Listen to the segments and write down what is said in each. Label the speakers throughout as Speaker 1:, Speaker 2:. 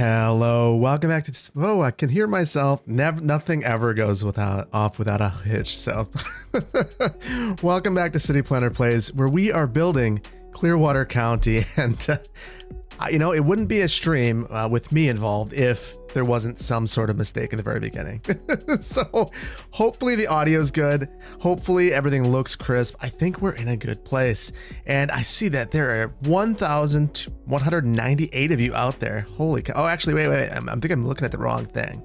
Speaker 1: Hello, welcome back to. Oh, I can hear myself. Never, nothing ever goes without off without a hitch. So, welcome back to City Planner Plays, where we are building Clearwater County, and uh, you know it wouldn't be a stream uh, with me involved if there wasn't some sort of mistake in the very beginning. so hopefully the audio is good. Hopefully everything looks crisp. I think we're in a good place. And I see that there are 1,198 of you out there. Holy cow. Oh, actually, wait, wait. I'm, I I'm looking at the wrong thing.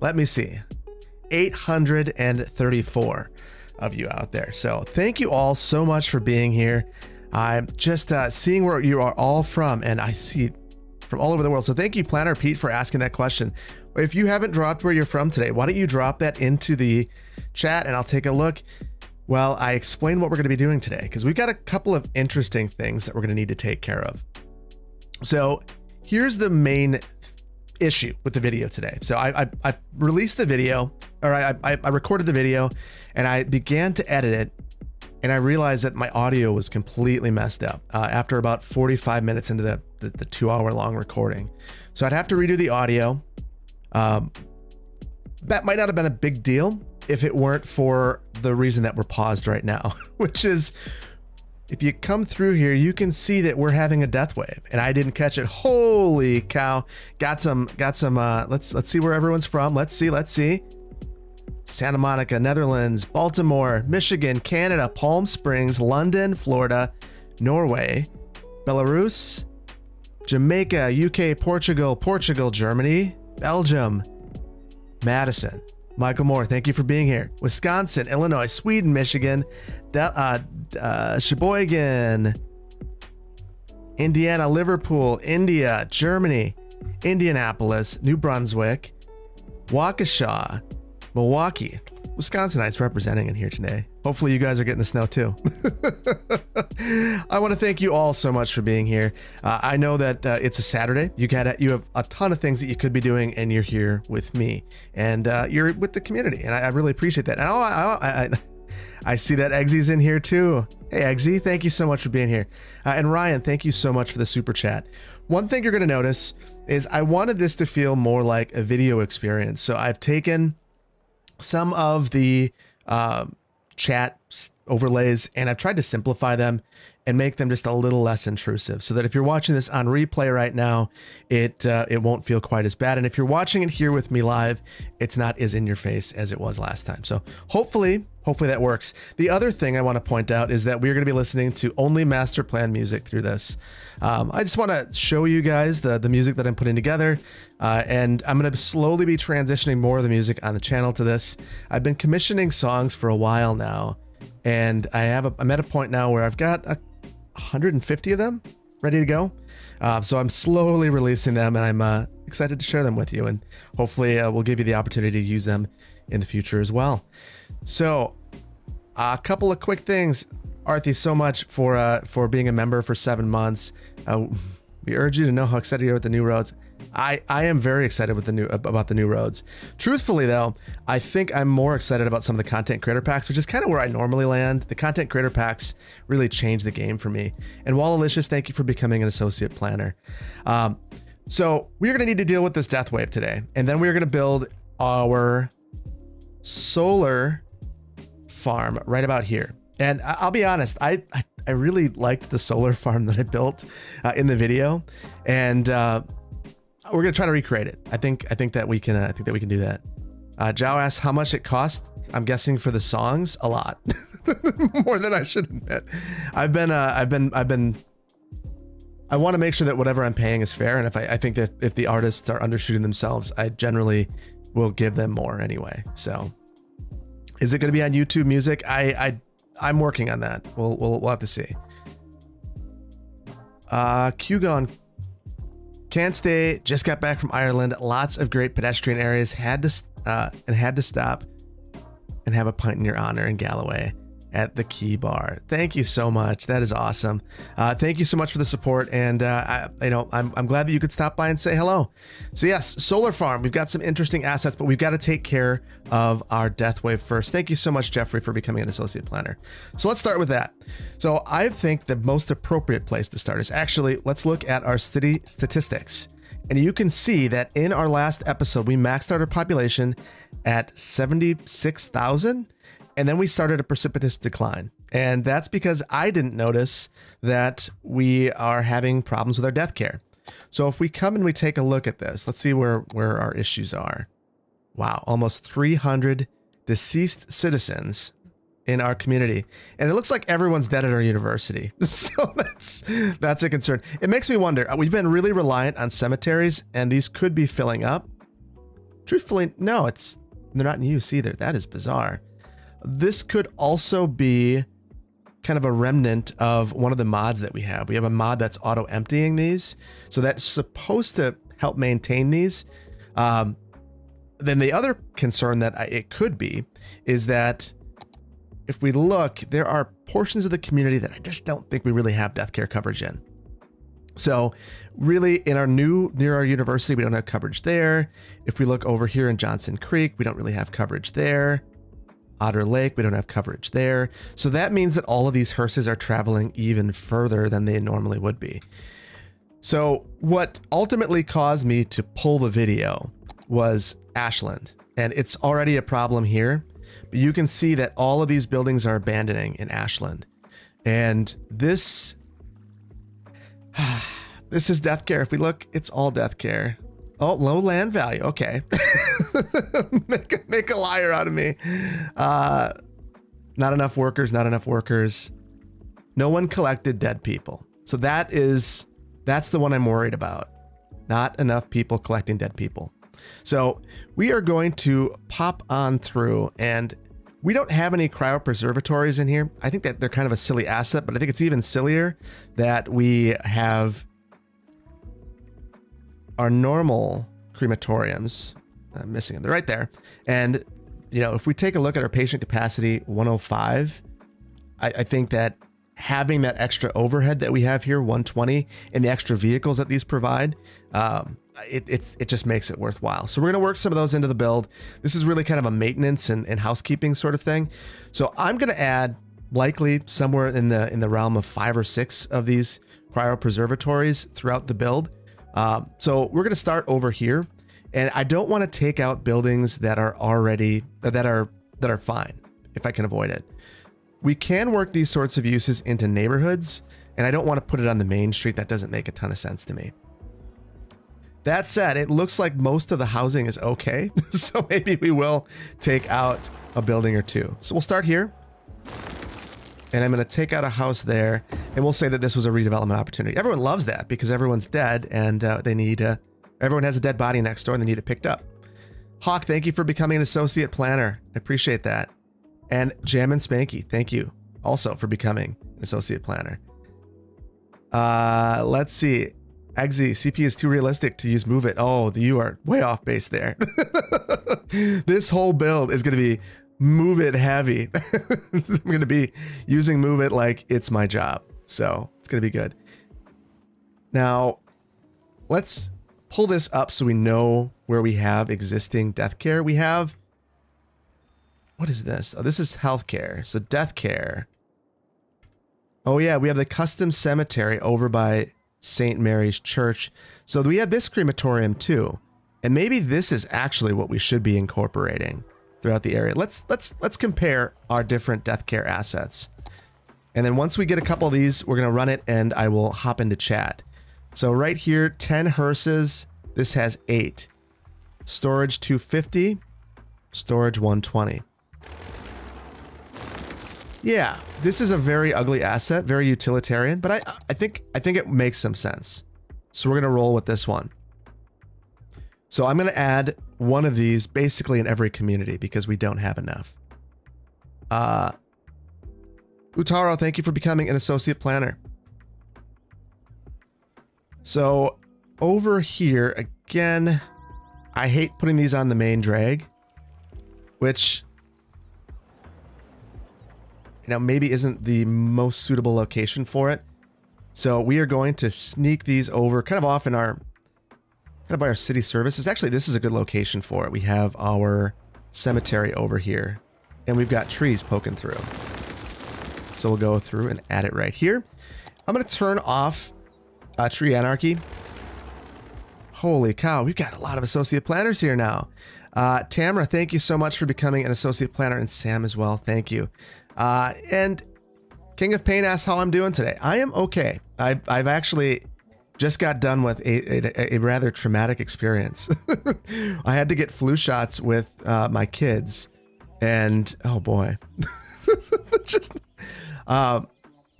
Speaker 1: Let me see. 834 of you out there. So thank you all so much for being here. I'm just uh, seeing where you are all from, and I see from all over the world. So thank you, Planner Pete, for asking that question. If you haven't dropped where you're from today, why don't you drop that into the chat and I'll take a look. Well, I explain what we're going to be doing today because we've got a couple of interesting things that we're going to need to take care of. So here's the main issue with the video today. So I, I, I released the video, or I, I, I recorded the video, and I began to edit it and I realized that my audio was completely messed up uh, after about 45 minutes into the, the, the, two hour long recording. So I'd have to redo the audio. Um, that might not have been a big deal if it weren't for the reason that we're paused right now, which is if you come through here, you can see that we're having a death wave, and I didn't catch it. Holy cow! Got some, got some. Uh, let's let's see where everyone's from. Let's see, let's see. Santa Monica, Netherlands, Baltimore, Michigan, Canada, Palm Springs, London, Florida, Norway, Belarus, Jamaica, UK, Portugal, Portugal, Germany, Belgium, Madison. Michael Moore, thank you for being here. Wisconsin, Illinois, Sweden, Michigan, De- uh, uh, Sheboygan, Indiana, Liverpool, India, Germany, Indianapolis, New Brunswick, Waukesha, Milwaukee, Wisconsinites representing in here today. Hopefully, you guys are getting the snow too. I want to thank you all so much for being here. Uh, I know that uh, it's a Saturday. You got you have a ton of things that you could be doing, and you're here with me, and uh, you're with the community, and I, I really appreciate that. And oh, I, I, I, see that Eggsy's in here too. Hey, Eggsy, thank you so much for being here, uh, and Ryan, thank you so much for the super chat. One thing you're going to notice is I wanted this to feel more like a video experience, so I've taken some of the uh, chat overlays and I've tried to simplify them and make them just a little less intrusive so that if you're watching this on replay right now, it uh, it won't feel quite as bad. And if you're watching it here with me live, it's not as in your face as it was last time. So hopefully, hopefully that works. The other thing I want to point out is that we're going to be listening to only Master Planned Music through this. Um, I just want to show you guys the, the music that I'm putting together. Uh, and I'm going to slowly be transitioning more of the music on the channel to this. I've been commissioning songs for a while now. And I have a, I'm at a point now where I've got a 150 of them ready to go. Uh, so I'm slowly releasing them and I'm uh, excited to share them with you. And hopefully uh, we'll give you the opportunity to use them in the future as well. So a couple of quick things. Arthi, so much for uh, for being a member for seven months. Uh, we urge you to know how excited you are with the new roads. I, I am very excited with the new about the new roads. Truthfully though, I think I'm more excited about some of the content creator packs, which is kind of where I normally land. The content creator packs really changed the game for me. And Wallalicious, thank you for becoming an associate planner. Um, so we're gonna need to deal with this death wave today, and then we're gonna build our solar farm right about here. And I'll be honest, I, I, I really liked the solar farm that I built uh, in the video, and uh, we're gonna try to recreate it. I think I think that we can. Uh, I think that we can do that. Uh, Zhao asks how much it cost. I'm guessing for the songs, a lot, more than I should admit. I've been, uh, I've been, I've been. I want to make sure that whatever I'm paying is fair, and if I, I think that if the artists are undershooting themselves, I generally will give them more anyway. So, is it going to be on YouTube Music? I, I, I'm working on that. We'll, we'll, we'll have to see. Uh, Qgon can't stay. Just got back from Ireland. Lots of great pedestrian areas. Had to uh, and had to stop and have a pint in your honor in Galloway at the Key Bar. Thank you so much. That is awesome. Uh, thank you so much for the support, and uh, I, you know, I'm, I'm glad that you could stop by and say hello. So yes, solar farm. We've got some interesting assets, but we've got to take care of our death wave first. Thank you so much, Jeffrey, for becoming an associate planner. So let's start with that. So I think the most appropriate place to start is actually let's look at our city statistics And you can see that in our last episode, we maxed out our population at 76,000, and then we started a precipitous decline. And that's because I didn't notice that we are having problems with our death care. So if we come and we take a look at this, let's see where, where our issues are. Wow, almost 300 deceased citizens in our community. And it looks like everyone's dead at our university. So that's that's a concern. It makes me wonder. Uh, we've been really reliant on cemeteries and these could be filling up. Truthfully, no, it's they're not in use either. That is bizarre. This could also be kind of a remnant of one of the mods that we have. We have a mod that's auto emptying these. So that's supposed to help maintain these. Um, then the other concern that it could be is that if we look, there are portions of the community that I just don't think we really have death care coverage in. So really in our new, near our university, we don't have coverage there. If we look over here in Johnson Creek, we don't really have coverage there. Otter Lake, we don't have coverage there. So that means that all of these hearses are traveling even further than they normally would be. So what ultimately caused me to pull the video was Ashland. And it's already a problem here. But you can see that all of these buildings are abandoning in Ashland. And this this is death care. If we look, it's all death care. Oh, low land value. Okay. make, make a liar out of me. Uh, not enough workers, not enough workers. No one collected dead people. So that is, that's the one I'm worried about. Not enough people collecting dead people. So we are going to pop on through and we don't have any cryopreservatories in here. I think that they're kind of a silly asset, but I think it's even sillier that we have our normal crematoriums. I'm missing them. They're right there. And, you know, if we take a look at our patient capacity 105, I, I think that having that extra overhead that we have here, 120, and the extra vehicles that these provide, um, it, it's it just makes it worthwhile. So we're gonna work some of those into the build. This is really kind of a maintenance and, and housekeeping sort of thing. So I'm gonna add likely somewhere in the in the realm of five or six of these cryopreservatories throughout the build. Um, so we're gonna start over here, and I don't want to take out buildings that are already that are that are fine if I can avoid it. We can work these sorts of uses into neighborhoods, and I don't want to put it on the main street. That doesn't make a ton of sense to me. That said, it looks like most of the housing is okay. so maybe we will take out a building or two. So we'll start here. And I'm going to take out a house there. And we'll say that this was a redevelopment opportunity. Everyone loves that because everyone's dead and uh, they need, uh, everyone has a dead body next door and they need it picked up. Hawk, thank you for becoming an associate planner. I appreciate that. And Jam and Spanky, thank you also for becoming an associate planner. Uh, let's see. Eggsy, CP is too realistic to use Move It. Oh, you are way off base there. this whole build is going to be Move It heavy. I'm going to be using Move It like it's my job. So it's going to be good. Now, let's pull this up so we know where we have existing death care. We have, what is this? Oh, this is healthcare. So death care. Oh yeah, we have the custom cemetery over by St. Mary's Church. So we have this crematorium too. And maybe this is actually what we should be incorporating throughout the area. Let's let's let's compare our different death care assets. And then once we get a couple of these, we're to run it and I will hop into chat. So right here, 10 hearses. This has 8. Storage 250, storage 120. Yeah, this is a very ugly asset, very utilitarian, but I I think I think it makes some sense. So we're gonna roll with this one. So I'm gonna add one of these basically in every community because we don't have enough. Uh, Utaro, thank you for becoming an associate planner. So over here again, I hate putting these on the main drag, which you know, maybe isn't the most suitable location for it. So we are going to sneak these over kind of off in our, kind of by our city services. Actually, this is a good location for it. We have our cemetery over here and we've got trees poking through. So we'll go through and add it right here. I'm going to turn off uh, tree anarchy. Holy cow, we've got a lot of associate planners here now. Uh, Tamara, thank you so much for becoming an associate planner, and Sam as well. Thank you. Uh, and King of Pain asks how I'm doing today. I am okay. I've, I've actually just got done with a, a, a rather traumatic experience. I had to get flu shots with uh, my kids, and oh boy, just um,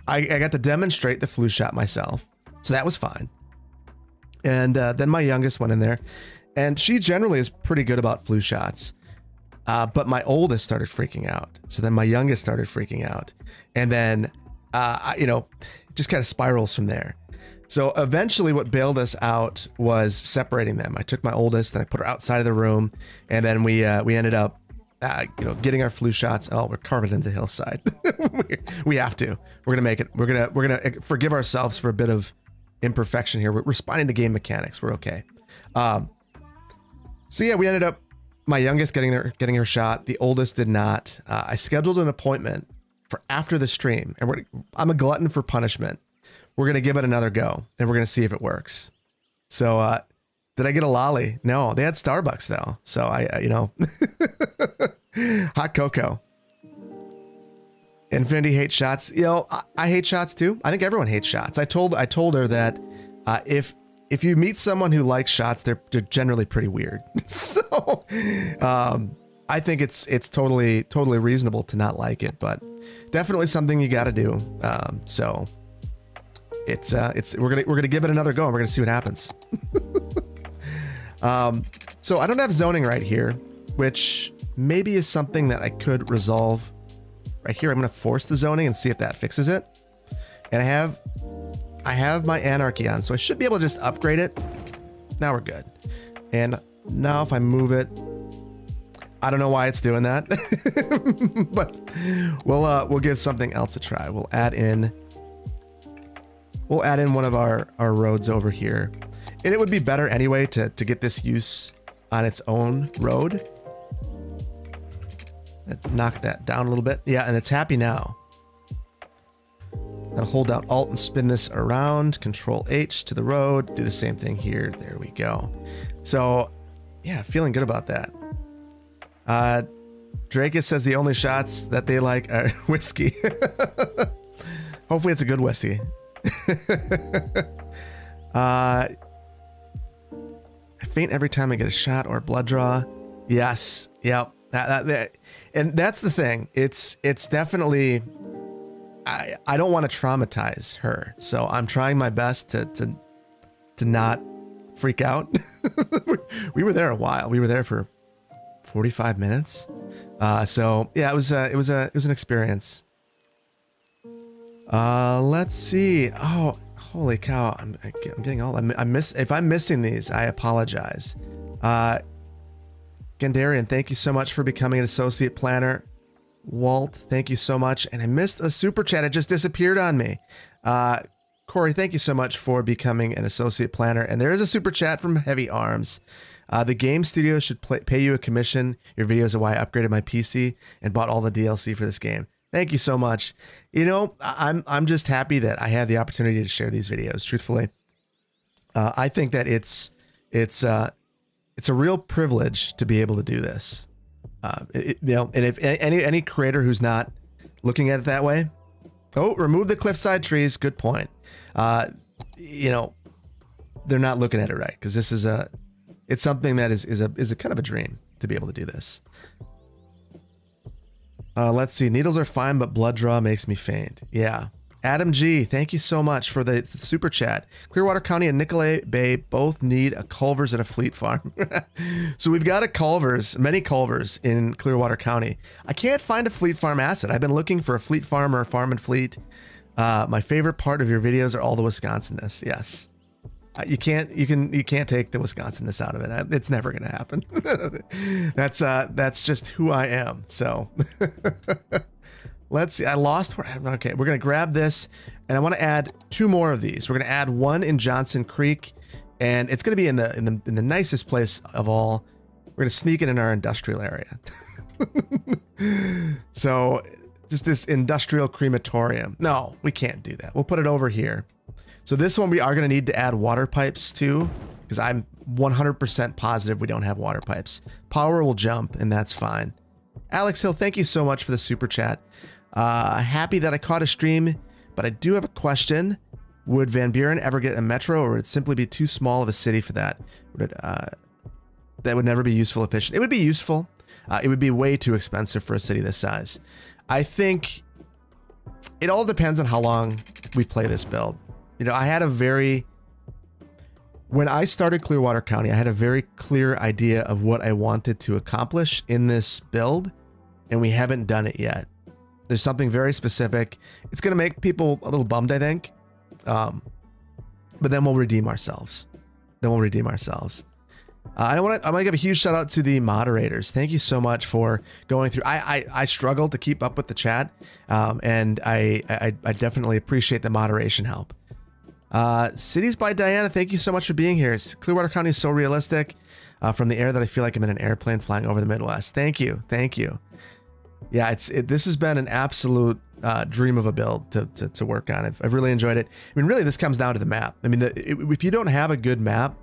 Speaker 1: I, I got to demonstrate the flu shot myself, so that was fine. And uh, then my youngest went in there, and she generally is pretty good about flu shots. Uh, but my oldest started freaking out. So then my youngest started freaking out. And then, uh, you know, just kind of spirals from there. So eventually, what bailed us out was separating them. I took my oldest and I put her outside of the room, and then we uh, we ended up, uh, you know, getting our flu shots. Oh, we're carving into the hillside. we, have to. We're gonna make it. We're gonna we're gonna forgive ourselves for a bit of imperfection here. We're responding to game mechanics. We're okay. Um, so yeah, we ended up my youngest getting her getting her shot. The oldest did not. Uh, I scheduled an appointment for after the stream, and I'm a glutton for punishment. We're gonna give it another go, and we're gonna see if it works. So, uh, did I get a lolly? No, they had Starbucks though. So I, uh, you know, hot cocoa. Infinity hates shots. You know, I, I, hate shots too. I think everyone hates shots. I told I told her that uh, if if you meet someone who likes shots, they're they're generally pretty weird. so, um, I think it's it's totally totally reasonable to not like it, but definitely something you got to do. Um, so it's uh, it's we're gonna we're gonna give it another go and we're gonna see what happens. um, so I don't have zoning right here, which maybe is something that I could resolve right here. I'm gonna force the zoning and see if that fixes it. And I have I have my anarchy on, so I should be able to just upgrade it. Now we're good. And now if I move it, I don't know why it's doing that, but we'll uh, we'll give something else a try. We'll add in we'll add in one of our our roads over here, and it would be better anyway to to get this use on its own road. Knock that down a little bit. Yeah, and it's happy now. Then hold down Alt and spin this around. Control H to the road. Do the same thing here. There we go. So, yeah, feeling good about that. Uh, says the only shots that they like are whiskey. Hopefully, it's a good whiskey. uh, I faint every time I get a shot or a blood draw. Yes. Yep. That, that, that, and that's the thing. It's it's definitely I, I don't want to traumatize her. So I'm trying my best to to to not freak out. we were there a while. We were there for 45 minutes. Uh, so yeah, it was a, it was a it was an experience. Uh, let's see. Oh, holy cow! I'm I'm getting all I'm, I miss if I'm missing these, I apologize. Uh, Gandarian, thank you so much for becoming an associate planner. Walt, thank you so much. And I missed a super chat. It just disappeared on me. Uh, Corey, thank you so much for becoming an associate planner. And there is a super chat from Heavy Arms. Uh, the game studio should play, pay you a commission. Your videos are why I upgraded my PC and bought all the DLC for this game. Thank you so much. You know, I'm I'm just happy that I have the opportunity to share these videos. Truthfully, uh, I think that it's it's uh, it's a real privilege to be able to do this. Uh, it, you know, and if any any creator who's not looking at it that way, oh, remove the cliffside trees. Good point. Uh, you know, they're not looking at it right because this is a, it's something that is is a is a kind of a dream to be able to do this. Uh, let's see. Needles are fine, but blood draw makes me faint. Yeah. Adam G, thank you so much for the, super chat. Clearwater County and Nicolet Bay both need a Culver's and a Fleet Farm. so we've got a Culver's, many Culver's in Clearwater County. I can't find a Fleet Farm asset. I've been looking for a Fleet Farm or a Farm and Fleet. Uh, my favorite part of your videos are all the Wisconsinness. Yes. You can't you can you can't take the Wisconsinness out of it. It's never going to happen. that's uh that's just who I am. So Let's see. I lost. Okay, we're gonna grab this, and I want to add two more of these. We're gonna add one in Johnson Creek, and it's gonna be in the in the in the nicest place of all. We're gonna sneak it in our industrial area. so, just this industrial crematorium. No, we can't do that. We'll put it over here. So this one we are gonna need to add water pipes to, because I'm 100% positive we don't have water pipes. Power will jump, and that's fine. Alex Hill, thank you so much for the super chat. Uh, happy that I caught a stream, but I do have a question. Would Van Buren ever get a metro, or would it simply be too small of a city for that? Would it, uh, that would never be useful efficient? It would be useful. Uh, it would be way too expensive for a city this size. I think it all depends on how long we play this build. You know, I had a very when I started Clearwater County, I had a very clear idea of what I wanted to accomplish in this build, and we haven't done it yet. There's something very specific. It's going to make people a little bummed, I think. Um, but then we'll redeem ourselves. Then we'll redeem ourselves. Uh, I want to. I want to give a huge shout out to the moderators. Thank you so much for going through. I I, I struggled to keep up with the chat, um, and I, I I definitely appreciate the moderation help. Uh, Cities by Diana, thank you so much for being here. Clearwater County is so realistic uh, from the air that I feel like I'm in an airplane flying over the Midwest. Thank you, thank you. Yeah, it's it, this has been an absolute uh, dream of a build to, to, to work on. I've, I've, really enjoyed it. I mean, really, this comes down to the map. I mean, the, if you don't have a good map,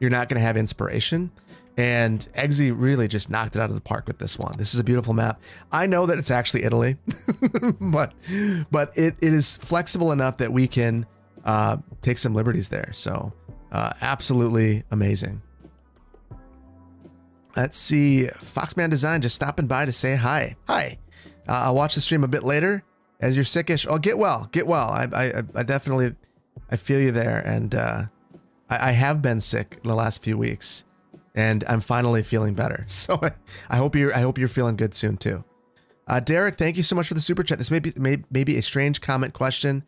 Speaker 1: you're not going to have inspiration. And Eggsy really just knocked it out of the park with this one. This is a beautiful map. I know that it's actually Italy, but but it, it is flexible enough that we can uh, take some liberties there. So uh, absolutely amazing. Let's see. Foxman Design just stopping by to say hi. Hi. Uh, I'll watch the stream a bit later. As you're sickish, oh, get well, get well. I, I, I definitely, I feel you there, and uh, I, I have been sick in the last few weeks, and I'm finally feeling better. So I hope you're, I hope you're feeling good soon too. Uh, Derek, thank you so much for the super chat. This may be, may, may be a strange comment question.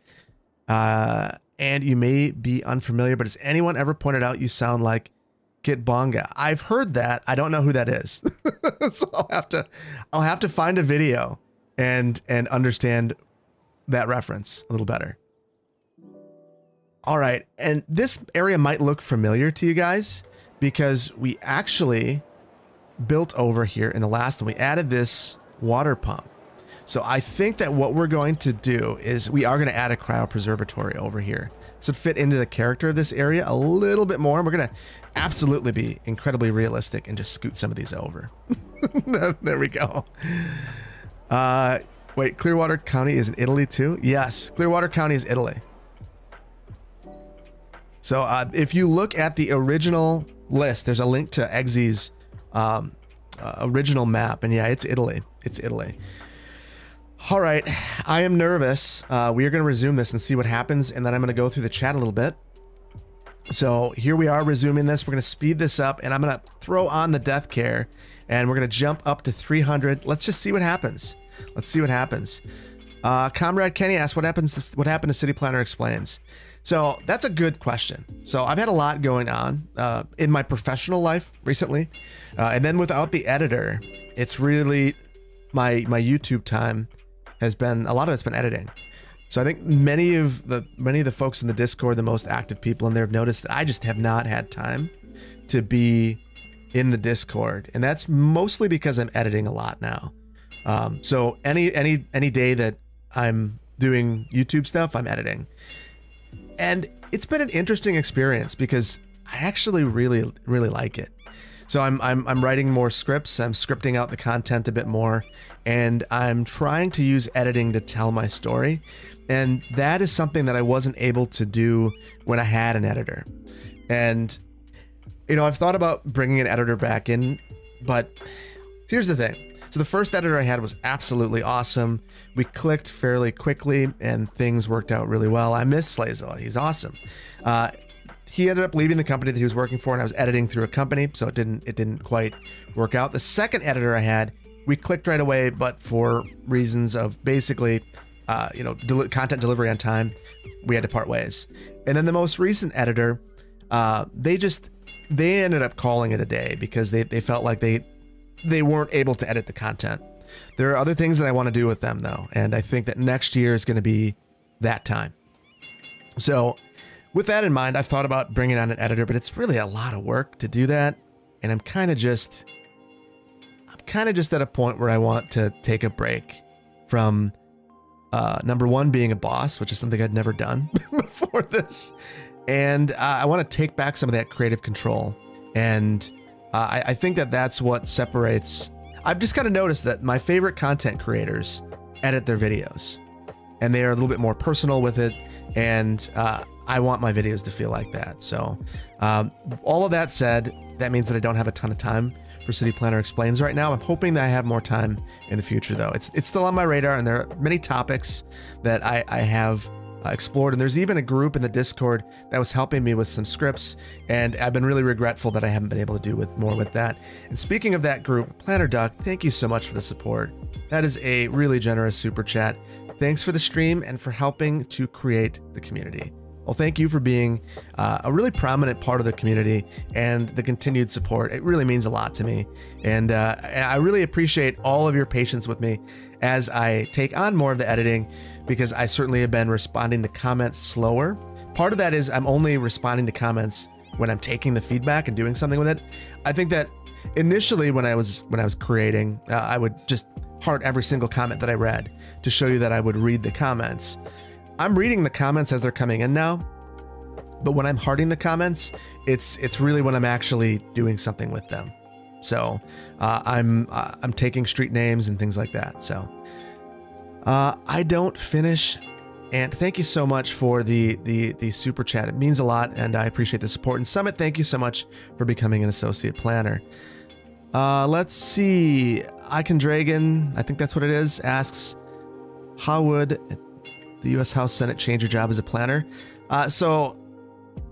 Speaker 1: Uh, and you may be unfamiliar, but has anyone ever pointed out you sound like Gitbonga? I've heard that. I don't know who that is. so I'll have to I'll have to find a video and and understand that reference a little better. All right, and this area might look familiar to you guys because we actually built over here in the last one. We added this water pump. So I think that what we're going to do is we are going to add a cryopreservatory over here. So fit into the character of this area a little bit more. We're going to absolutely be incredibly realistic and just scoot some of these over. there we go. Uh, wait, Clearwater County is in Italy too? Yes, Clearwater County is Italy. So uh, if you look at the original list, there's a link to Eggsy's um, uh, original map. And yeah, it's Italy. It's Italy. All right, I am nervous. Uh, we are going to resume this and see what happens, and then I'm going to go through the chat a little bit. So here we are resuming this. We're going to speed this up, and I'm going to throw on the death care, and we're going to jump up to 300. Let's just see what happens. Let's see what happens. Uh, Comrade Kenny asks, "What happens? To, what happened to City Planner Explains?" So that's a good question. So I've had a lot going on uh, in my professional life recently, uh, and then without the editor, it's really my my YouTube time has been a lot of it's been editing. So I think many of the many of the folks in the Discord, the most active people in there, have noticed that I just have not had time to be in the Discord, and that's mostly because I'm editing a lot now. Um, so any any any day that I'm doing YouTube stuff, I'm editing, and it's been an interesting experience because I actually really really like it. So I'm I'm I'm writing more scripts. I'm scripting out the content a bit more, and I'm trying to use editing to tell my story. And that is something that I wasn't able to do when I had an editor. And, you know, I've thought about bringing an editor back in, but here's the thing. So the first editor I had was absolutely awesome. We clicked fairly quickly and things worked out really well. I miss Slazel. He's awesome. Uh, he ended up leaving the company that he was working for and I was editing through a company, so it didn't it didn't quite work out. The second editor I had we clicked right away, but for reasons of basically, uh, you know, del- content delivery on time, we had to part ways. And then the most recent editor, uh, they just they ended up calling it a day because they, they felt like they they weren't able to edit the content. There are other things that I want to do with them though, and I think that next year is going to be that time. So, with that in mind, I've thought about bringing on an editor, but it's really a lot of work to do that, and I'm kind of just kind of just at a point where I want to take a break from uh, number one being a boss, which is something I'd never done before this, and uh, I want to take back some of that creative control. And uh, I, I think that that's what separates. I've just kind of noticed that my favorite content creators edit their videos, and they are a little bit more personal with it. And uh, I want my videos to feel like that. So, um, all of that said, that means that I don't have a ton of time for City Planner Explains right now. I'm hoping that I have more time in the future, though. It's it's still on my radar, and there are many topics that I, I have uh, explored. And there's even a group in the Discord that was helping me with some scripts, and I've been really regretful that I haven't been able to do with more with that. And speaking of that group, Planner Duck, thank you so much for the support. That is a really generous super chat. Thanks for the stream and for helping to create the community. Well, thank you for being uh, a really prominent part of the community and the continued support. It really means a lot to me. And uh, I really appreciate all of your patience with me as I take on more of the editing because I certainly have been responding to comments slower. Part of that is I'm only responding to comments when I'm taking the feedback and doing something with it. I think that initially when I was when I was creating, uh, I would just heart every single comment that I read to show you that I would read the comments. I'm reading the comments as they're coming in now, but when I'm hearting the comments, it's it's really when I'm actually doing something with them. So uh, I'm uh, I'm taking street names and things like that. So uh, I don't finish. And thank you so much for the the the super chat. It means a lot, and I appreciate the support. And Summit, thank you so much for becoming an associate planner. Uh, let's see. I can Dragon, I think that's what it is, asks, how would the U.S. House Senate change your job as a planner. Uh, so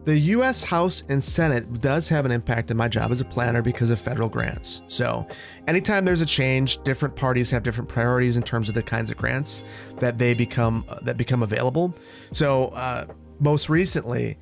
Speaker 1: the U.S. House and Senate does have an impact on my job as a planner because of federal grants. So anytime there's a change, different parties have different priorities in terms of the kinds of grants that they become that become available. So uh, most recently,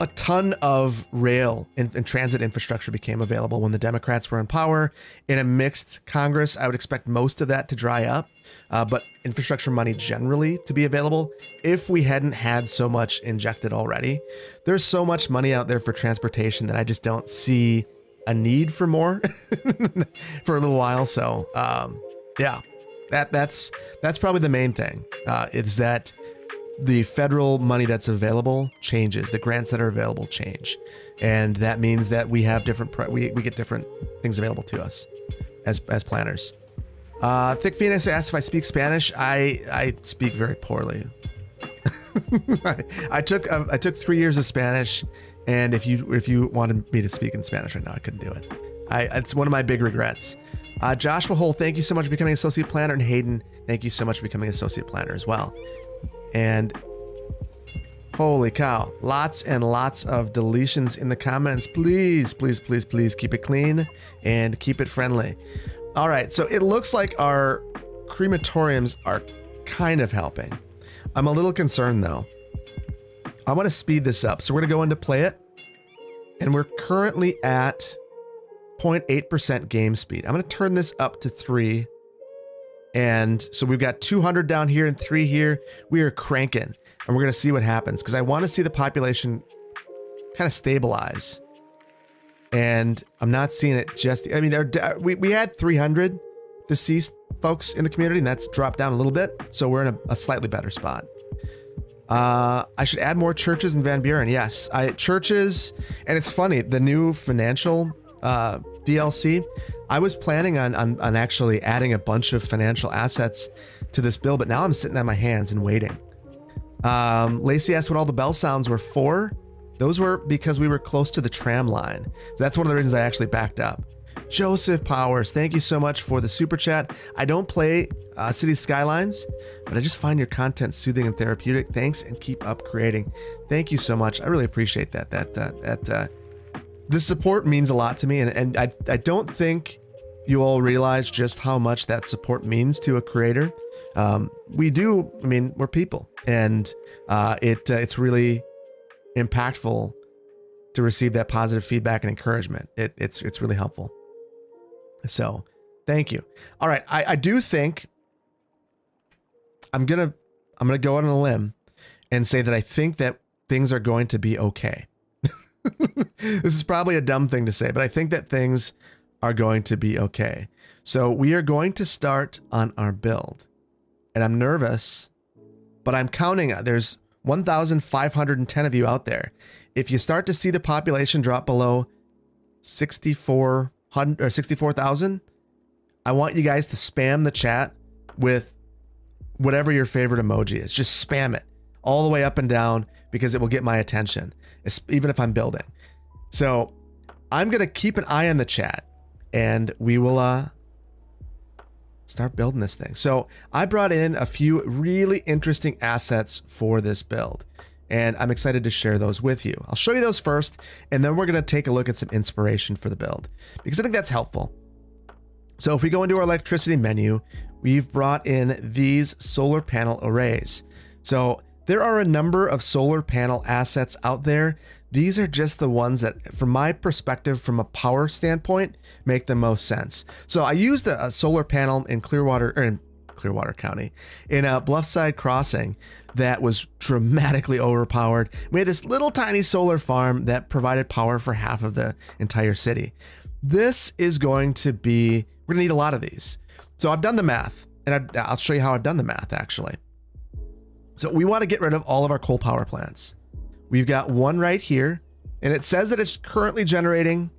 Speaker 1: a ton of rail and, and, transit infrastructure became available when the Democrats were in power. In a mixed Congress, I would expect most of that to dry up, uh, but infrastructure money generally to be available if we hadn't had so much injected already. There's so much money out there for transportation that I just don't see a need for more for a little while. So, um, yeah, that that's that's probably the main thing. Uh, is that the federal money that's available changes. The grants that are available change, and that means that we have different we we get different things available to us as as planners. Uh, Thick Phoenix asks if I speak Spanish. I I speak very poorly. I, I, took uh, I took three years of Spanish, and if you if you wanted me to speak in Spanish right now, I couldn't do it. I it's one of my big regrets. Uh, Joshua Hole, thank you so much for becoming associate planner, and Hayden, thank you so much for becoming associate planner as well. And holy cow, lots and lots of deletions in the comments. Please, please, please, please keep it clean and keep it friendly. All right, so it looks like our crematoriums are kind of helping. I'm a little concerned though. I want to speed this up. So we're going to go into play it. And we're currently at 0.8% game speed. I'm going to turn this up to 3 and so we've got 200 down here and three here. We are cranking and we're going to see what happens because I want to see the population kind of stabilize. And I'm not seeing it just, I mean, we, we had 300 deceased folks in the community and that's dropped down a little bit. So we're in a, a slightly better spot. Uh, I should add more churches in Van Buren. Yes, I churches, and it's funny. The new financial uh, DLC, I was planning on, on, on actually adding a bunch of financial assets to this bill, but now I'm sitting on my hands and waiting. Um, Lacey asked what all the bell sounds were for. Those were because we were close to the tram line. That's one of the reasons I actually backed up. Joseph Powers, thank you so much for the super chat. I don't play uh, City Skylines, but I just find your content soothing and therapeutic. Thanks and keep up creating. Thank you so much. I really appreciate that. That uh, that uh, the support means a lot to me, and and I I don't think you all realize just how much that support means to a creator. Um, we do. I mean, we're people, and uh, it uh, it's really impactful to receive that positive feedback and encouragement. It, it's it's really helpful. So, thank you. All right, I, I do think I'm gonna I'm gonna go out on a limb and say that I think that things are going to be okay. this is probably a dumb thing to say, but I think that things are going to be okay. So we are going to start on our build. And I'm nervous, but I'm counting. Uh, there's 1,510 of you out there. If you start to see the population drop below 6,400 or 64,000, I want you guys to spam the chat with whatever your favorite emoji is. Just spam it all the way up and down because it will get my attention, even if I'm building. So I'm going to keep an eye on the chat and we will uh, start building this thing. So I brought in a few really interesting assets for this build and I'm excited to share those with you. I'll show you those first, and then we're going to take a look at some inspiration for the build because I think that's helpful. So if we go into our electricity menu, we've brought in these solar panel arrays. So there are a number of solar panel assets out there. These are just the ones that, from my perspective, from a power standpoint, make the most sense. So I used a, a solar panel in Clearwater, in Clearwater County, in a Bluffside Crossing that was dramatically overpowered. We had this little tiny solar farm that provided power for half of the entire city. This is going to be, we're gonna need a lot of these. So I've done the math, and I'll show you how I've done the math actually. So we want to get rid of all of our coal power plants. We've got one right here, and it says that it's currently generating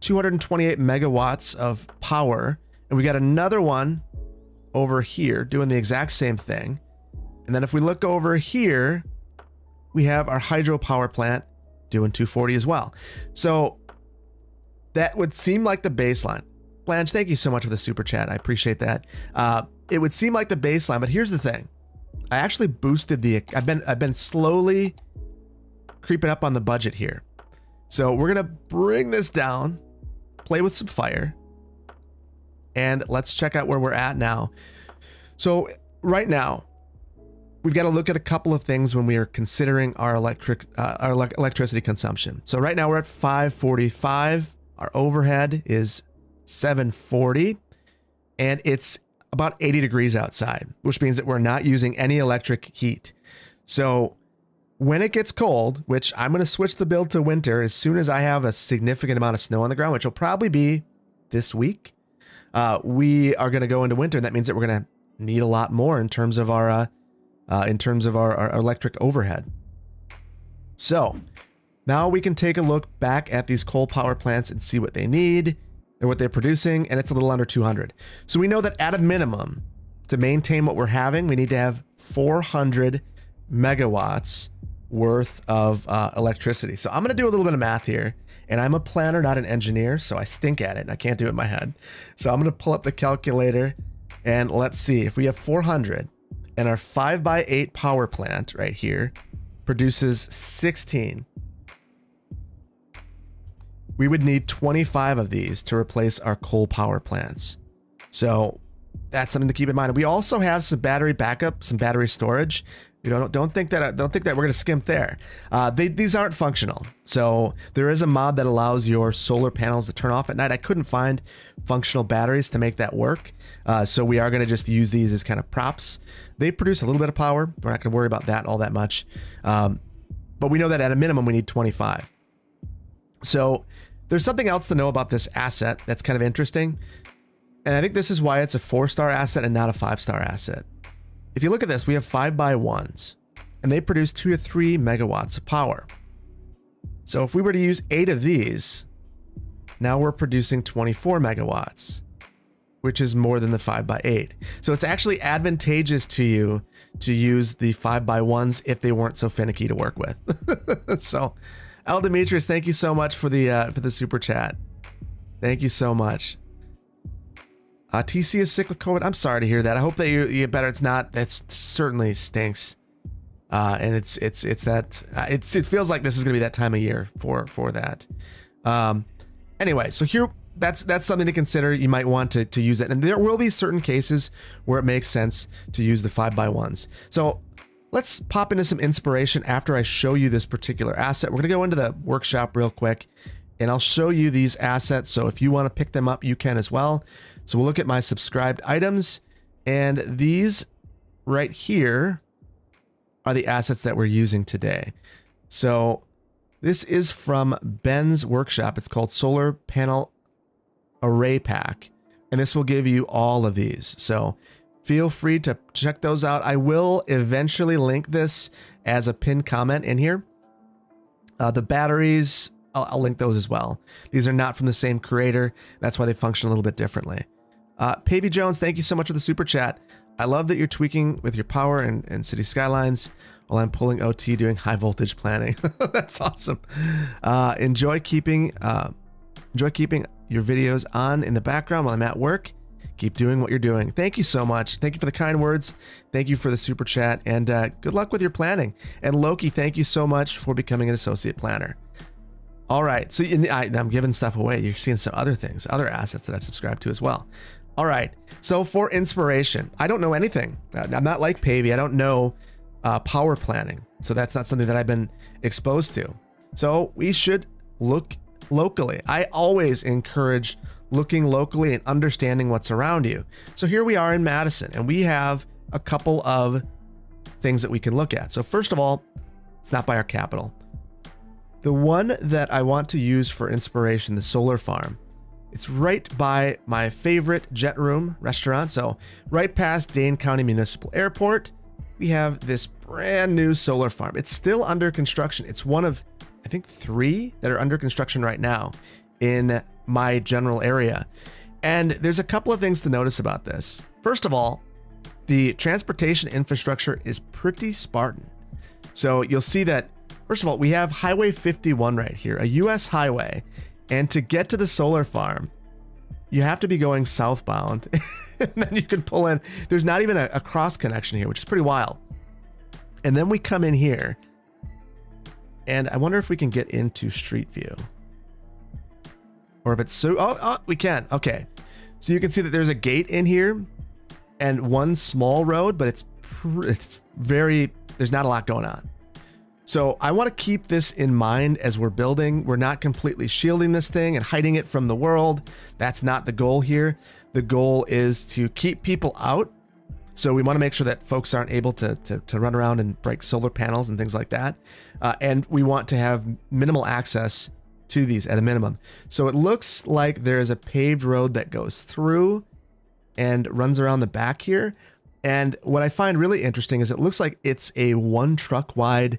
Speaker 1: 228 megawatts of power. And we got another one over here doing the exact same thing. And then if we look over here, we have our hydropower plant doing 240 as well. So that would seem like the baseline. Blanche, thank you so much for the super chat. I appreciate that. Uh, it would seem like the baseline, but here's the thing. I actually boosted the, I've been, I've been slowly creeping up on the budget here. So we're going to bring this down, play with some fire, and let's check out where we're at now. So right now, we've got to look at a couple of things when we are considering our electric uh, our le electricity consumption. So right now we're at 545. Our overhead is 740 and it's about 80 degrees outside, which means that we're not using any electric heat. So when it gets cold, which I'm going to switch the build to winter as soon as I have a significant amount of snow on the ground, which will probably be this week, uh, we are going to go into winter. And that means that we're going to need a lot more in terms of our uh, uh, in terms of our, our electric overhead. So now we can take a look back at these coal power plants and see what they need and what they're producing, and it's a little under 200. So we know that at a minimum, to maintain what we're having, we need to have 400 megawatts worth of uh, electricity. So I'm going to do a little bit of math here, and I'm a planner, not an engineer, so I stink at it. I can't do it in my head. So I'm going to pull up the calculator, and let's see if we have 400 and our 5 by 8 power plant right here produces 16. We would need 25 of these to replace our coal power plants. So that's something to keep in mind. We also have some battery backup, some battery storage. You don't don't think that don't think that we're going to skimp there. Uh, they, these aren't functional. So there is a mod that allows your solar panels to turn off at night. I couldn't find functional batteries to make that work. Uh, so we are going to just use these as kind of props. They produce a little bit of power. We're not going to worry about that all that much. Um, but we know that at a minimum we need 25. So there's something else to know about this asset that's kind of interesting. And I think this is why it's a four star asset and not a five star asset. If you look at this, we have five by ones, and they produce two to three megawatts of power. So if we were to use eight of these, now we're producing 24 megawatts, which is more than the five by eight. So it's actually advantageous to you to use the five by ones if they weren't so finicky to work with. so El Demetrius, thank you so much for the uh, for the super chat. Thank you so much. Uh, TC is sick with COVID. I'm sorry to hear that. I hope that you, get better. It's not. That's certainly stinks. Uh, and it's it's it's that uh, it's it feels like this is gonna be that time of year for for that. Um, anyway, so here that's that's something to consider. You might want to to use it, and there will be certain cases where it makes sense to use the five by ones. So let's pop into some inspiration after I show you this particular asset. We're gonna go into the workshop real quick, and I'll show you these assets. So if you want to pick them up, you can as well. So we'll look at my subscribed items and these right here are the assets that we're using today. So this is from Ben's workshop. It's called Solar Panel Array Pack. And this will give you all of these. So feel free to check those out. I will eventually link this as a pinned comment in here. Uh, the batteries, I'll, I'll, link those as well. These are not from the same creator. That's why they function a little bit differently. Uh, Pavy Jones, thank you so much for the super chat. I love that you're tweaking with your power and, and city skylines while I'm pulling OT doing high voltage planning. That's awesome. Uh, enjoy keeping uh, enjoy keeping your videos on in the background while I'm at work. Keep doing what you're doing. Thank you so much. Thank you for the kind words. Thank you for the super chat and uh, good luck with your planning. And Loki, thank you so much for becoming an associate planner. All right, so I, I'm giving stuff away. You're seeing some other things, other assets that I've subscribed to as well. All right. So for inspiration, I don't know anything. Uh, I'm not like Pavy. I don't know uh, power planning. So that's not something that I've been exposed to. So we should look locally. I always encourage looking locally and understanding what's around you. So here we are in Madison and we have a couple of things that we can look at. So first of all, it's not by our capital. The one that I want to use for inspiration, the solar farm, it's right by my favorite jet room restaurant. So, right past Dane County Municipal Airport, we have this brand new solar farm. It's still under construction. It's one of, I think, three that are under construction right now in my general area. And there's a couple of things to notice about this. First of all, the transportation infrastructure is pretty Spartan. So, you'll see that, first of all, we have Highway 51 right here, a US highway and to get to the solar farm, you have to be going southbound. and then you can pull in. There's not even a, a cross connection here, which is pretty wild. And then we come in here. And I wonder if we can get into Street View. Or if it's so. Oh, oh, we can. Okay. So you can see that there's a gate in here and one small road, but it's it's very there's not a lot going on. So I want to keep this in mind as we're building. We're not completely shielding this thing and hiding it from the world. That's not the goal here. The goal is to keep people out. So we want to make sure that folks aren't able to, to, to run around and break solar panels and things like that. Uh, and we want to have minimal access to these at a minimum. So it looks like there is a paved road that goes through and runs around the back here. And what I find really interesting is it looks like it's a one truck wide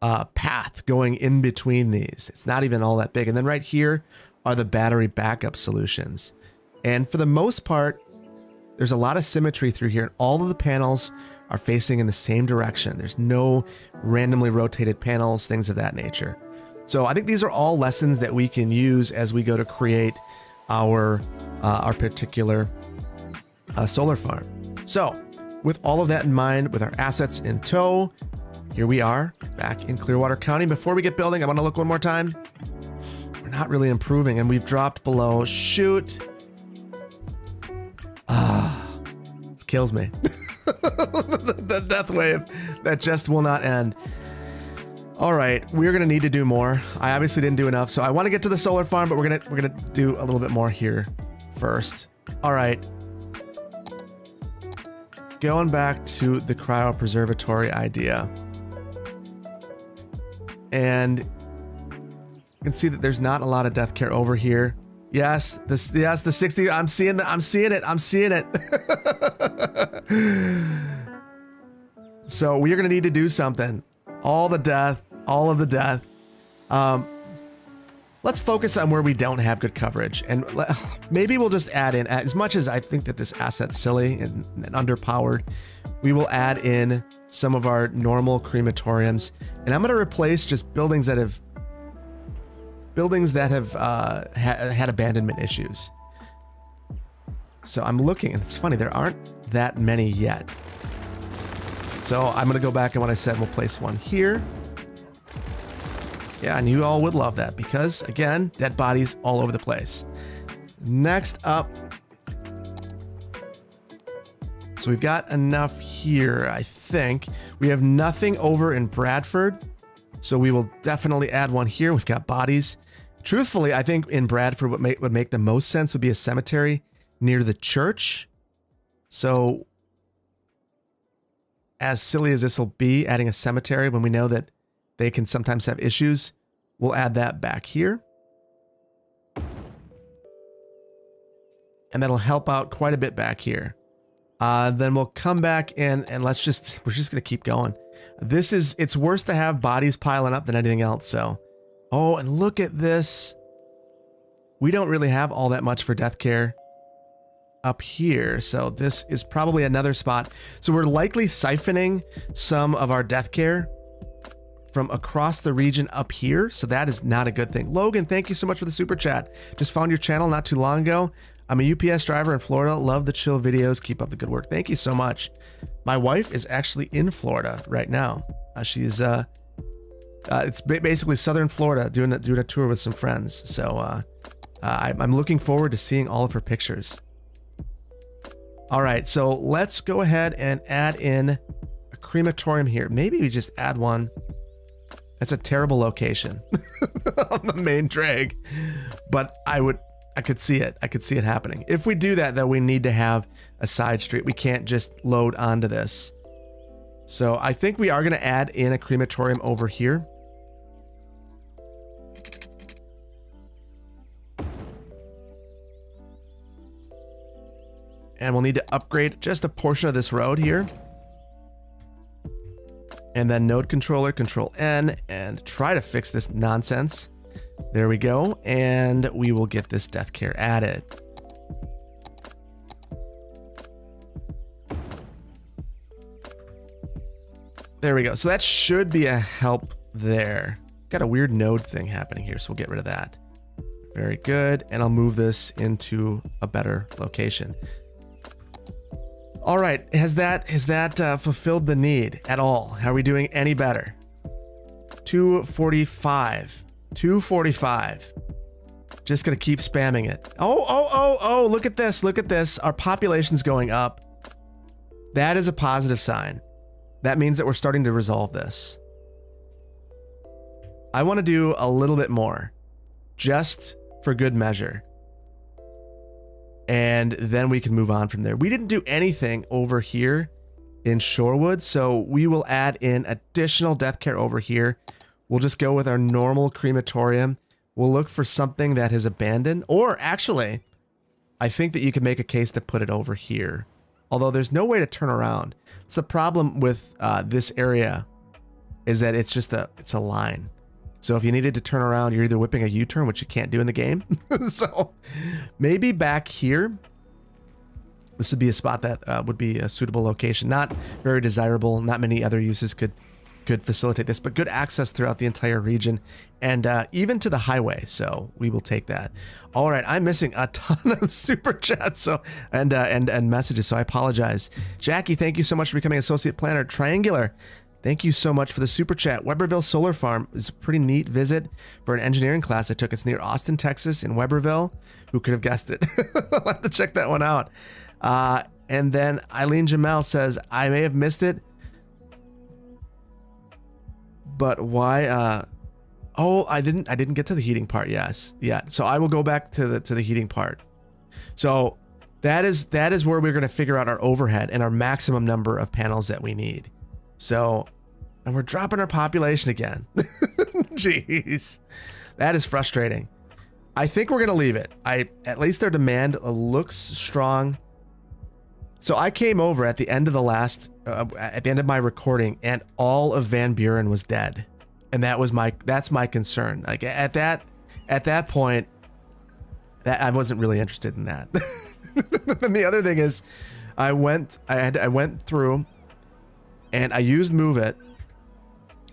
Speaker 1: uh, path going in between these. It's not even all that big. And then right here are the battery backup solutions. And for the most part, there's a lot of symmetry through here. All of the panels are facing in the same direction. There's no randomly rotated panels, things of that nature. So I think these are all lessons that we can use as we go to create our uh, our particular uh, solar farm. So with all of that in mind, with our assets in tow, here we are back in Clearwater County. Before we get building, I want to look one more time. We're not really improving and we've dropped below. Shoot. Ah, this kills me. the death wave that just will not end. All right, we're gonna need to do more. I obviously didn't do enough, so I want to get to the solar farm, but we're gonna we're gonna do a little bit more here first. All right, going back to the cryopreservatory idea. And you can see that there's not a lot of death care over here. Yes, this yes, the 60. I'm seeing that. I'm seeing it. I'm seeing it. so we're gonna need to do something. All the death, all of the death. Um, let's focus on where we don't have good coverage, and maybe we'll just add in as much as I think that this asset's silly and, and underpowered. We will add in some of our normal crematoriums, and I'm going to replace just buildings that have buildings that have uh, ha had abandonment issues. So I'm looking, and it's funny there aren't that many yet. So I'm going to go back and what I said, we'll place one here. Yeah, and you all would love that because, again, dead bodies all over the place. Next up, so we've got enough here, I think. We have nothing over in Bradford. So we will definitely add one here. We've got bodies. Truthfully, I think in Bradford, what make, would make the most sense would be a cemetery near the church. So as silly as this will be, adding a cemetery when we know that they can sometimes have issues, we'll add that back here. And that'll help out quite a bit back here. Uh, then we'll come back and and let's just we're just gonna keep going. This is, it's worse to have bodies piling up than anything else. So, oh, and look at this. We don't really have all that much for death care up here. So this is probably another spot. So we're likely siphoning some of our death care from across the region up here. So that is not a good thing. Logan, thank you so much for the super chat. Just found your channel not too long ago. I'm a UPS driver in Florida. Love the chill videos. Keep up the good work. Thank you so much. My wife is actually in Florida right now. Uh, she's uh, uh, it's basically southern Florida doing a, doing a tour with some friends. So uh, uh, I'm looking forward to seeing all of her pictures. All right, so let's go ahead and add in a crematorium here. Maybe we just add one. That's a terrible location on the main drag, but I would I could see it. I could see it happening. If we do that, though, we need to have a side street. We can't just load onto this. So I think we are going to add in a crematorium over here. And we'll need to upgrade just a portion of this road here. And then node controller, control N, and try to fix this nonsense. There we go. And we will get this death care added. There we go. So that should be a help there. Got a weird node thing happening here, so we'll get rid of that. Very good. And I'll move this into a better location. All right, has that has that uh, fulfilled the need at all? Are we doing any better? 245. 245. Just gonna keep spamming it. Oh, oh, oh, oh, look at this. Look at this. Our population's going up. That is a positive sign. That means that we're starting to resolve this. I want to do a little bit more, just for good measure. And then we can move on from there. We didn't do anything over here in Shorewood, so we will add in additional death care over here We'll just go with our normal crematorium. We'll look for something that is abandoned. Or actually, I think that you could make a case to put it over here. Although there's no way to turn around. It's a problem with uh, this area is that it's just a it's a line. So if you needed to turn around, you're either whipping a U-turn, which you can't do in the game. so maybe back here, this would be a spot that uh, would be a suitable location. Not very desirable. Not many other uses could could facilitate this, but good access throughout the entire region and uh, even to the highway. So we will take that. All right, I'm missing a ton of super chats so and uh, and and messages, so I apologize. Jackie, thank you so much for becoming associate planner. Triangular, thank you so much for the super chat. Webberville Solar Farm is a pretty neat visit for an engineering class I took. It's near Austin, Texas, in Webberville. Who could have guessed it? I'll have to check that one out. Uh, and then Eileen Jamel says, I may have missed it but why uh oh i didn't i didn't get to the heating part yes yeah so i will go back to the to the heating part so that is that is where we're going to figure out our overhead and our maximum number of panels that we need so and we're dropping our population again. Jeez. That is frustrating. I think we're going to leave it. I at least our demand looks strong. So I came over at the end of the last, uh, at the end of my recording, and all of Van Buren was dead, and that was my that's my concern. Like at that at that point, that I wasn't really interested in that. and the other thing is, I went I had I went through, and I used Move It,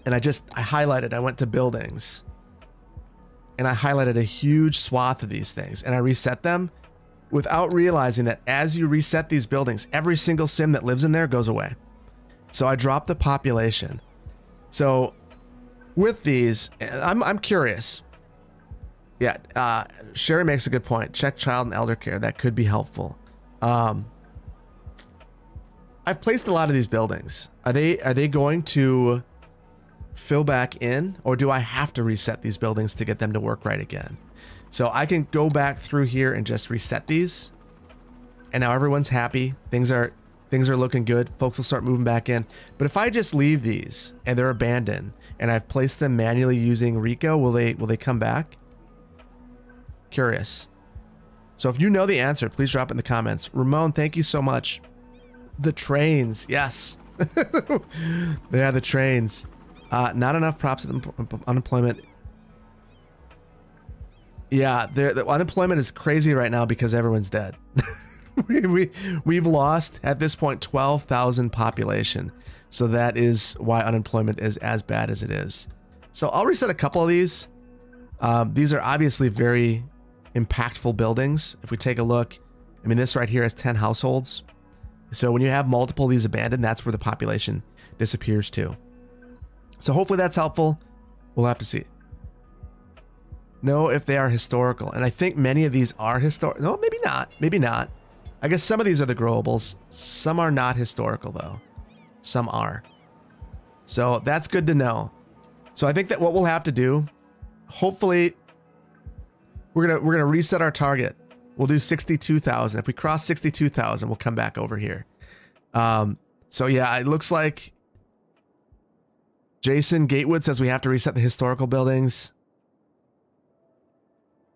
Speaker 1: and I just I highlighted. I went to buildings, and I highlighted a huge swath of these things, and I reset them without realizing that as you reset these buildings, every single sim that lives in there goes away. So I dropped the population. So with these, I'm, I'm curious. Yeah, uh, Sherry makes a good point. Check child and elder care. That could be helpful. Um, I've placed a lot of these buildings. Are they are they going to fill back in, or do I have to reset these buildings to get them to work right again? So I can go back through here and just reset these. And now everyone's happy. Things are things are looking good. Folks will start moving back in. But if I just leave these and they're abandoned and I've placed them manually using Rico, will they will they come back? Curious. So if you know the answer, please drop in the comments. Ramon, thank you so much. The trains, yes. yeah, the trains. Uh, not enough props at unemployment. Yeah, the unemployment is crazy right now because everyone's dead. we, we, we've lost at this point 12,000 population. So that is why unemployment is as bad as it is. So I'll reset a couple of these. Um, these are obviously very impactful buildings. If we take a look, I mean, this right here has 10 households. So when you have multiple of these abandoned, that's where the population disappears to. So hopefully that's helpful. We'll have to see. Know if they are historical. And I think many of these are historical. No, maybe not. Maybe not. I guess some of these are the growables. Some are not historical, though. Some are. So that's good to know. So I think that what we'll have to do, hopefully, we're gonna we're gonna reset our target. We'll do 62,000. If we cross 62,000, we'll come back over here. Um, so yeah, it looks like Jason Gatewood says we have to reset the historical buildings.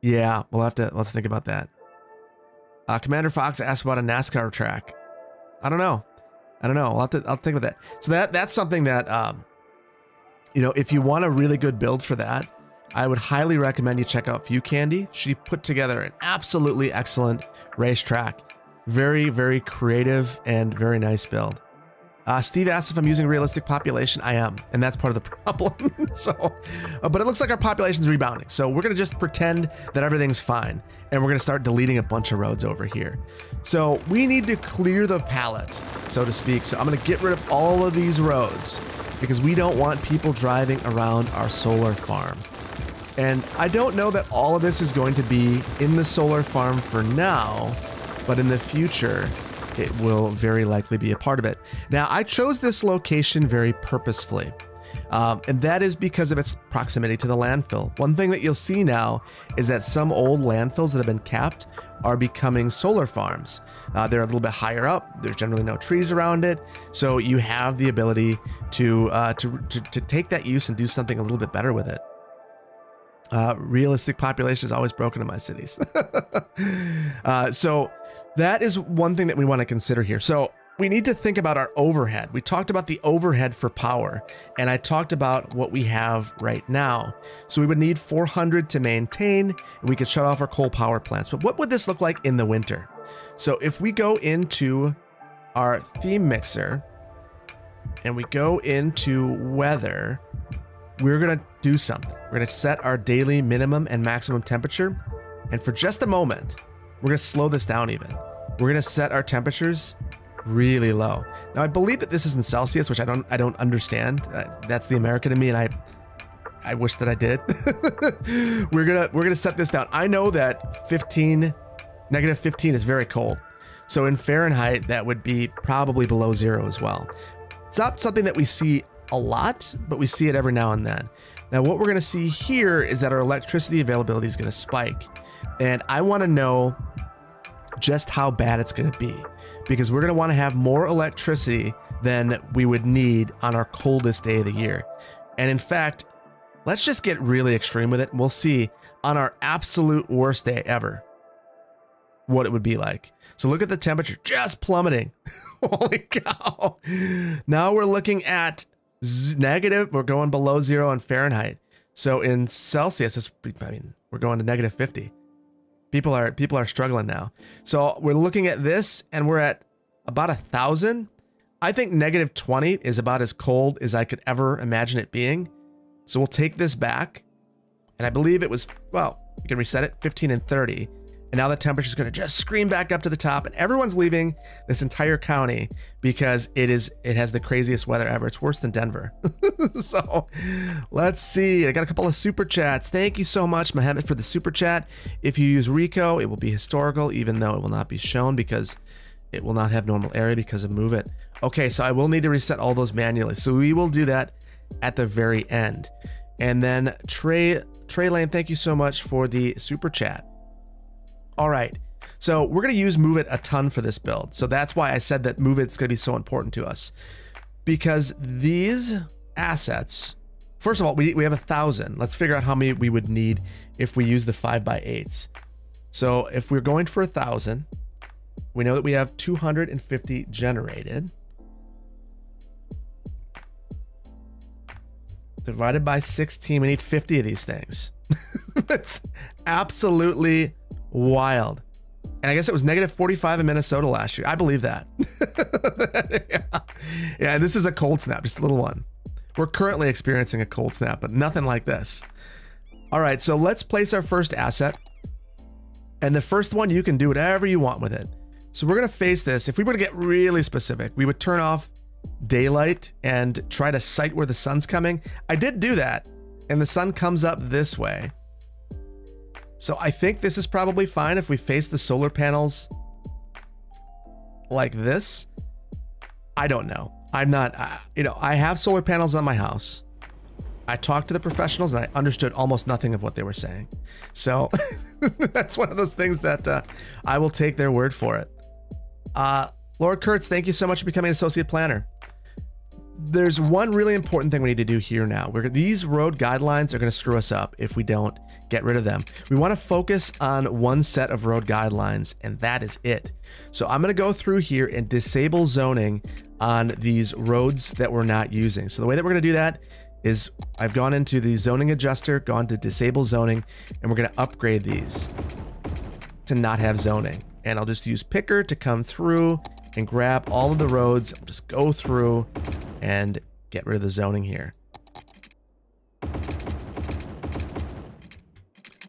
Speaker 1: Yeah, we'll have to let's think about that. Uh, Commander Fox asked about a NASCAR track. I don't know. I don't know. I'll have to I'll think about that. So that that's something that um, you know, if you want a really good build for that, I would highly recommend you check out Few Candy. She put together an absolutely excellent racetrack. Very, very creative and very nice build. Uh, Steve asked if I'm using realistic population. I am, and that's part of the problem. so, uh, but it looks like our population's rebounding. So we're gonna just pretend that everything's fine, and we're gonna start deleting a bunch of roads over here. So we need to clear the palette, so to speak. So I'm gonna get rid of all of these roads because we don't want people driving around our solar farm. And I don't know that all of this is going to be in the solar farm for now, but in the future, it will very likely be a part of it. Now, I chose this location very purposefully. Um, and that is because of its proximity to the landfill. One thing that you'll see now is that some old landfills that have been capped are becoming solar farms. Uh, they're a little bit higher up. There's generally no trees around it, so you have the ability to, uh, to, to to take that use and do something a little bit better with it. Uh, realistic population is always broken in my cities. uh, so that is one thing that we want to consider here. So we need to think about our overhead. We talked about the overhead for power, and I talked about what we have right now. So we would need 400 to maintain, and we could shut off our coal power plants. But what would this look like in the winter? So if we go into our theme mixer, and we go into weather, we're to do something. We're to set our daily minimum and maximum temperature. And for just a moment, we're going to slow this down even. We're going to set our temperatures really low. Now I believe that this is in Celsius, which I don't I don't understand. Uh, that's the American in me and I I wish that I did. we're to we're to set this down. I know that 15 negative 15 is very cold. So in Fahrenheit that would be probably below 0 as well. It's not something that we see a lot, but we see it every now and then. Now, what we're to see here is that our electricity availability is to spike. And I want to know just how bad it's going to be because we're going to want to have more electricity than we would need on our coldest day of the year. And in fact, let's just get really extreme with it and we'll see on our absolute worst day ever what it would be like. So look at the temperature just plummeting. Holy cow. Now we're looking at negative. We're going below zero in Fahrenheit. So in Celsius, I mean, we're going to negative 50. People are people are struggling now. So we're looking at this and we're at about a thousand. I think negative 20 is about as cold as I could ever imagine it being. So we'll take this back. And I believe it was, well, you can reset it 15 and 30. And now the temperature is going to just scream back up to the top, and everyone's leaving this entire county because it is it has the craziest weather ever. It's worse than Denver. so let's see. I got a couple of super chats. Thank you so much, Mohammed, for the super chat. If you use Rico, it will be historical, even though it will not be shown because it will not have normal area because of move it. Okay, so I will need to reset all those manually. So we will do that at the very end. And then Trey Trey Lane, thank you so much for the super chat. All right. So we're going to use Move It a ton for this build. So that's why I said that Move It's going to be so important to us. Because these assets, first of all, we, we have a thousand. Let's figure out how many we would need if we use the five by eights. So if we're going for a thousand, we know that we have 250 generated. divided by 16. We need 50 of these things. That's absolutely wild. And I guess it was negative 45 in Minnesota last year. I believe that. yeah. yeah, this is a cold snap, just a little one. We're currently experiencing a cold snap, but nothing like this. All right, so let's place our first asset. And the first one, you can do whatever you want with it. So we're gonna face this. If we were to get really specific, we would turn off daylight and try to sight where the sun's coming. I did do that, and the sun comes up this way. So I think this is probably fine if we face the solar panels like this. I don't know. I'm not, uh, you know, I have solar panels on my house. I talked to the professionals and I understood almost nothing of what they were saying. So that's one of those things that uh, I will take their word for it. Uh, Laura Kurtz, thank you so much for becoming an associate planner there's one really important thing we need to do here now. We're, these road guidelines are going to screw us up if we don't get rid of them. We want to focus on one set of road guidelines, and that is it. So I'm going to go through here and disable zoning on these roads that we're not using. So the way that we're going to do that is I've gone into the zoning adjuster, gone to disable zoning, and we're going to upgrade these to not have zoning. And I'll just use picker to come through and grab all of the roads. Just go through and get rid of the zoning here.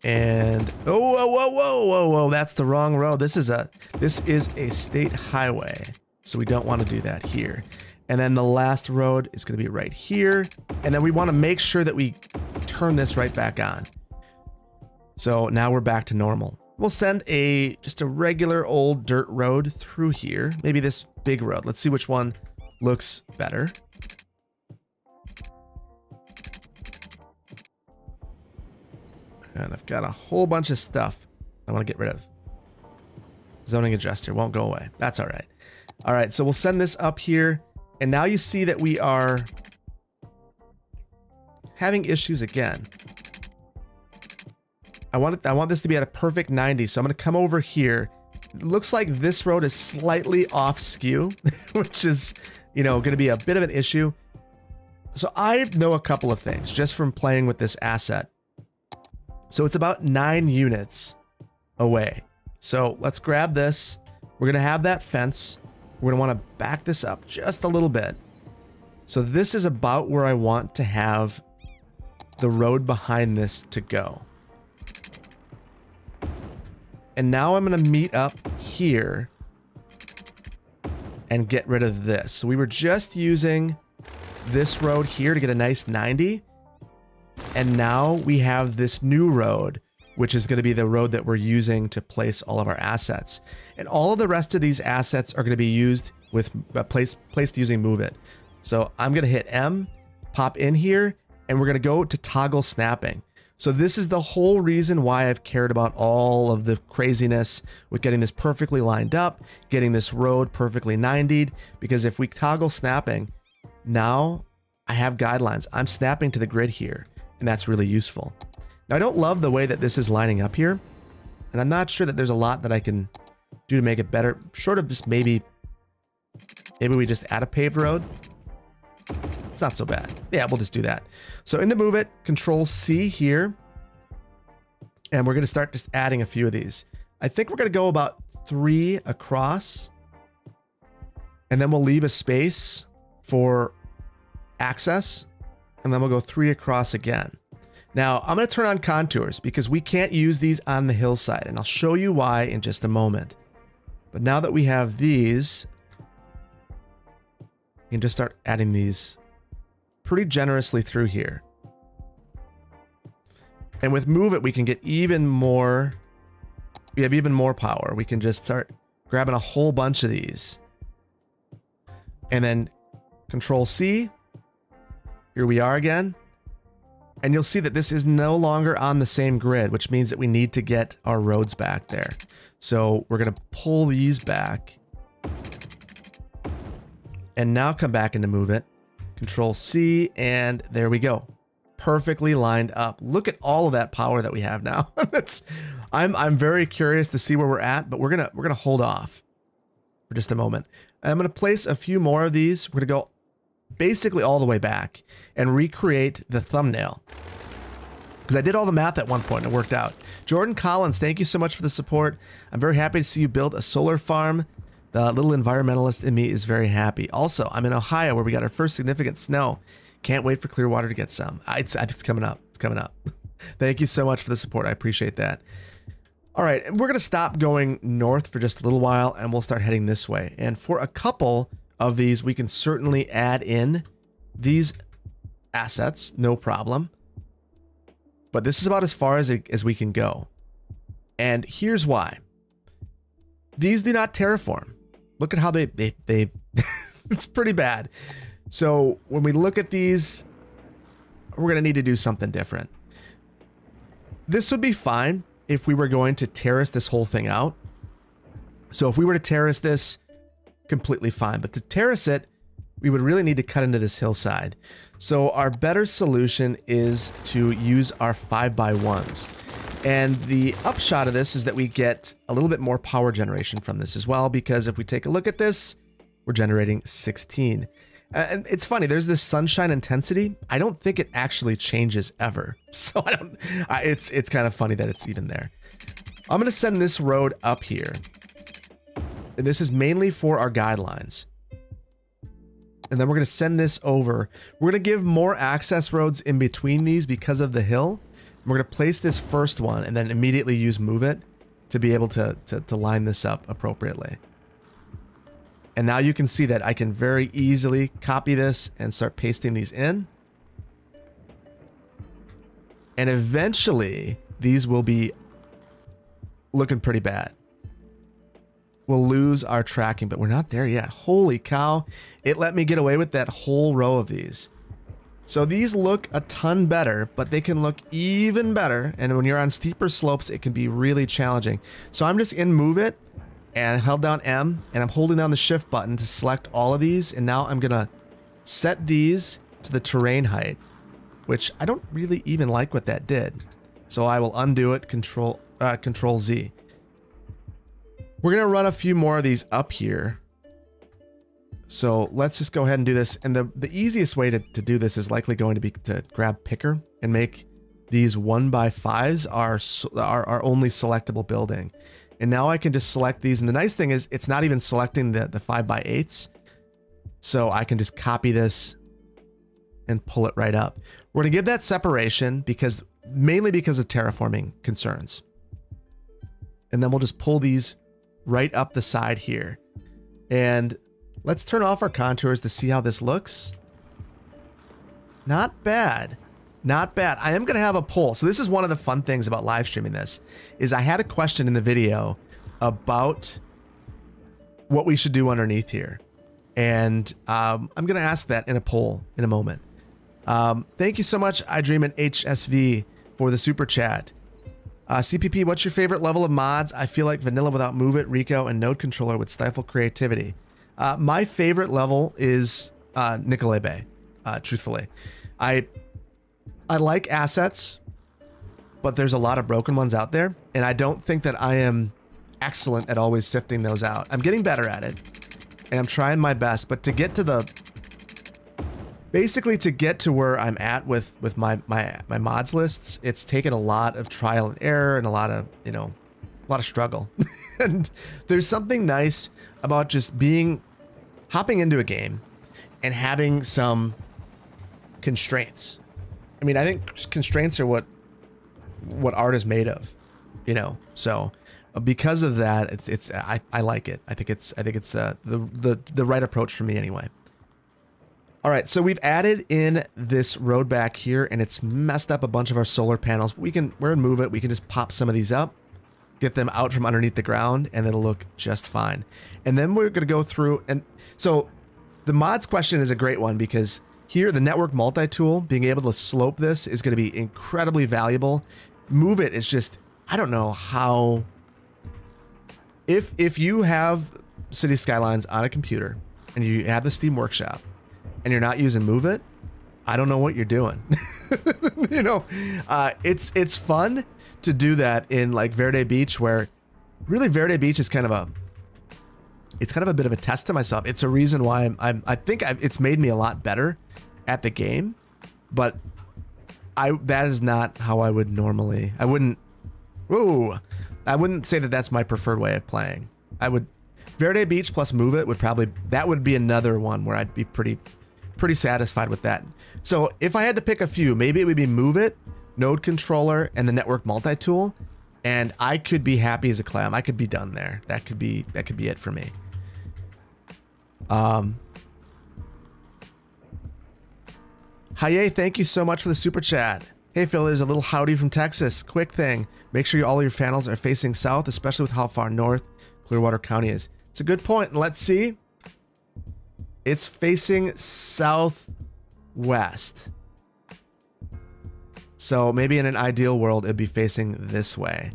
Speaker 1: And oh whoa whoa whoa whoa whoa that's the wrong road. This is a this is a state highway. So we don't want to do that here. And then the last road is going to be right here. And then we want to make sure that we turn this right back on. So now we're back to normal. We'll send a just a regular old dirt road through here. Maybe this big road. Let's see which one looks better. And I've got a whole bunch of stuff I want to get rid of. Zoning adjuster won't go away. That's all right. All right, so we'll send this up here. And now you see that we are having issues again. I want it, I want this to be at a perfect 90. So I'm going to come over here. It looks like this road is slightly off skew, which is, you know, going to be a bit of an issue. So I know a couple of things just from playing with this asset. So it's about nine units away. So let's grab this. We're going to have that fence. We're want to back this up just a little bit. So this is about where I want to have the road behind this to go. And now I'm going to meet up here and get rid of this. So we were just using this road here to get a nice 90. And now we have this new road, which is going to be the road that we're using to place all of our assets. And all of the rest of these assets are going to be used with uh, place, placed using move it. So I'm going to hit M, pop in here, and we're going to go to toggle snapping. So this is the whole reason why I've cared about all of the craziness with getting this perfectly lined up, getting this road perfectly 90'd, because if we toggle snapping, now I have guidelines. I'm snapping to the grid here, and that's really useful. Now I don't love the way that this is lining up here, and I'm not sure that there's a lot that I can do to make it better, short of just maybe, maybe we just add a paved road. It's not so bad. Yeah, we'll just do that. So in the move it, control C here. And we're going to start just adding a few of these. I think we're going to go about three across. And then we'll leave a space for access. And then we'll go three across again. Now, I'm going to turn on contours because we can't use these on the hillside. And I'll show you why in just a moment. But now that we have these, you can just start adding these pretty generously through here. And with move it, we can get even more, we have even more power. We can just start grabbing a whole bunch of these. And then control C, here we are again. And you'll see that this is no longer on the same grid, which means that we need to get our roads back there. So we're going to pull these back and now come back into move it. Control C, and there we go. Perfectly lined up. Look at all of that power that we have now. That's, I'm I'm very curious to see where we're at, but we're gonna we're gonna hold off for just a moment. I'm gonna place a few more of these. We're gonna go basically all the way back and recreate the thumbnail. Because I did all the math at one point and it worked out. Jordan Collins, thank you so much for the support. I'm very happy to see you build a solar farm. The little environmentalist in me is very happy. Also, I'm in Ohio where we got our first significant snow. Can't wait for Clearwater to get some. It's, it's coming up. It's coming up. thank you so much for the support. I appreciate that. All right, and we're going to stop going north for just a little while and we'll start heading this way. And for a couple of these, we can certainly add in these assets, no problem. But this is about as far as, it, as we can go. And here's why. These do not terraform. Look at how they, they, they it's pretty bad. So when we look at these, we're to need to do something different. This would be fine if we were going to terrace this whole thing out. So if we were to terrace this, completely fine. But to terrace it, we would really need to cut into this hillside. So our better solution is to use our 5 by ones And the upshot of this is that we get a little bit more power generation from this as well, because if we take a look at this, we're generating 16. And it's funny, there's this sunshine intensity. I don't think it actually changes ever. So I don't, it's, it's kind of funny that it's even there. I'm to send this road up here. And this is mainly for our guidelines. And then we're to send this over. We're to give more access roads in between these because of the hill. We're going to place this first one and then immediately use move it to be able to, to, to line this up appropriately. And now you can see that I can very easily copy this and start pasting these in. And eventually these will be looking pretty bad. We'll lose our tracking, but we're not there yet. Holy cow. It let me get away with that whole row of these. So these look a ton better, but they can look even better. And when you're on steeper slopes, it can be really challenging. So I'm just in move it and held down M and I'm holding down the shift button to select all of these. And now I'm gonna set these to the terrain height, which I don't really even like what that did. So I will undo it, control, uh, control Z. We're gonna run a few more of these up here. So let's just go ahead and do this. And the, the easiest way to, to do this is likely going to be to grab picker and make these one by fives our, our, our only selectable building. And now I can just select these. And the nice thing is it's not even selecting the, the five by eights. So I can just copy this and pull it right up. We're gonna give that separation because mainly because of terraforming concerns. And then we'll just pull these right up the side here. And let's turn off our contours to see how this looks. Not bad. Not bad. I am going to have a poll. So this is one of the fun things about live streaming this is I had a question in the video about what we should do underneath here. And um, I'm going to ask that in a poll in a moment. Um, thank you so much, I Dream and HSV for the super chat. Uh, CPP, what's your favorite level of mods? I feel like vanilla without Move It, Rico, and Node Controller would stifle creativity. Uh, my favorite level is uh, Bay, uh, truthfully. I I like assets, but there's a lot of broken ones out there, and I don't think that I am excellent at always sifting those out. I'm getting better at it, and I'm trying my best, but to get to the basically to get to where I'm at with with my my my mods lists, it's taken a lot of trial and error and a lot of you know a lot of struggle. and there's something nice about just being hopping into a game and having some constraints. I mean, I think constraints are what what art is made of, you know. So uh, because of that, it's it's I, I like it. I think it's I think it's uh, the the the right approach for me anyway. All right, so we've added in this road back here and it's messed up a bunch of our solar panels. We can, we're gonna move it. We can just pop some of these up, get them out from underneath the ground and it'll look just fine. And then we're gonna go through and so the mods question is a great one because here the network multi-tool, being able to slope this is gonna be incredibly valuable. Move it is just, I don't know how, if, if you have City Skylines on a computer and you have the Steam Workshop, and you're not using Move It, I don't know what you're doing. you know, uh, it's it's fun to do that in like Verde Beach, where really Verde Beach is kind of a it's kind of a bit of a test to myself. It's a reason why I'm, I'm I think I've, it's made me a lot better at the game, but I that is not how I would normally. I wouldn't. Ooh, I wouldn't say that that's my preferred way of playing. I would Verde Beach plus Move It would probably that would be another one where I'd be pretty pretty satisfied with that. So if I had to pick a few, maybe it would be Move It, Node Controller, and the Network Multi-Tool, and I could be happy as a clam. I could be done there. That could be that could be it for me. Um, Haye, thank you so much for the super chat. Hey Phil, there's a little howdy from Texas. Quick thing, make sure all your panels are facing south, especially with how far north Clearwater County is. It's a good point. Let's see. It's facing southwest. So maybe in an ideal world, it'd be facing this way.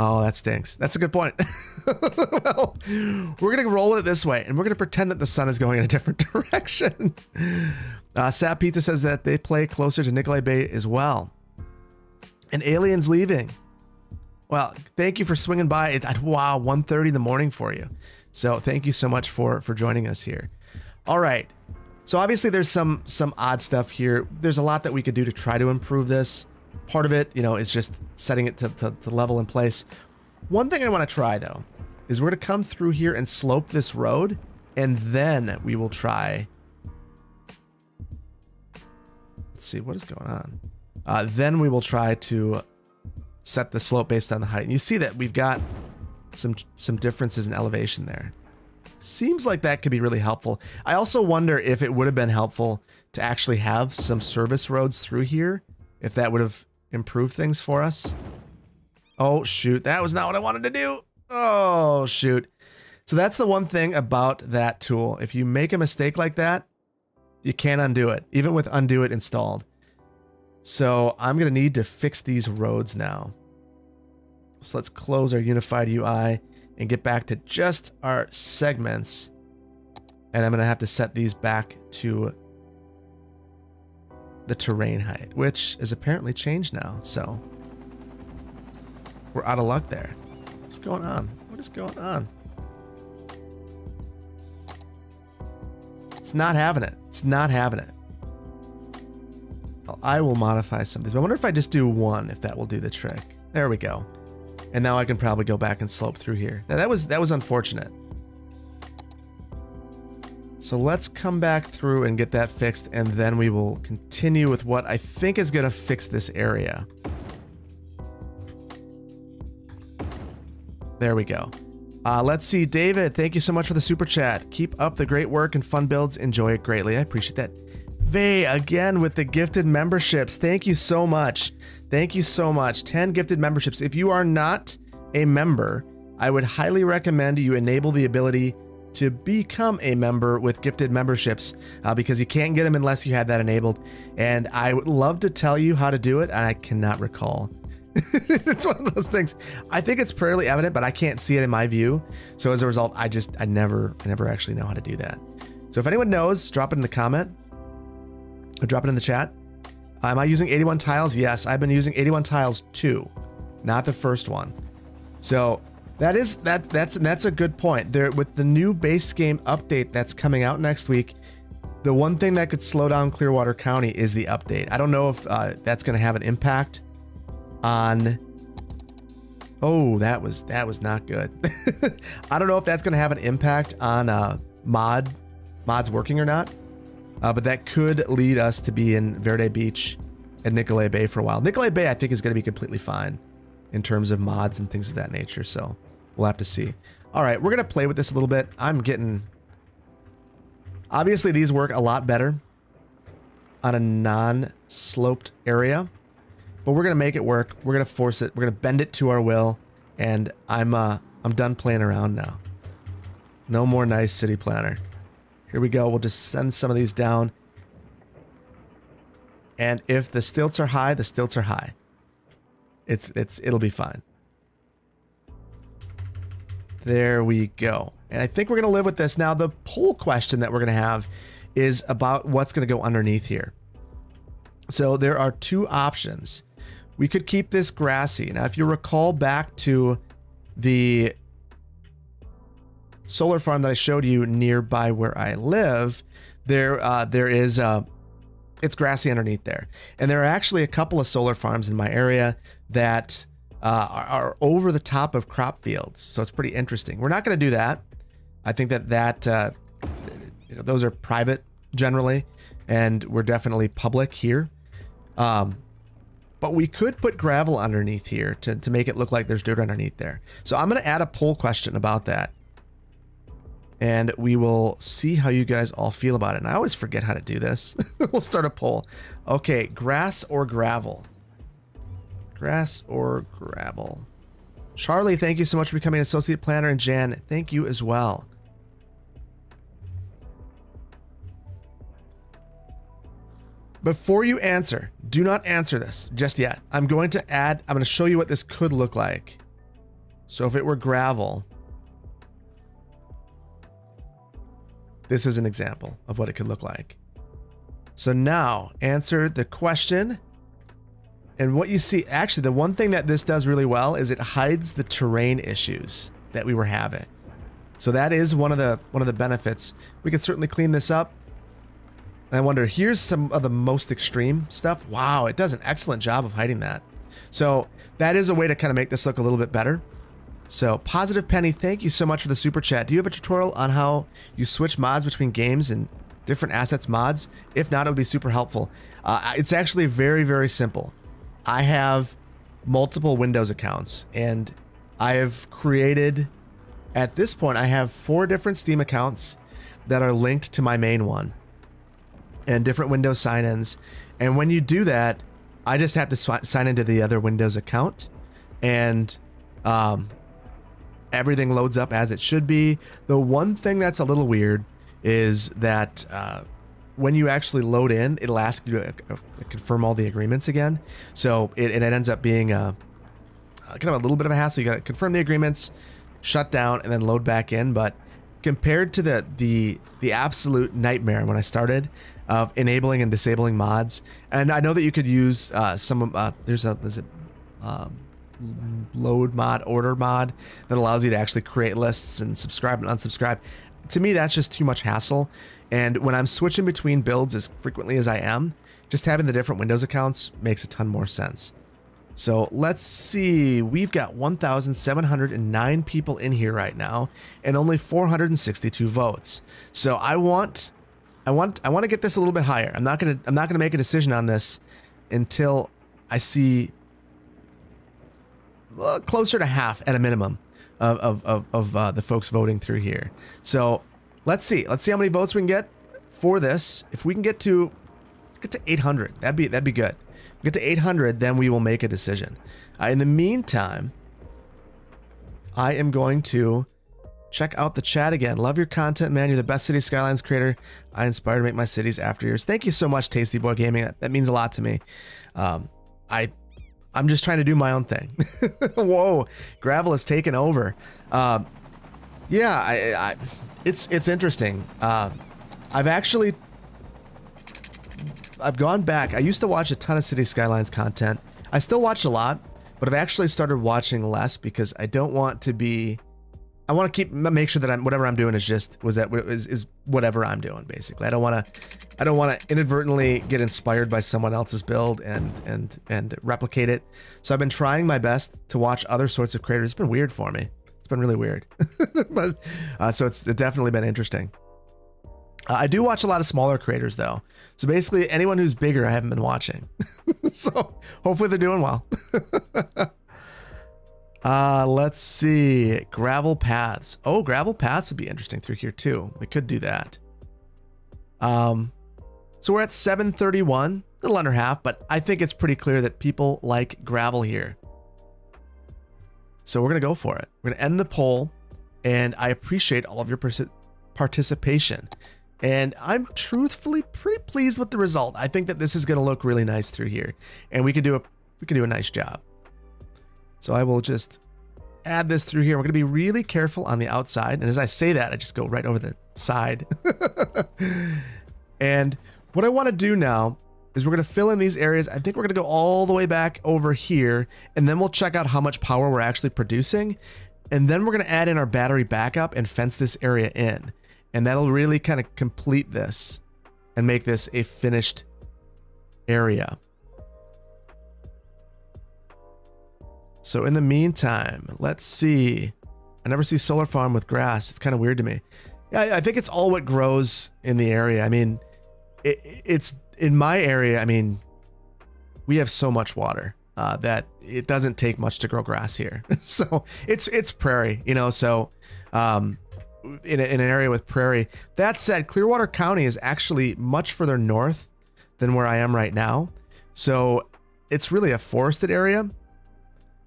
Speaker 1: Oh, that stinks. That's a good point. well, we're going to roll with it this way, and we're going to pretend that the sun is going in a different direction. Uh, Sap Pizza says that they play closer to Nicolay Bay as well. And Aliens leaving. Well, thank you for swinging by. It, wow, 1.30 in the morning for you. So thank you so much for, for joining us here. All right. So obviously there's some some odd stuff here. There's a lot that we could do to try to improve this. Part of it, you know, is just setting it to, to, to level in place. One thing I want to try, though, is we're going to come through here and slope this road, and then we will try... Let's see, what is going on? Uh, then we will try to set the slope based on the height. And you see that we've got some some differences in elevation there. Seems like that could be really helpful. I also wonder if it would have been helpful to actually have some service roads through here, if that would have improve things for us. Oh, shoot. That was not what I wanted to do. Oh, shoot. So that's the one thing about that tool. If you make a mistake like that, you can't undo it, even with undo it installed. So I'm going to need to fix these roads now. So let's close our unified UI and get back to just our segments. And I'm going to have to set these back to the terrain height, which is apparently changed now. So we're out of luck there. What's going on? What is going on? It's not having it. It's not having it. Well, I will modify some of these. I wonder if I just do one, if that will do the trick. There we go. And now I can probably go back and slope through here. Now that was that was unfortunate. So let's come back through and get that fixed, and then we will continue with what I think is going to fix this area. There we go. Uh, let's see, David, thank you so much for the super chat. Keep up the great work and fun builds. Enjoy it greatly. I appreciate that. Vay, again with the gifted memberships. Thank you so much. Thank you so much. 10 gifted memberships. If you are not a member, I would highly recommend you enable the ability to become a member with gifted memberships uh, because you can't get them unless you have that enabled. And I would love to tell you how to do it, and I cannot recall. it's one of those things. I think it's fairly evident, but I can't see it in my view. So as a result, I just I never I never actually know how to do that. So if anyone knows, drop it in the comment or drop it in the chat. Am I using 81 tiles? Yes, I've been using 81 tiles too, not the first one. So that is that that's that's a good point. There with the new base game update that's coming out next week. The one thing that could slow down Clearwater County is the update. I don't know if uh, that's going to have an impact on. Oh, that was that was not good. I don't know if that's going to have an impact on uh, mod mods working or not, uh, but that could lead us to be in Verde Beach and Nicolay Bay for a while. Nicolay Bay, I think, is going to be completely fine in terms of mods and things of that nature. So We'll have to see. All right, we're going to play with this a little bit. I'm getting... Obviously, these work a lot better on a non-sloped area. But we're going to make it work. We're going to force it. We're going to bend it to our will. And I'm, uh, I'm done playing around now. No more nice city planner. Here we go. We'll just send some of these down. And if the stilts are high, the stilts are high. It's, it's, it'll be fine. There we go. And I think we're going to live with this. Now, the poll question that we're going to have is about what's going to go underneath here. So there are two options. We could keep this grassy. Now, if you recall back to the solar farm that I showed you nearby where I live, there uh, there is uh, it's grassy underneath there, and there are actually a couple of solar farms in my area that uh, are, are, over the top of crop fields. So it's pretty interesting. We're not going to do that. I think that that uh, you know, those are private generally, and we're definitely public here. Um, but we could put gravel underneath here to, to make it look like there's dirt underneath there. So I'm going to add a poll question about that. And we will see how you guys all feel about it. And I always forget how to do this. we'll start a poll. Okay, grass or gravel? Grass or gravel? Charlie, thank you so much for becoming associate planner. And Jan, thank you as well. Before you answer, do not answer this just yet. I'm going to add, I'm going to show you what this could look like. So if it were gravel, this is an example of what it could look like. So now answer the question. And what you see, actually, the one thing that this does really well is it hides the terrain issues that we were having. So that is one of the one of the benefits. We can certainly clean this up. I wonder, here's some of the most extreme stuff. Wow, it does an excellent job of hiding that. So that is a way to kind of make this look a little bit better. So Positive Penny, thank you so much for the super chat. Do you have a tutorial on how you switch mods between games and different assets mods? If not, it would be super helpful. Uh, it's actually very, very simple. I have multiple Windows accounts and I have created, at this point, I have four different Steam accounts that are linked to my main one and different Windows sign-ins. And when you do that, I just have to sign into the other Windows account and um, everything loads up as it should be. The one thing that's a little weird is that uh, when you actually load in, it'll ask you to uh, confirm all the agreements again. So it, it ends up being a, kind of a little bit of a hassle. You got to confirm the agreements, shut down, and then load back in. But compared to the the the absolute nightmare when I started, of enabling and disabling mods. And I know that you could use uh, some. Uh, there's a there's a um, load mod, order mod that allows you to actually create lists and subscribe and unsubscribe. To me, that's just too much hassle. And when I'm switching between builds as frequently as I am, just having the different Windows accounts makes a ton more sense. So let's see. We've got 1,709 people in here right now and only 462 votes. So I want I want I want to get this a little bit higher. I'm not gonna I'm not gonna make a decision on this until I see uh, closer to half at a minimum of of of, of uh, the folks voting through here. So let's see let's see how many votes we can get for this. If we can get to get to 800, that'd be that'd be good. If we get to 800, then we will make a decision. Uh, in the meantime, I am going to Check out the chat again. Love your content, man. You're the best City Skylines creator. I inspire to make my cities after yours. Thank you so much, Tasty Boy Gaming. That, that means a lot to me. Um, I, I'm just trying to do my own thing. Whoa, gravel is taken over. Uh, yeah, I, I, it's it's interesting. Uh, I've actually, I've gone back. I used to watch a ton of City Skylines content. I still watch a lot, but I've actually started watching less because I don't want to be I want to keep make sure that I'm whatever I'm doing is just was that is, is whatever I'm doing basically. I don't want to I don't want to inadvertently get inspired by someone else's build and and and replicate it. So I've been trying my best to watch other sorts of creators. It's been weird for me. It's been really weird, but uh, so it's definitely been interesting. Uh, I do watch a lot of smaller creators though. So basically, anyone who's bigger, I haven't been watching. so hopefully they're doing well. Uh, let's see. Gravel paths. Oh, gravel paths would be interesting through here too. We could do that. Um, so we're at 731, a little under half, but I think it's pretty clear that people like gravel here. So we're going to go for it. We're going to end the poll, and I appreciate all of your participation. And I'm truthfully pretty pleased with the result. I think that this is going to look really nice through here, and we can do a we can do a nice job. So I will just add this through here. We're going to be really careful on the outside. And as I say that, I just go right over the side. and what I want to do now is we're going to fill in these areas. I think we're going to go all the way back over here, and then we'll check out how much power we're actually producing. And then we're going to add in our battery backup and fence this area in. And that'll really kind of complete this and make this a finished area. So in the meantime, let's see. I never see solar farm with grass. It's kind of weird to me. Yeah, I think it's all what grows in the area. I mean, it, it's in my area. I mean, we have so much water uh, that it doesn't take much to grow grass here. so it's it's prairie, you know. So um, in, a, in an area with prairie. That said, Clearwater County is actually much further north than where I am right now. So it's really a forested area.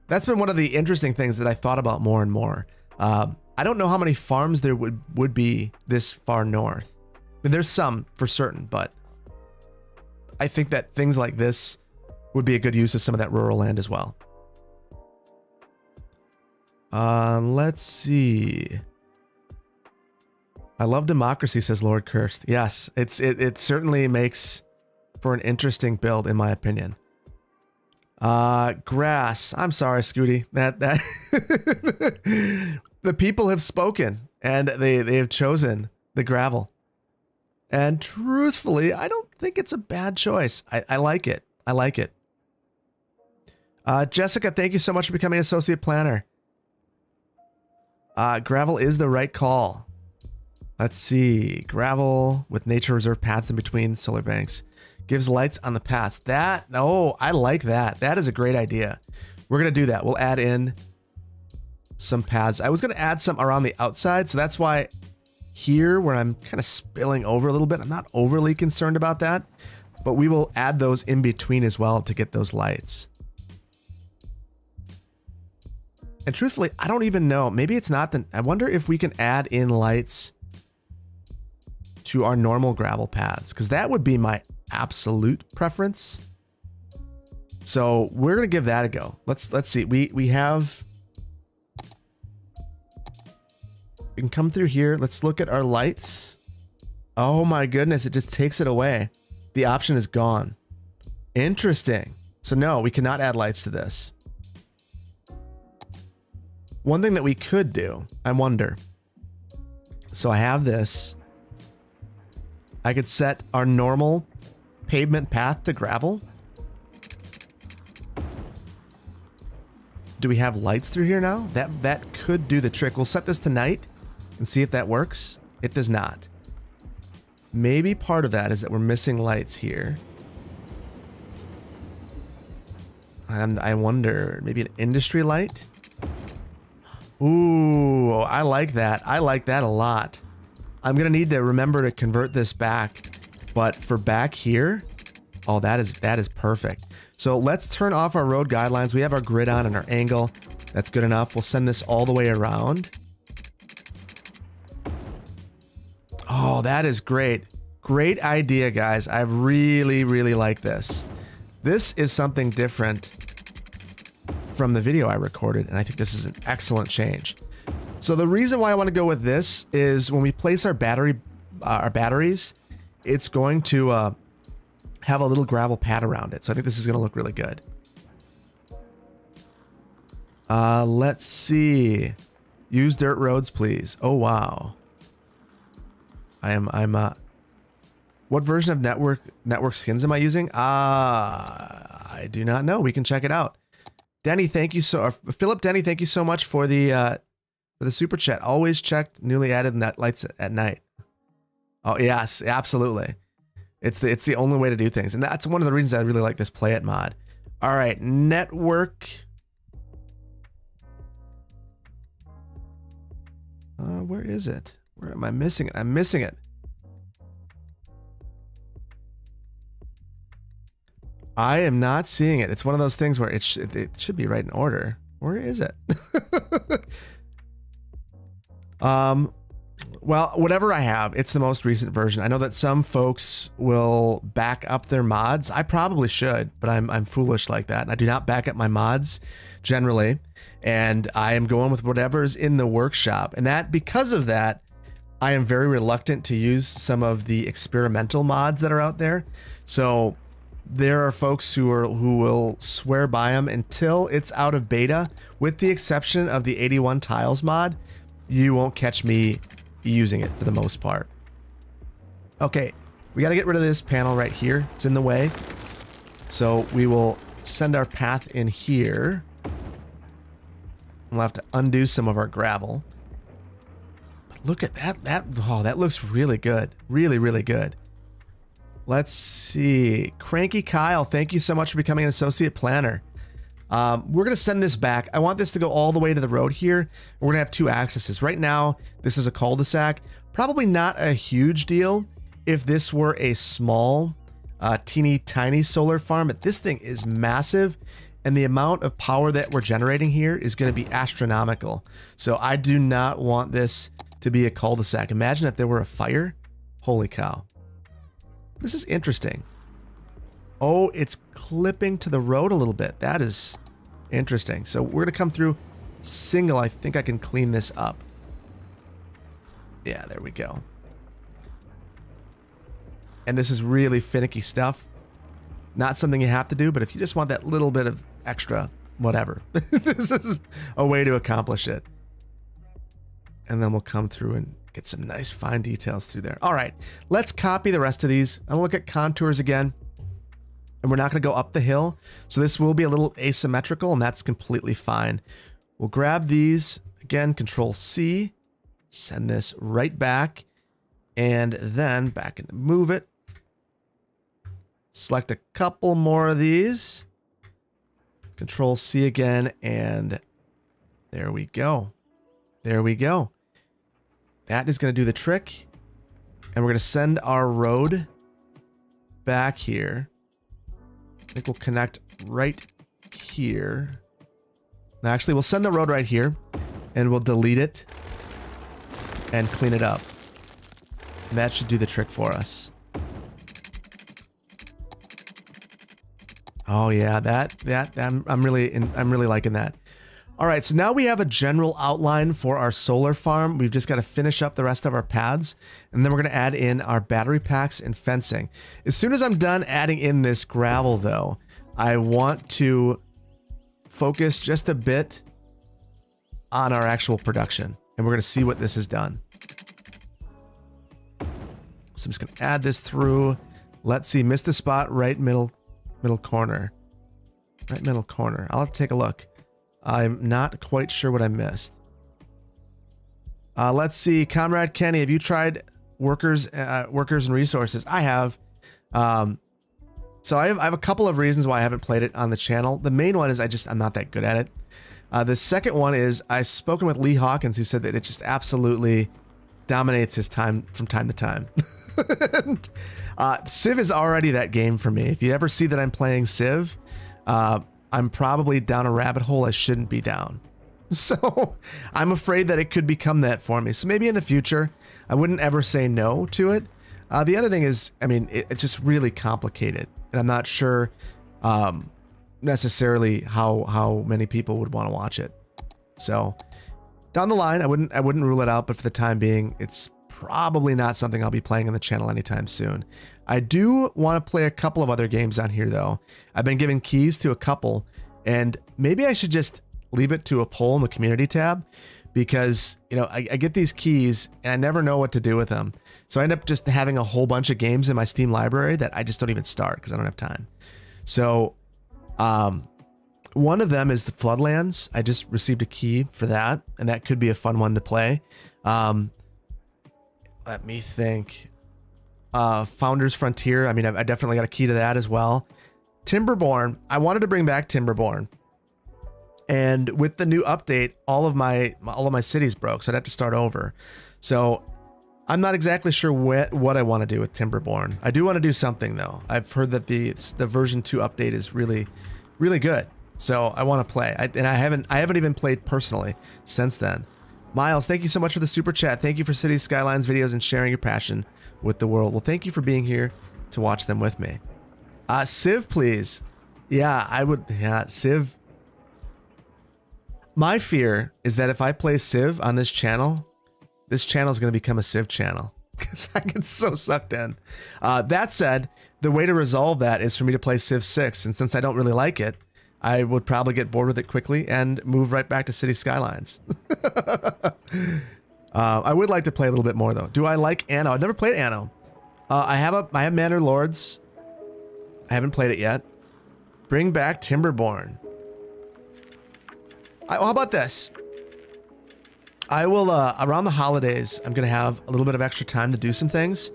Speaker 1: That's been one of the interesting things that I thought about more and more. Um, I don't know how many farms there would, would be this far north. I mean, there's some for certain, but I think that things like this would be a good use of some of that rural land as well. Um, let's see. I love democracy, says Lord Cursed. Yes, it's it, it certainly makes for an interesting build, in my opinion. Uh, grass. I'm sorry, Scooty. That that the people have spoken and they they have chosen the gravel. And truthfully, I don't think it's a bad choice. I, I like it. I like it. Uh, Jessica, thank you so much for becoming associate planner. Uh, gravel is the right call. Let's see. Gravel with nature reserve paths in between solar banks. Gives lights on the paths. That, oh, I like that. That is a great idea. We're going to do that. We'll add in some paths. I was going to add some around the outside. So that's why here where I'm kind of spilling over a little bit, I'm not overly concerned about that. But we will add those in between as well to get those lights. And truthfully, I don't even know. Maybe it's not the. I wonder if we can add in lights to our normal gravel paths because that would be my absolute preference. So we're gonna give that a go. Let's let's see. We we have we can come through here. Let's look at our lights. Oh my goodness, it just takes it away. The option is gone. Interesting. So no, we cannot add lights to this. One thing that we could do, I wonder. So I have this. I could set our normal pavement path to gravel. Do we have lights through here now? That that could do the trick. We'll set this to night and see if that works. It does not. Maybe part of that is that we're missing lights here. And I wonder, maybe an industry light? Ooh, I like that. I like that a lot. I'm going to need to remember to convert this back. But for back here, oh, that is that is perfect. So let's turn off our road guidelines. We have our grid on and our angle. That's good enough. We'll send this all the way around. Oh, that is great. Great idea, guys. I really, really like this. This is something different from the video I recorded, and I think this is an excellent change. So the reason why I want to go with this is when we place our battery, uh, our batteries, it's going to uh, have a little gravel pad around it. So I think this is going to look really good. Uh, let's see. Use dirt roads, please. Oh, wow. I am, I'm, uh, what version of network, network skins am I using? Ah, uh, I do not know. We can check it out. Denny, thank you so, uh, Philip Denny, thank you so much for the, uh, for the super chat. Always checked newly added net lights at night. Oh yes, absolutely. It's the it's the only way to do things, and that's one of the reasons I really like this play it mod. All right, network. Uh, where is it? Where am I missing it? I'm missing it. I am not seeing it. It's one of those things where it, sh it should be right in order. Where is it? Um, well, whatever I have, it's the most recent version. I know that some folks will back up their mods. I probably should, but I'm I'm foolish like that. And I do not back up my mods generally, and I am going with whatever's in the workshop. And that because of that, I am very reluctant to use some of the experimental mods that are out there. So there are folks who are who will swear by them until it's out of beta. With the exception of the 81 tiles mod, you won't catch me using it for the most part. Okay, we got to get rid of this panel right here. It's in the way. So we will send our path in here. We'll have to undo some of our gravel. Look at that. That oh, that looks really good. Really, really good. Let's see. Cranky Kyle, thank you so much for becoming an associate planner. Um, we're going to send this back. I want this to go all the way to the road here. We're going to have two accesses. Right now, this is a cul-de-sac. Probably not a huge deal if this were a small, uh, teeny tiny solar farm, but this thing is massive and the amount of power that we're generating here is going to be astronomical. So I do not want this to be a cul-de-sac. Imagine if there were a fire. Holy cow. This is interesting. Oh, it's clipping to the road a little bit. That is interesting. So we're going to come through single. I think I can clean this up. Yeah, there we go. And this is really finicky stuff. Not something you have to do, but if you just want that little bit of extra, whatever. this is a way to accomplish it. And then we'll come through and get some nice fine details through there. All right, let's copy the rest of these. I'll look at contours again. And we're not going to go up the hill. So this will be a little asymmetrical, and that's completely fine. We'll grab these, again, Control C, send this right back, and then back and move it. Select a couple more of these. Control C again, and there we go. There we go. That is going to do the trick. And we're going to send our road back here. I think we'll connect right here. Actually, we'll send the road right here and we'll delete it and clean it up. And that should do the trick for us. Oh yeah, that that I'm I'm really in, I'm really liking that. All right, so now we have a general outline for our solar farm. We've just got to finish up the rest of our paths, and then we're going to add in our battery packs and fencing. As soon as I'm done adding in this gravel, though, I want to focus just a bit on our actual production, and we're going to see what this has done. So I'm just going to add this through. Let's see, missed the spot right middle middle corner. Right middle corner. I'll have to take a look. I'm not quite sure what I missed. Uh, let's see, Comrade Kenny, have you tried workers, uh, workers and resources? I have. Um, so I have, I have a couple of reasons why I haven't played it on the channel. The main one is I just I'm not that good at it. Uh, the second one is I've spoken with Lee Hawkins, who said that it just absolutely dominates his time from time to time. and, uh, Civ is already that game for me. If you ever see that I'm playing Civ, uh, I'm probably down a rabbit hole I shouldn't be down. So I'm afraid that it could become that for me. So maybe in the future, I wouldn't ever say no to it. Uh, the other thing is, I mean, it, it's just really complicated, and I'm not sure um, necessarily how how many people would want to watch it. So down the line, I wouldn't I wouldn't rule it out, but for the time being, it's probably not something I'll be playing on the channel anytime soon. I do want to play a couple of other games on here though. I've been given keys to a couple and maybe I should just leave it to a poll in the community tab because, you know, I, I get these keys and I never know what to do with them. So I end up just having a whole bunch of games in my Steam library that I just don't even start because I don't have time. So, um, one of them is the Floodlands. I just received a key for that, and that could be a fun one to play. Um, let me think. Uh, Founders Frontier. I mean, I, I definitely got a key to that as well. Timberborn. I wanted to bring back Timberborn. And with the new update, all of my all of my cities broke, so I'd have to start over. So I'm not exactly sure what what I want to do with Timberborn. I do want to do something though. I've heard that the the version two update is really, really good. So I want to play, I, and I haven't I haven't even played personally since then. Miles, thank you so much for the super chat. Thank you for City Skylines videos and sharing your passion with the world. Well, thank you for being here to watch them with me. Uh, Civ, please. Yeah, I would. Yeah, Civ. My fear is that if I play Civ on this channel, this channel is going to become a Civ channel because I get so sucked in. Uh, that said, the way to resolve that is for me to play Civ 6. And since I don't really like it, I would probably get bored with it quickly and move right back to City Skylines. uh, I would like to play a little bit more though. Do I like Anno? I've never played Anno. Uh, I have a I have Manor Lords. I haven't played it yet. Bring back Timberborn. I, well, how about this? I will uh, around the holidays. I'm gonna have a little bit of extra time to do some things,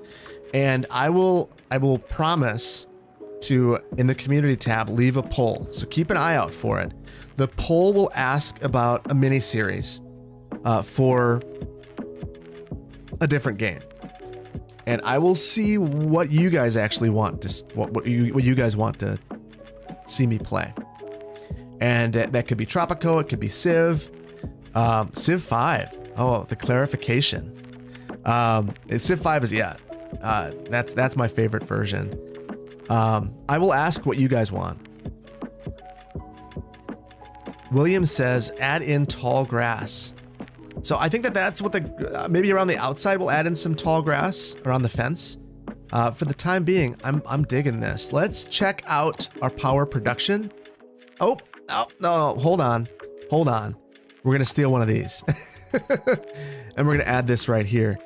Speaker 1: and I will I will promise to, in the community tab, leave a poll. So keep an eye out for it. The poll will ask about a mini series uh, for a different game. And I will see what you guys actually want to what, what you what you guys want to see me play. And that could be Tropico, it could be Civ, um, Civ 5. Oh, the clarification. Um, Civ 5 is yeah, uh, that's that's my favorite version. Um, I will ask what you guys want. William says, add in tall grass. So I think that that's what the uh, maybe around the outside we'll add in some tall grass around the fence. Uh, for the time being, I'm I'm digging this. Let's check out our power production. Oh, oh no, hold on, hold on. We're gonna steal one of these, and we're gonna add this right here.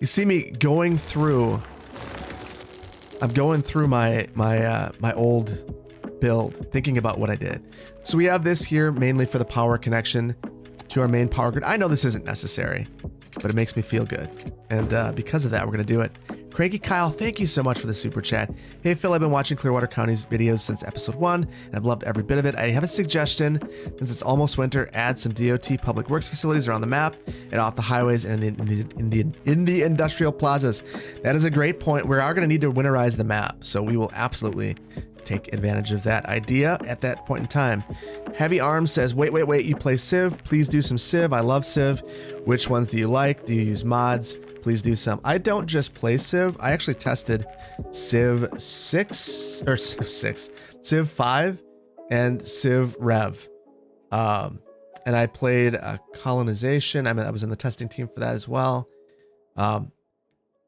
Speaker 1: You see me going through I'm going through my my uh, my old build, thinking about what I did. So we have this here mainly for the power connection to our main power grid. I know this isn't necessary, but it makes me feel good. And uh, because of that, we're going to do it. Cranky Kyle, thank you so much for the super chat. Hey Phil, I've been watching Clearwater County's videos since episode one, and I've loved every bit of it. I have a suggestion. Since it's almost winter, add some DOT public works facilities around the map and off the highways and in the, in the, in the, in the industrial plazas. That is a great point. We are going to need to winterize the map, so we will absolutely take advantage of that idea at that point in time. Heavy Arms says, wait, wait, wait, you play Civ? Please do some Civ. I love Civ. Which ones do you like? Do you use mods? please do some. I don't just play Civ. I actually tested Civ 6 or Civ 6, Civ 5 and Civ Rev. Um, and I played a colonization. I mean, I was in the testing team for that as well. Um,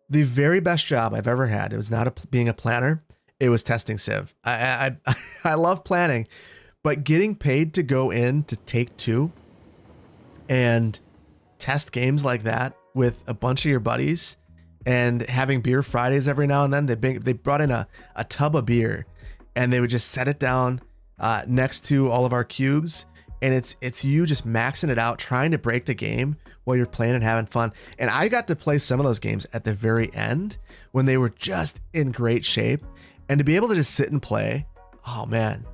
Speaker 1: the very best job I've ever had. It was not a, being a planner. It was testing Civ. I, I I love planning, but getting paid to go in to Take-Two and test games like that with a bunch of your buddies and having beer Fridays every now and then. They they brought in a, a tub of beer and they would just set it down uh, next to all of our cubes. And it's it's you just maxing it out, trying to break the game while you're playing and having fun. And I got to play some of those games at the very end when they were just in great shape. And to be able to just sit and play, oh man,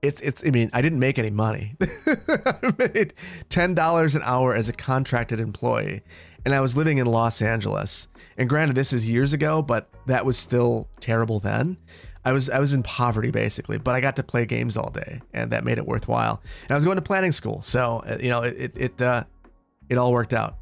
Speaker 1: it's it's I mean, I didn't make any money. I made $10 an hour as a contracted employee and I was living in Los Angeles. And granted this is years ago, but that was still terrible then. I was I was in poverty basically, but I got to play games all day and that made it worthwhile. And I was going to planning school. So, uh, you know, it it, uh, it all worked out.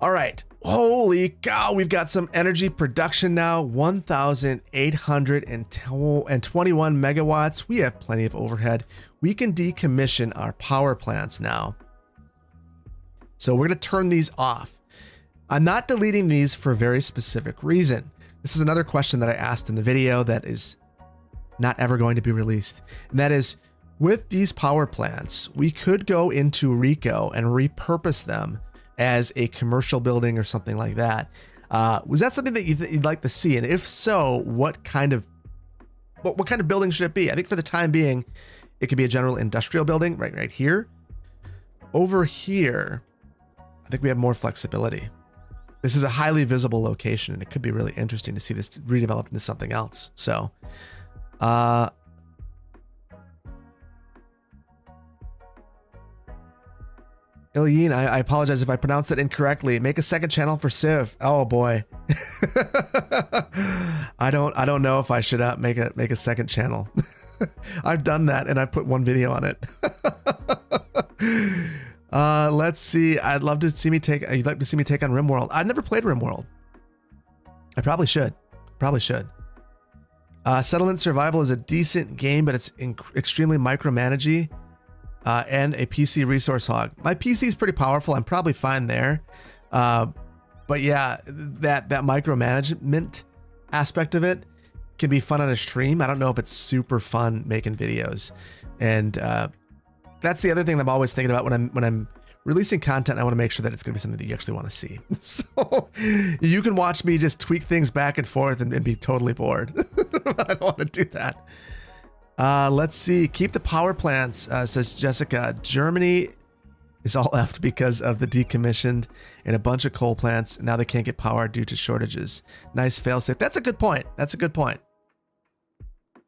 Speaker 1: All right. Holy cow, we've got some energy production now 1,821 megawatts. We have plenty of overhead. We can decommission our power plants now. So we're going to turn these off. I'm not deleting these for a very specific reason. This is another question that I asked in the video that is not ever going to be released. And that is with these power plants, we could go into Rico and repurpose them as a commercial building or something like that. Uh, was that something that you'd like to see? And if so, what kind of what, what kind of building should it be? I think for the time being, it could be a general industrial building right right here. Over here, I think we have more flexibility. This is a highly visible location, and it could be really interesting to see this redeveloped into something else. So, uh, Ilyin, I, I, apologize if I pronounced it incorrectly. Make a second channel for Civ. Oh boy. I don't I don't know if I should uh, make a make a second channel. I've done that and I put one video on it. uh, let's see. I'd love to see me take you'd like to see me take on RimWorld. I've never played RimWorld. I probably should. Probably should. Uh, Settlement Survival is a decent game, but it's extremely micromanagey uh, and a PC resource hog. My PC is pretty powerful. I'm probably fine there. Uh, but yeah, that that micromanagement aspect of it can be fun on a stream. I don't know if it's super fun making videos. And uh, that's the other thing I'm always thinking about when I'm when I'm releasing content. I want to make sure that it's going to be something that you actually want to see. So you can watch me just tweak things back and forth and, and be totally bored. I don't want to do that. Uh, let's see. Keep the power plants, uh, says Jessica. Germany is all left because of the decommissioned and a bunch of coal plants. Now they can't get power due to shortages. Nice failsafe. That's a good point. That's a good point.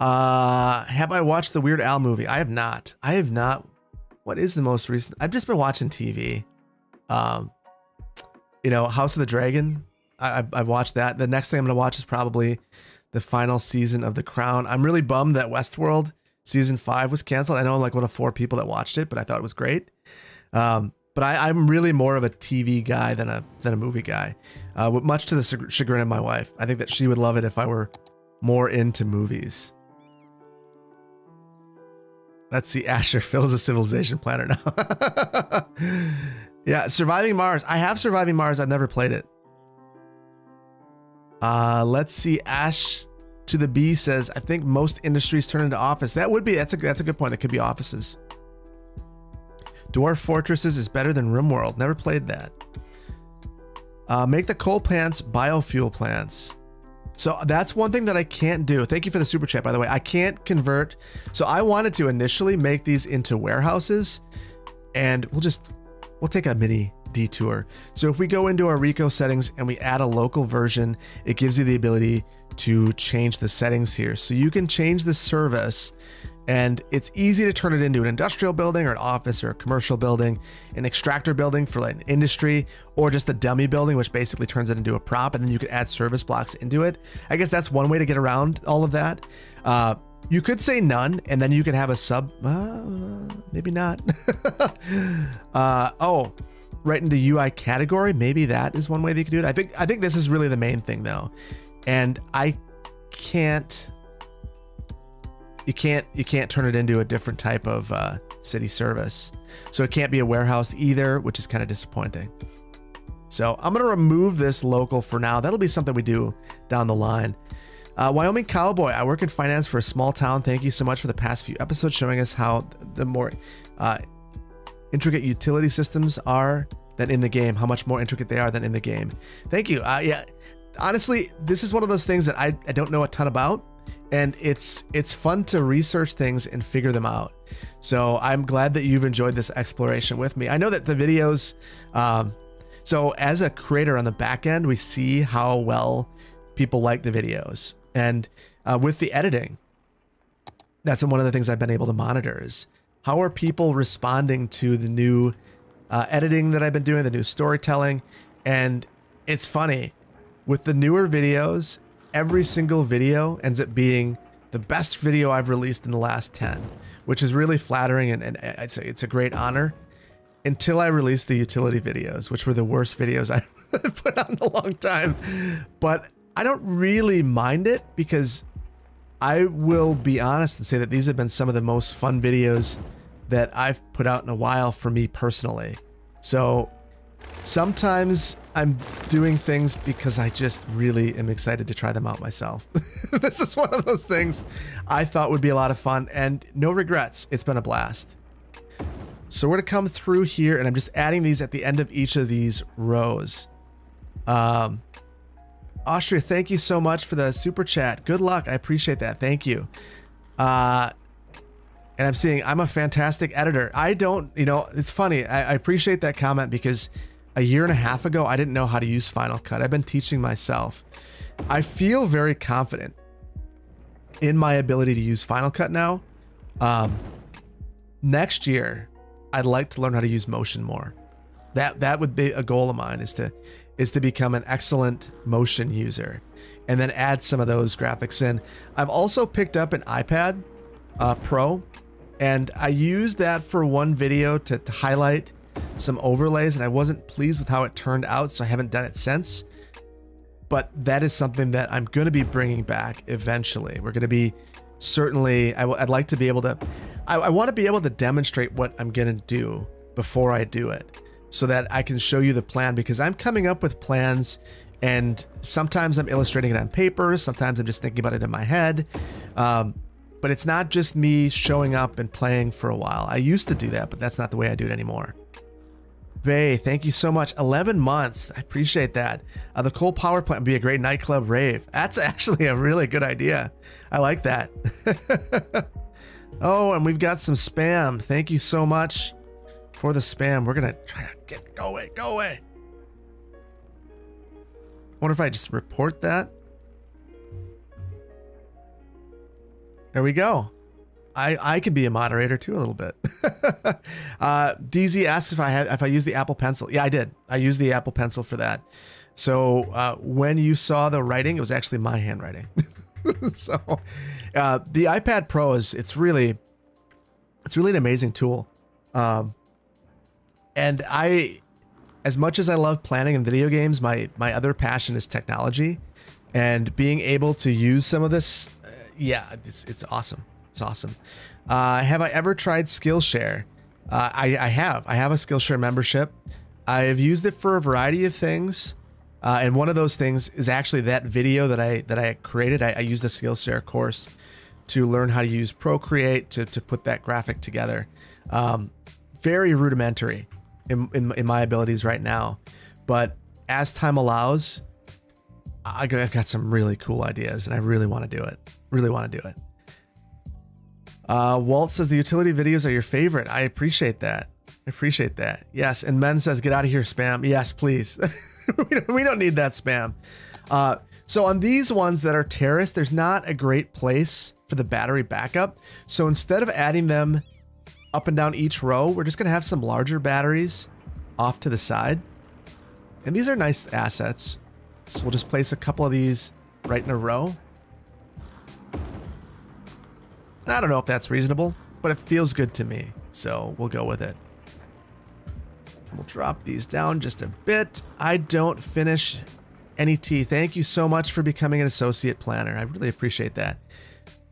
Speaker 1: Uh, have I watched the Weird Al movie? I have not. I have not. What is the most recent? I've just been watching TV. Um, you know, House of the Dragon. I, I, have watched that. The next thing I'm going to watch is probably the final season of The Crown. I'm really bummed that Westworld season five was canceled. I know I'm like one of four people that watched it, but I thought it was great. Um, but I, am really more of a TV guy than a than a movie guy, uh, much to the chagrin of my wife. I think that she would love it if I were more into movies. Let's see, Asher fills a civilization planner now. yeah, Surviving Mars. I have Surviving Mars. I've never played it. Uh, let's see. Ash to the B says, I think most industries turn into office. That would be, that's a, that's a good point. That could be offices. Dwarf Fortresses is better than RimWorld. Never played that. Uh, make the coal plants biofuel plants. So that's one thing that I can't do. Thank you for the super chat, by the way. I can't convert. So I wanted to initially make these into warehouses and we'll just, we'll take a mini detour. So if we go into our Rico settings and we add a local version, it gives you the ability to change the settings here. So you can change the service and it's easy to turn it into an industrial building or an office or a commercial building, an extractor building for like an industry, or just a dummy building, which basically turns it into a prop, and then you could add service blocks into it. I guess that's one way to get around all of that. Uh, you could say none, and then you could have a sub. Uh, maybe not. uh, oh, right into UI category. Maybe that is one way that you could do it. I think I think this is really the main thing though, and I can't you can't you can't turn it into a different type of uh, city service. So it can't be a warehouse either, which is kind of disappointing. So I'm gonna remove this local for now. That'll be something we do down the line. Uh, Wyoming Cowboy, I work in finance for a small town. Thank you so much for the past few episodes showing us how the more uh, intricate utility systems are than in the game, how much more intricate they are than in the game. Thank you. Uh, yeah, honestly, this is one of those things that I, I don't know a ton about and it's it's fun to research things and figure them out. So I'm glad that you've enjoyed this exploration with me. I know that the videos, um, so as a creator on the back end, we see how well people like the videos, and uh, with the editing, that's one of the things I've been able to monitor is how are people responding to the new uh, editing that I've been doing, the new storytelling, and it's funny with the newer videos every single video ends up being the best video I've released in the last 10, which is really flattering and, it's, a, it's a great honor until I released the utility videos, which were the worst videos I've put out in a long time. But I don't really mind it because I will be honest and say that these have been some of the most fun videos that I've put out in a while for me personally. So Sometimes I'm doing things because I just really am excited to try them out myself. this is one of those things I thought would be a lot of fun and no regrets. It's been a blast. So we're to come through here and I'm just adding these at the end of each of these rows. Um, Austria, thank you so much for the super chat. Good luck. I appreciate that. Thank you. Uh, and I'm seeing I'm a fantastic editor. I don't, you know, it's funny. I, I appreciate that comment because a year and a half ago, I didn't know how to use Final Cut. I've been teaching myself. I feel very confident in my ability to use Final Cut now. Um, next year, I'd like to learn how to use Motion more. That that would be a goal of mine is to is to become an excellent motion user and then add some of those graphics in. I've also picked up an iPad uh, Pro and I used that for one video to, to highlight some overlays and I wasn't pleased with how it turned out, so I haven't done it since. But that is something that I'm going to be bringing back eventually. We're going to be certainly, I w- I'd like to be able to, I, I want to be able to demonstrate what I'm going to do before I do it so that I can show you the plan because I'm coming up with plans And sometimes I'm illustrating it on paper, sometimes I'm just thinking about it in my head. Um, but it's not just me showing up and playing for a while. I used to do that, but that's not the way I do it anymore. Vay, thank you so much. 11 months. I appreciate that. Uh, the coal power plant would be a great nightclub rave. That's actually a really good idea. I like that. oh, and we've got some spam. Thank you so much for the spam. We're to try to get, go away, go away. wonder if I just report that. There we go. I, I could be a moderator too a little bit. uh, DZ asked if I had if I used the Apple Pencil. Yeah, I did. I used the Apple Pencil for that. So uh, when you saw the writing, it was actually my handwriting. so uh, the iPad Pro is it's really it's really an amazing tool. Um, and I, as much as I love planning and video games, my my other passion is technology, and being able to use some of this, uh, yeah, it's it's awesome. It's awesome. Uh, have I ever tried Skillshare? Uh, I, I have. I have a Skillshare membership. I've used it for a variety of things. Uh, and one of those things is actually that video that I that I created. I, I used a Skillshare course to learn how to use Procreate to, to put that graphic together. Um, very rudimentary in, in, in, my abilities right now. But as time allows, I've got some really cool ideas and I really want to do it. Really want to do it. Uh, Walt says the utility videos are your favorite. I appreciate that. I appreciate that. Yes. And Men says, get out of here, spam. Yes, please. we, don't, need that spam. Uh, so on these ones that are terraced, there's not a great place for the battery backup. So instead of adding them up and down each row, we're just going to have some larger batteries off to the side. And these are nice assets. So we'll just place a couple of these right in a row. I don't know if that's reasonable, but it feels good to me. So we'll go with it. We'll drop these down just a bit. I don't finish any tea. Thank you so much for becoming an associate planner. I really appreciate that.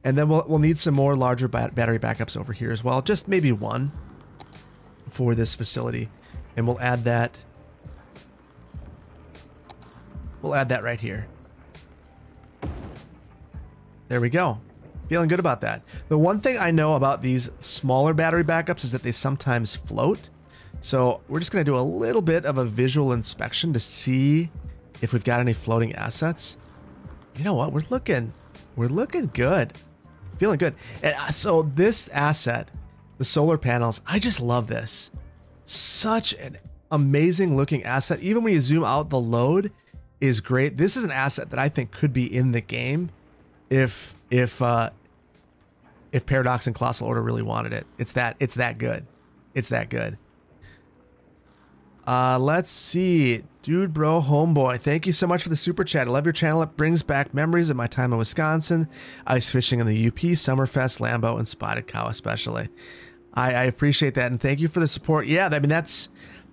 Speaker 1: And then we'll, we'll need some more larger battery backups over here as well. Just maybe one for this facility. And we'll add that. We'll add that right here. There we go. Feeling good about that. The one thing I know about these smaller battery backups is that they sometimes float. So we're just going to do a little bit of a visual inspection to see if we've got any floating assets. You know what? We're looking, we're looking good. Feeling good. And uh, so this asset, the solar panels, I just love this. Such an amazing looking asset. Even when you zoom out, the load is great. This is an asset that I think could be in the game if if uh, if Paradox and Colossal Order really wanted it. It's that it's that good. It's that good. Uh, let's see. Dude, bro, homeboy. Thank you so much for the super chat. I love your channel. It brings back memories of my time in Wisconsin, ice fishing in the UP, Summerfest, Lambeau, and Spotted Cow, especially. I, I appreciate that, and thank you for the support. Yeah, I mean that's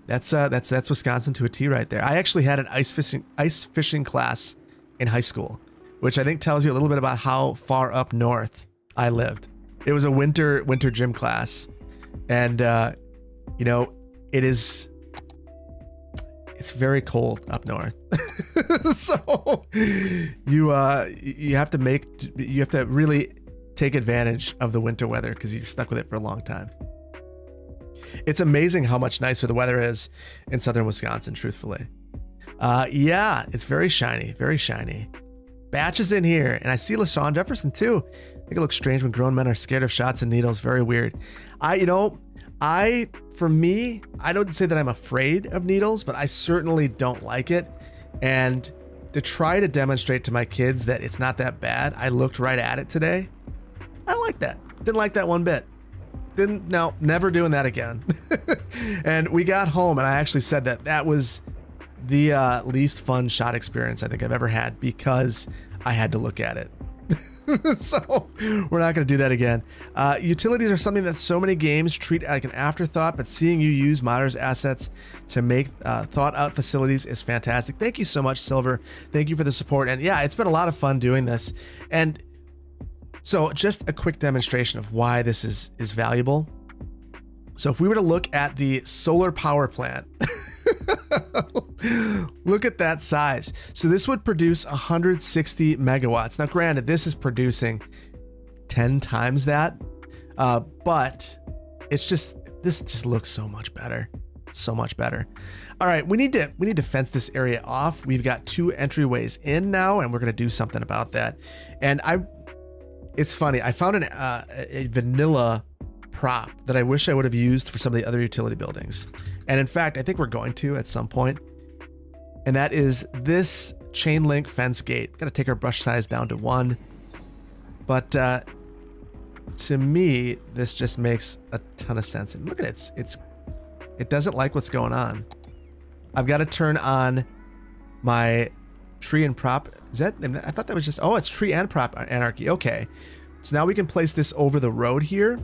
Speaker 1: that's uh, that's that's Wisconsin to a T right there. I actually had an ice fishing ice fishing class in high school, which I think tells you a little bit about how far up north I lived. It was a winter winter gym class, and uh, you know it is it's very cold up north. so you uh you have to make you have to really take advantage of the winter weather because you're stuck with it for a long time. It's amazing how much nicer the weather is in southern Wisconsin, truthfully. Uh, yeah, it's very shiny, very shiny. Batches in here, and I see LaShawn Jefferson too. I think it looks strange when grown men are scared of shots and needles. Very weird. I, you know, I, for me, I don't say that I'm afraid of needles, but I certainly don't like it. And to try to demonstrate to my kids that it's not that bad, I looked right at it today. I like that. Didn't like that one bit. Didn't, no, never doing that again. and we got home and I actually said that that was the uh, least fun shot experience I think I've ever had because I had to look at it. so we're not going to do that again. Uh, utilities are something that so many games treat like an afterthought, but seeing you use Modder's assets to make uh, thought out facilities is fantastic. Thank you so much, Silver. Thank you for the support. And yeah, it's been a lot of fun doing this. And so just a quick demonstration of why this is, is valuable. So if we were to look at the solar power plant, Look at that size. So this would produce 160 megawatts. Now, granted, this is producing 10 times that, uh, but it's just this just looks so much better, so much better. All right, we need to we need to fence this area off. We've got two entryways in now, and we're gonna do something about that. And I, it's funny. I found an uh, a vanilla prop that I wish I would have used for some of the other utility buildings. And in fact, I think we're going to at some point. And that is this chain link fence gate. Got to take our brush size down to one. But uh, to me, this just makes a ton of sense. And look at it. It's, it's it doesn't like what's going on. I've got to turn on my tree and prop. Is that, I thought that was just, oh, it's tree and prop anarchy. Okay. So now we can place this over the road here.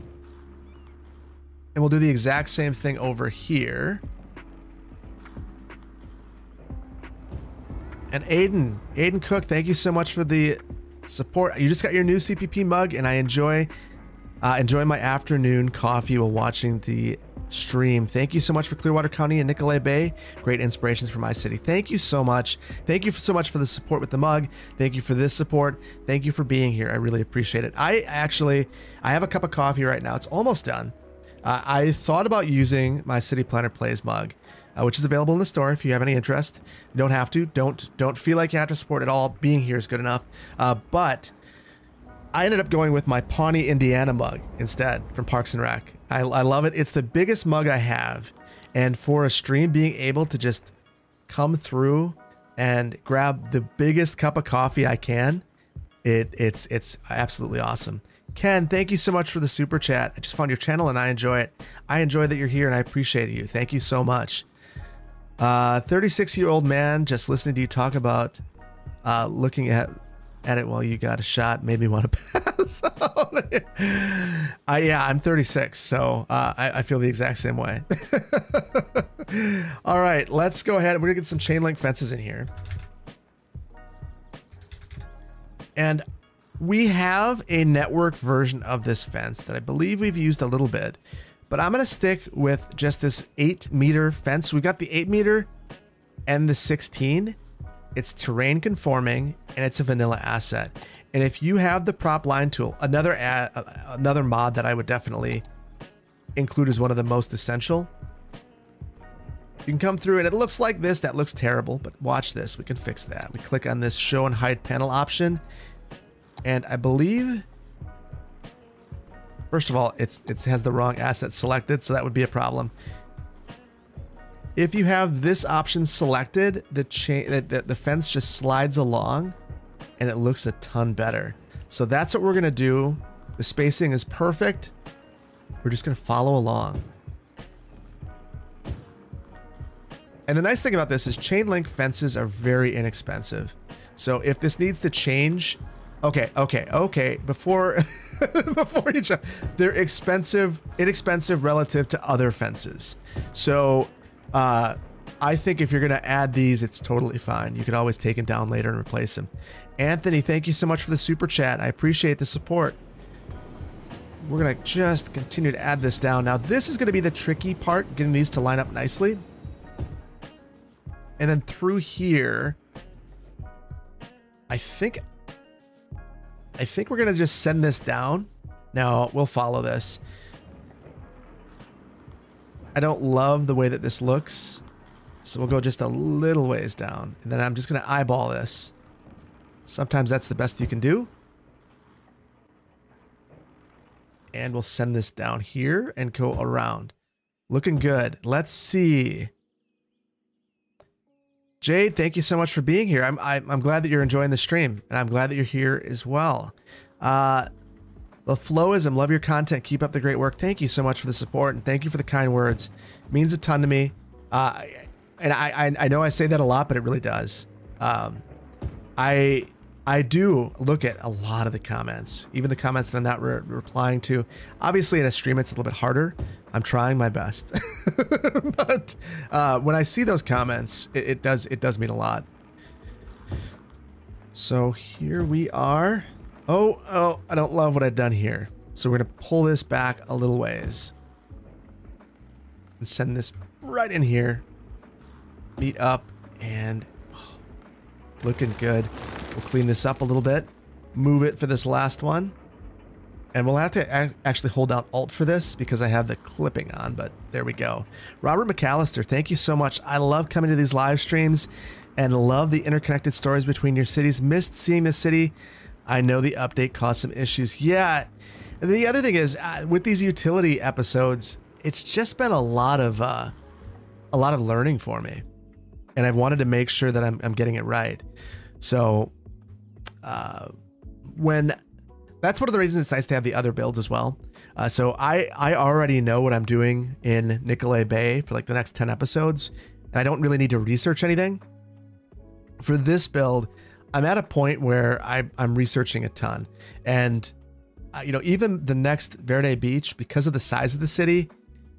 Speaker 1: And we'll do the exact same thing over here. And Aiden, Aiden Cook, thank you so much for the support. You just got your new CPP mug, and I enjoy uh, enjoy my afternoon coffee while watching the stream. Thank you so much for Clearwater County and Nicolet Bay. Great inspirations for my city. Thank you so much. Thank you so much for the support with the mug. Thank you for this support. Thank you for being here. I really appreciate it. I actually, I have a cup of coffee right now. It's almost done. Uh, I thought about using my City Planner Plays mug, uh, which is available in the store if you have any interest. You don't have to. Don't don't feel like you have to support at all. Being here is good enough. Uh, but I ended up going with my Pawnee, Indiana mug instead from Parks and Rec. I, I love it. It's the biggest mug I have, and for a stream, being able to just come through and grab the biggest cup of coffee I can, it it's it's absolutely awesome. Ken, thank you so much for the super chat. I just found your channel and I enjoy it. I enjoy that you're here and I appreciate you. Thank you so much. Uh, 36 year old man just listening to you talk about uh, looking at at it while you got a shot made me want to pass out. uh, yeah, I'm 36, so uh, I, I, feel the exact same way. All right, let's go ahead. and We're gonna get some chain link fences in here. And we have a network version of this fence that I believe we've used a little bit, but I'm to stick with just this 8 meter fence. We got the 8 meter and the 16. It's terrain conforming and it's a vanilla asset. And if you have the prop line tool, another ad, another mod that I would definitely include as one of the most essential. You can come through and it looks like this. That looks terrible, but watch this. We can fix that. We click on this show and hide panel option and I believe, first of all, it's it has the wrong asset selected, so that would be a problem. If you have this option selected, the chain the, the fence just slides along and it looks a ton better. So that's what we're gonna do. The spacing is perfect. We're just gonna follow along. And the nice thing about this is chain link fences are very inexpensive. So if this needs to change Okay, okay, okay. Before before you jump, they're expensive, inexpensive relative to other fences. So uh I think if you're gonna add these, it's totally fine. You could always take them down later and replace them. Anthony, thank you so much for the super chat. I appreciate the support. We're gonna just continue to add this down. Now, this is gonna be the tricky part, getting these to line up nicely. And then through here, I think I think we're going to just send this down. Now, we'll follow this. I don't love the way that this looks. So we'll go just a little ways down. And then I'm just going to eyeball this. Sometimes that's the best you can do. And we'll send this down here and go around. Looking good. Let's see. Jade, thank you so much for being here. I'm, I'm, I'm glad that you're enjoying the stream, and I'm glad that you're here as well. Uh, the Flowism, love your content. Keep up the great work. Thank you so much for the support, and thank you for the kind words. It means a ton to me. Uh, and I, I, I know I say that a lot, but it really does. Um, I I do look at a lot of the comments, even the comments that I'm not re replying to. Obviously, in a stream, it's a little bit harder. I'm trying my best, but uh, when I see those comments, it, it does it does mean a lot. So here we are. Oh, oh, I don't love what I've done here. So we're gonna pull this back a little ways and send this right in here. Meet up And oh, looking good. We'll clean this up a little bit. Move it for this last one. And we'll have to actually hold out Alt for this because I have the clipping on, but there we go. Robert McAllister, thank you so much. I love coming to these live streams and love the interconnected stories between your cities. Missed seeing the city. I know the update caused some issues. Yeah. The other thing is uh, with these utility episodes, it's just been a lot of uh, a lot of learning for me, and I've wanted to make sure that I'm, I'm getting it right. So, uh, when that's one of the reasons it's nice to have the other builds as well. Uh, so I I already know what I'm doing in Nicolet Bay for like the next 10 episodes, and I don't really need to research anything. For this build, I'm at a point where I, I'm researching a ton, and uh, you know even the next Verde Beach because of the size of the city.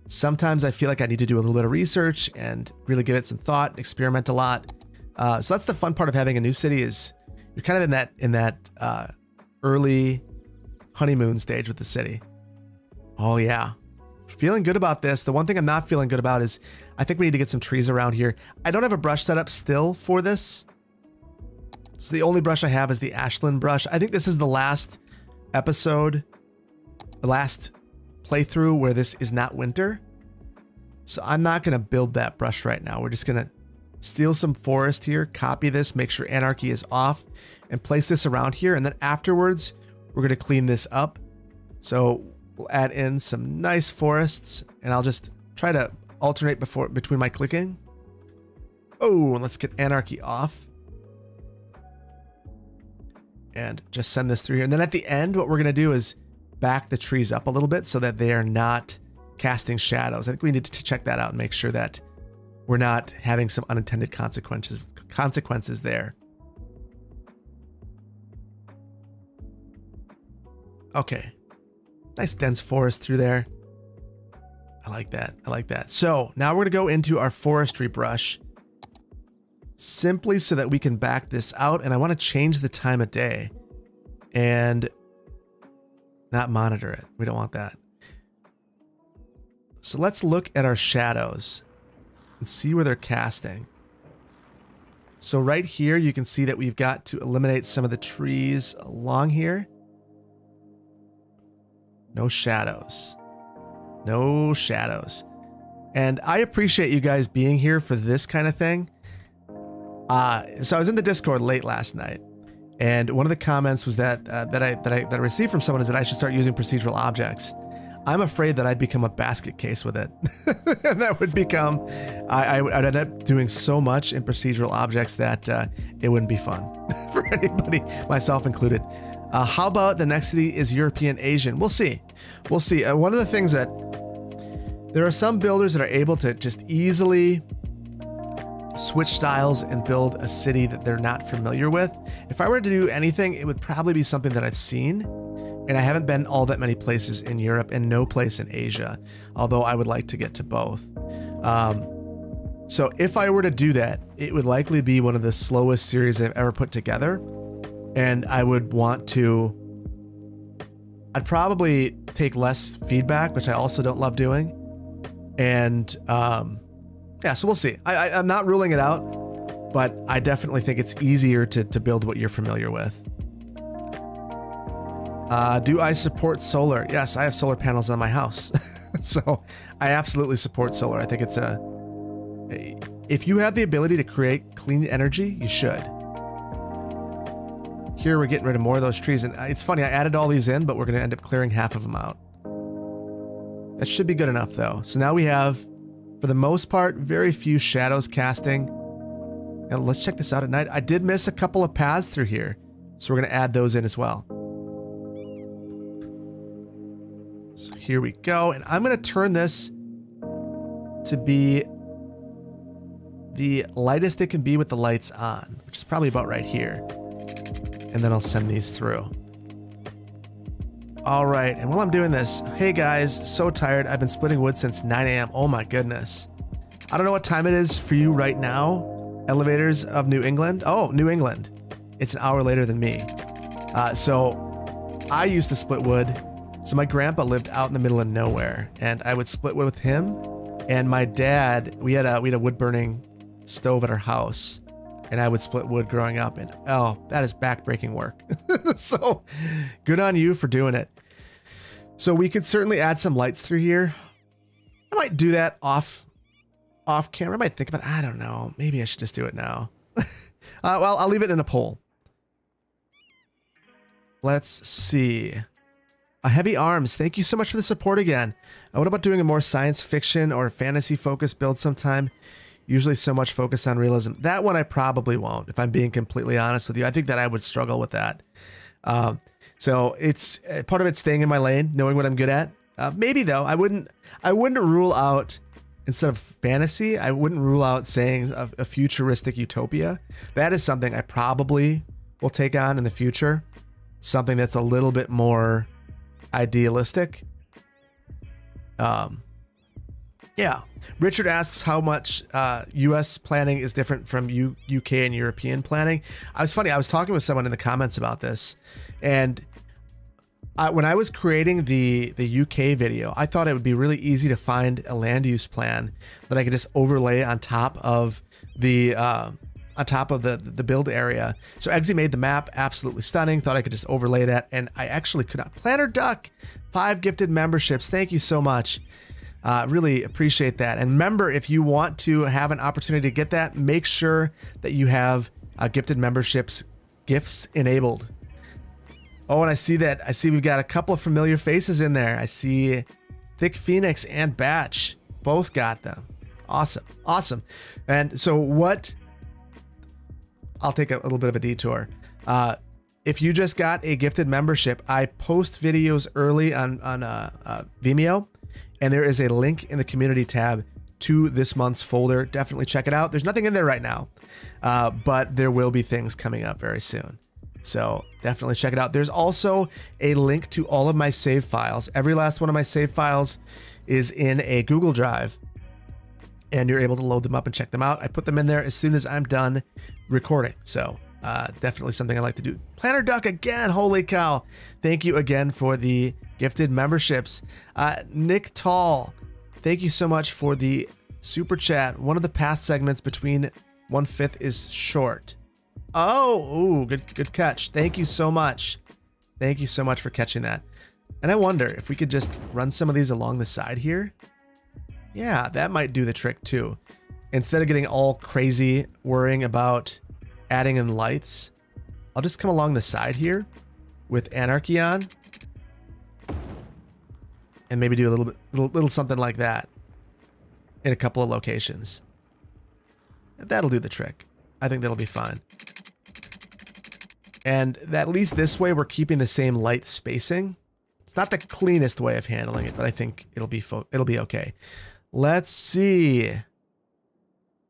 Speaker 1: Sometimes I feel like I need to do a little bit of research and really give it some thought, experiment a lot. Uh, so that's the fun part of having a new city is you're kind of in that in that uh, early honeymoon stage with the city. Oh, yeah. Feeling good about this. The one thing I'm not feeling good about is I think we need to get some trees around here. I don't have a brush set up still for this. So the only brush I have is the Ashland brush. I think this is the last episode, the last playthrough where this is not winter. So I'm not going to build that brush right now. We're just going to steal some forest here, copy this, make sure anarchy is off, and place this around here. And then afterwards, we're going to clean this up. So we'll add in some nice forests and I'll just try to alternate before between my clicking. Oh, let's get anarchy off. And just send this through here. And then at the end, what we're going to do is back the trees up a little bit so that they are not casting shadows. I think we need to check that out and make sure that we're not having some unintended consequences consequences there. Okay. Nice dense forest through there. I like that. I like that. So now we're going to go into our forestry brush simply so that we can back this out. And I want to change the time of day and not monitor it. We don't want that. So let's look at our shadows and see where they're casting. So right here, you can see that we've got to eliminate some of the trees along here. No shadows. No shadows. And I appreciate you guys being here for this kind of thing. Uh, so I was in the Discord late last night, and one of the comments was that uh, that I that I that I received from someone is that I should start using procedural objects. I'm afraid that I'd become a basket case with it. and that would become, I, I, would end up doing so much in procedural objects that uh, it wouldn't be fun for anybody, myself included. Uh, how about the next city is European Asian? We'll see. We'll see. Uh, one of the things that there are some builders that are able to just easily switch styles and build a city that they're not familiar with. If I were to do anything, it would probably be something that I've seen. And I haven't been all that many places in Europe and no place in Asia, although I would like to get to both. Um, so if I were to do that, it would likely be one of the slowest series I've ever put together and I would want to. I'd probably take less feedback, which I also don't love doing, and um, yeah. So we'll see. I, I, I'm not ruling it out, but I definitely think it's easier to to build what you're familiar with. Uh, do I support solar? Yes, I have solar panels on my house. so I absolutely support solar. I think it's a, a, if you have the ability to create clean energy, you should. Here we're getting rid of more of those trees. And uh, it's funny, I added all these in, but we're going to end up clearing half of them out. That should be good enough though. So now we have, for the most part, very few shadows casting. And let's check this out at night. I did miss a couple of paths through here. So we're going to add those in as well. So here we go. And I'm going to turn this to be the lightest it can be with the lights on, which is probably about right here and then I'll send these through. All right, and while I'm doing this, hey guys, so tired. I've been splitting wood since 9 a.m. Oh my goodness. I don't know what time it is for you right now. Elevators of New England. Oh, New England. It's an hour later than me. Uh, so I used to split wood. So my grandpa lived out in the middle of nowhere, and I would split wood with him. And my dad, we had a we had a wood burning stove at our house and I would split wood growing up. And oh, that is backbreaking work. so good on you for doing it. So we could certainly add some lights through here. I might do that off off camera. I might think about I don't know. Maybe I should just do it now. uh, well, I'll leave it in a poll. Let's see. A heavy arms. Thank you so much for the support again. Uh, what about doing a more science fiction or fantasy focused build sometime? Usually so much focus on realism. That one I probably won't, if I'm being completely honest with you. I think that I would struggle with that. Um, so it's uh, part of it staying in my lane, knowing what I'm good at. Uh, maybe though, I wouldn't. I wouldn't rule out instead of fantasy. I wouldn't rule out saying a, a futuristic utopia. That is something I probably will take on in the future. Something that's a little bit more idealistic. Um, yeah. Richard asks how much uh, U.S. planning is different from U- UK and European planning. I was funny. I was talking with someone in the comments about this, and I, when I was creating the the UK video, I thought it would be really easy to find a land use plan that I could just overlay on top of the uh, on top of the the build area. So Eggsy made the map absolutely stunning. Thought I could just overlay that, and I actually could not. Planner Duck, five gifted memberships. Thank you so much. Uh, really appreciate that. And remember, if you want to have an opportunity to get that, make sure that you have uh, gifted memberships gifts enabled. Oh, and I see that. I see we've got a couple of familiar faces in there. I see Thick Phoenix and Batch. Both got them. Awesome. Awesome. And so, what I'll take a little bit of a detour. Uh, if you just got a gifted membership, I post videos early on on uh, uh, Vimeo and there is a link in the community tab to this month's folder. Definitely check it out. There's nothing in there right now, uh, but there will be things coming up very soon. So definitely check it out. There's also a link to all of my save files. Every last one of my save files is in a Google Drive, and you're able to load them up and check them out. I put them in there as soon as I'm done recording. So uh, definitely something I like to do. Planner Duck again. Holy cow. Thank you again for the gifted memberships. Uh, Nick Tall, thank you so much for the super chat. One of the past segments between one fifth is short. Oh, ooh, good, good catch. Thank you so much. Thank you so much for catching that. And I wonder if we could just run some of these along the side here. Yeah, that might do the trick too. Instead of getting all crazy worrying about adding in lights, I'll just come along the side here with Anarchy on. And maybe do a little bit, little, little something like that in a couple of locations. That'll do the trick. I think that'll be fine. And at least this way we're keeping the same light spacing. It's not the cleanest way of handling it, but I think it'll be it'll be okay. Let's see.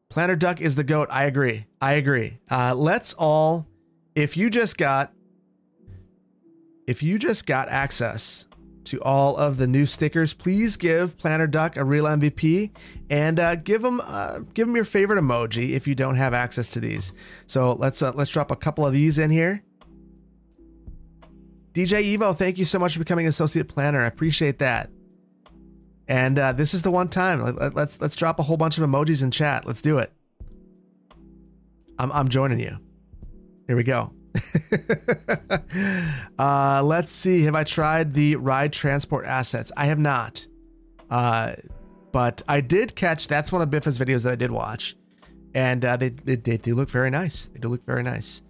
Speaker 1: Planner Duck is the goat. I agree. I agree. Uh, let's all, if you just got, if you just got access to all of the new stickers, please give Planner Duck a real MVP and uh, give him uh, give him your favorite emoji if you don't have access to these. So let's uh, let's drop a couple of these in here. DJ Evo, thank you so much for becoming associate planner. I appreciate that. And uh, this is the one time. Let's let's drop a whole bunch of emojis in chat. Let's do it. I'm I'm joining you. Here we go. uh, let's see. Have I tried the ride transport assets? I have not. Uh, but I did catch. That's one of Biffa's videos that I did watch, and uh, they, they they do look very nice. They do look very nice.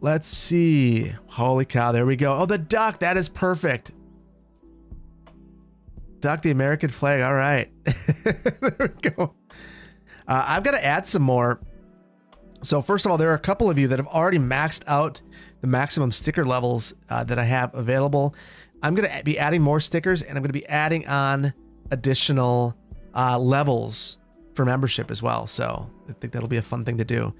Speaker 1: Let's see. Holy cow! There we go. Oh, the duck. That is perfect. Duck the American flag. All right. there we go. Uh, I've got to add some more. So first of all, there are a couple of you that have already maxed out the maximum sticker levels uh, that I have available. I'm going to be adding more stickers and I'm going to be adding on additional uh, levels for membership as well. So I think that'll be a fun thing to do.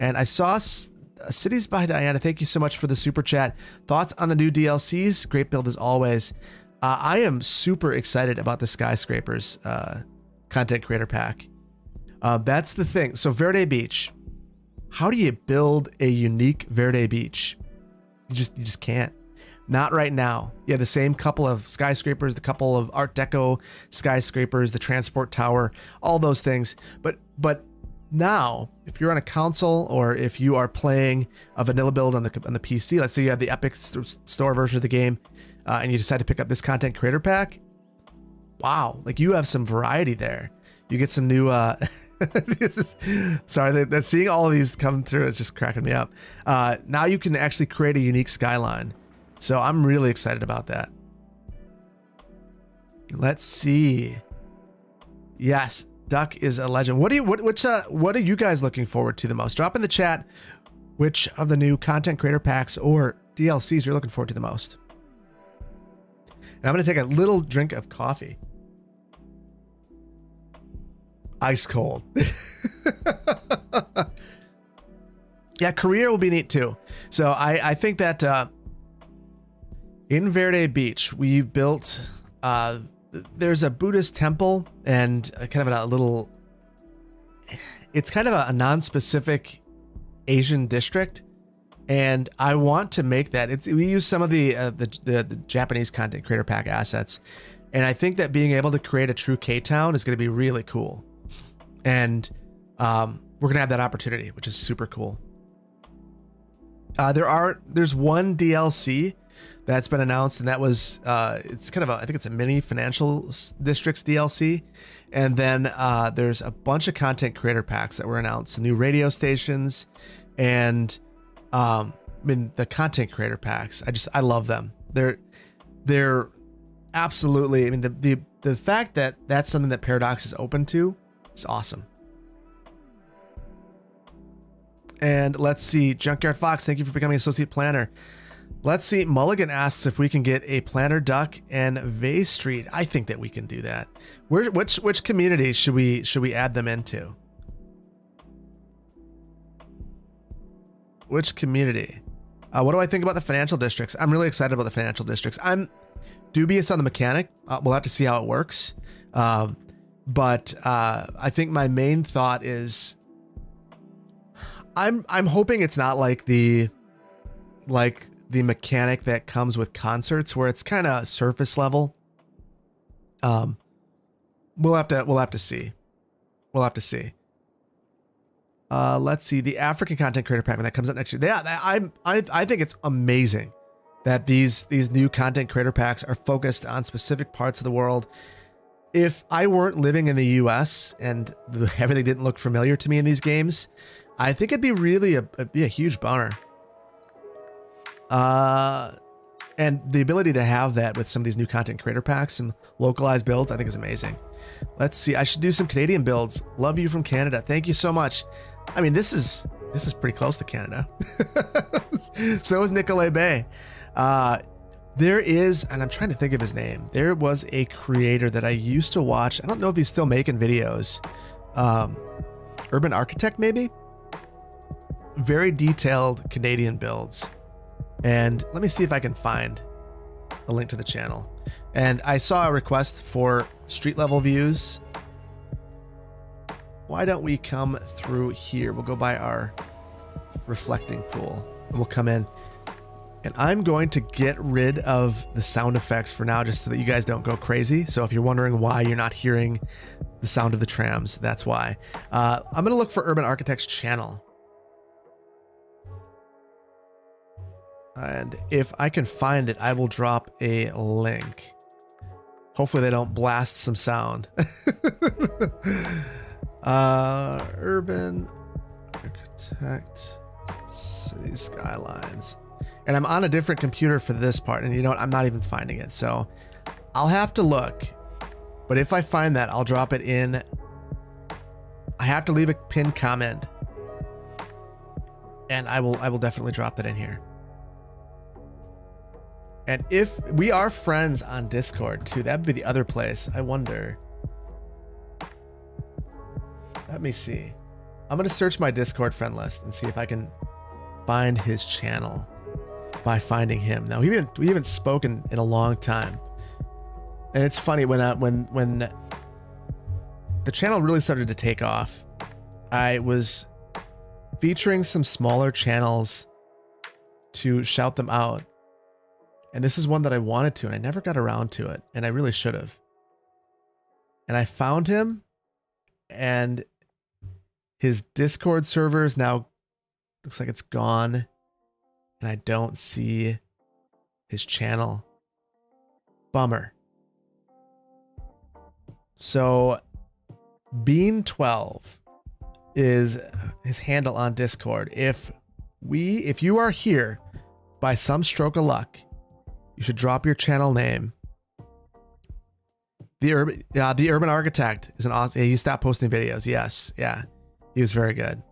Speaker 1: And I saw uh, Cities by Diana. Thank you so much for the super chat. Thoughts on the new DLCs? Great build as always. Uh, I am super excited about the Skyscrapers uh, content creator pack. Uh, that's the thing. So Verde Beach. How do you build a unique Verde Beach? You just you just can't. Not right now. Yeah, the same couple of skyscrapers, the couple of Art Deco skyscrapers, the transport tower, all those things. But but now, if you're on a console or if you are playing a vanilla build on the on the PC, let's say you have the Epic Store version of the game, uh, and you decide to pick up this content creator pack, wow, like you have some variety there. You get some new. Uh, sorry, that, that seeing all these come through is just cracking me up. Uh, now you can actually create a unique skyline, so I'm really excited about that. Let's see. Yes, Duck is a legend. What do you what which uh what are you guys looking forward to the most? Drop in the chat which of the new content creator packs or DLCs you're looking forward to the most. And I'm gonna take a little drink of coffee. Ice cold. yeah, Korea will be neat too. So I I think that uh, in Verde Beach we built uh there's a Buddhist temple and kind of a little. It's kind of a, a non-specific Asian district, and I want to make that. It's we use some of the, uh, the, the the Japanese content creator pack assets, and I think that being able to create a true K town is going to be really cool, and um, we're gonna have that opportunity, which is super cool. Uh, there are there's one DLC that's been announced, and that was uh, it's kind of a I think it's a mini financial districts DLC, and then uh, there's a bunch of content creator packs that were announced, new radio stations, and um, I mean the content creator packs. I just I love them. They're they're absolutely. I mean the the the fact that that's something that Paradox is open to is awesome. And let's see, Junkyard Fox, thank you for becoming associate planner. Let's see. Mulligan asks if we can get a planner duck and vase street. I think that we can do that. Where, which which community should we should we add them into? Which community? Uh, what do I think about the financial districts? I'm really excited about the financial districts. I'm dubious on the mechanic. Uh, we'll have to see how it works. Um, but uh, I think my main thought is I'm I'm hoping it's not like the like the mechanic that comes with concerts where it's kind of surface level. Um, we'll have to we'll have to see. We'll have to see. Uh, let's see the African content creator pack that comes out next year. Yeah, I I I think it's amazing that these these new content creator packs are focused on specific parts of the world. If I weren't living in the U.S. and the, everything didn't look familiar to me in these games, I think it'd be really a, a, be a huge boner. Uh, and the ability to have that with some of these new content creator packs and localized builds, I think is amazing. Let's see. I should do some Canadian builds. Love you from Canada. Thank you so much. I mean, this is this is pretty close to Canada. so is Nicolet Bay. Uh, there is, and I'm trying to think of his name. There was a creator that I used to watch. I don't know if he's still making videos. Um, Urban Architect, maybe. Very detailed Canadian builds. And let me see if I can find a link to the channel. And I saw a request for street level views. Why don't we come through here? We'll go by our reflecting pool and we'll come in. And I'm going to get rid of the sound effects for now just so that you guys don't go crazy. So if you're wondering why you're not hearing the sound of the trams, that's why. Uh, I'm going to look for Urban Architects channel. And if I can find it, I will drop a link. Hopefully they don't blast some sound. uh, urban architect city skylines. And I'm on a different computer for this part. And you know what? I'm not even finding it. So I'll have to look. But if I find that, I'll drop it in. I have to leave a pinned comment. And I will I will definitely drop that in here. And if we are friends on Discord too, that'd be the other place. I wonder. Let me see. I'm gonna search my Discord friend list and see if I can find his channel by finding him. Now we haven't we haven't spoken in a long time, and it's funny when I, when when the channel really started to take off. I was featuring some smaller channels to shout them out and this is one that I wanted to, and I never got around to it, and I really should have. And I found him, and His Discord server is now looks like it's gone. And I don't see his channel. Bummer. So Bean12 is his handle on Discord. If we if you are here by some stroke of luck, you should drop your channel name. The urban uh, the urban architect is an awesome he stopped posting videos. Yes. Yeah. He was very good.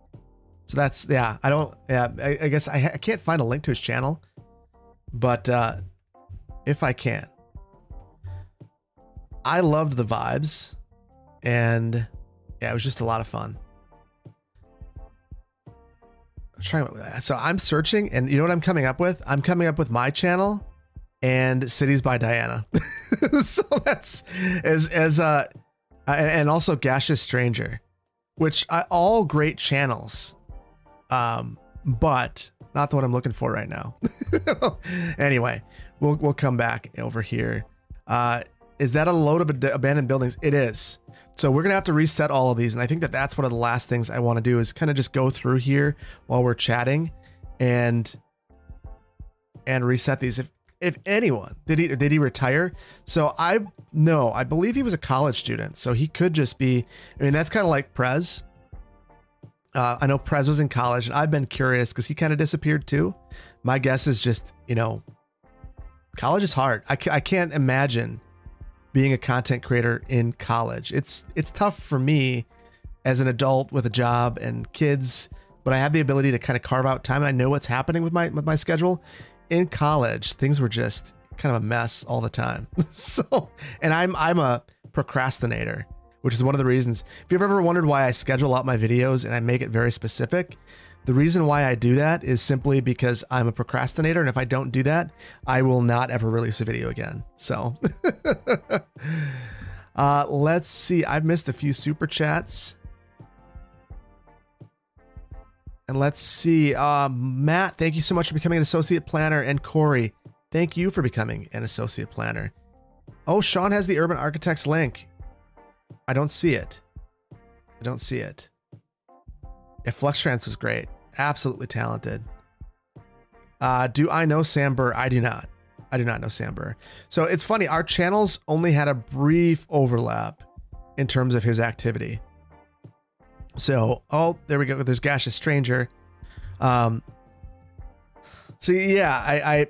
Speaker 1: So that's yeah, I don't yeah, I, I guess I, I can't find a link to his channel. But uh if I can. I loved the vibes and yeah, it was just a lot of fun. I'm trying so I'm searching and you know what I'm coming up with? I'm coming up with my channel and Cities by Diana. so that's as as uh and also Gaseous Stranger, which are all great channels. Um but not the one I'm looking for right now. anyway, we'll we'll come back over here. Uh is that a load of abandoned buildings? It is. So we're to have to reset all of these. And I think that that's one of the last things I want to do is kind of just go through here while we're chatting and and reset these. If if anyone did he did he retire? So I no, I believe he was a college student. So he could just be. I mean, that's kind of like Prez. Uh, I know Prez was in college, and I've been curious because he kind of disappeared too. My guess is just you know, college is hard. I, I can't imagine being a content creator in college. It's it's tough for me as an adult with a job and kids, but I have the ability to kind of carve out time and I know what's happening with my with my schedule. In college, things were just kind of a mess all the time. so, and I'm I'm a procrastinator, which is one of the reasons. If you've ever wondered why I schedule out my videos and I make it very specific, the reason why I do that is simply because I'm a procrastinator. And if I don't do that, I will not ever release a video again. So uh, let's see. I've missed a few super chats. And let's see. Uh, Matt, thank you so much for becoming an associate planner. And Corey, thank you for becoming an associate planner. Oh, Sean has the Urban Architects link. I don't see it. I don't see it. Yeah, Fluxtrans was great absolutely talented. Uh, do I know Sam Burr? I do not. I do not know Sam Burr. So it's funny, our channels only had a brief overlap in terms of his activity. So, oh, there we go. There's Gaseous Stranger. Um, so yeah, I,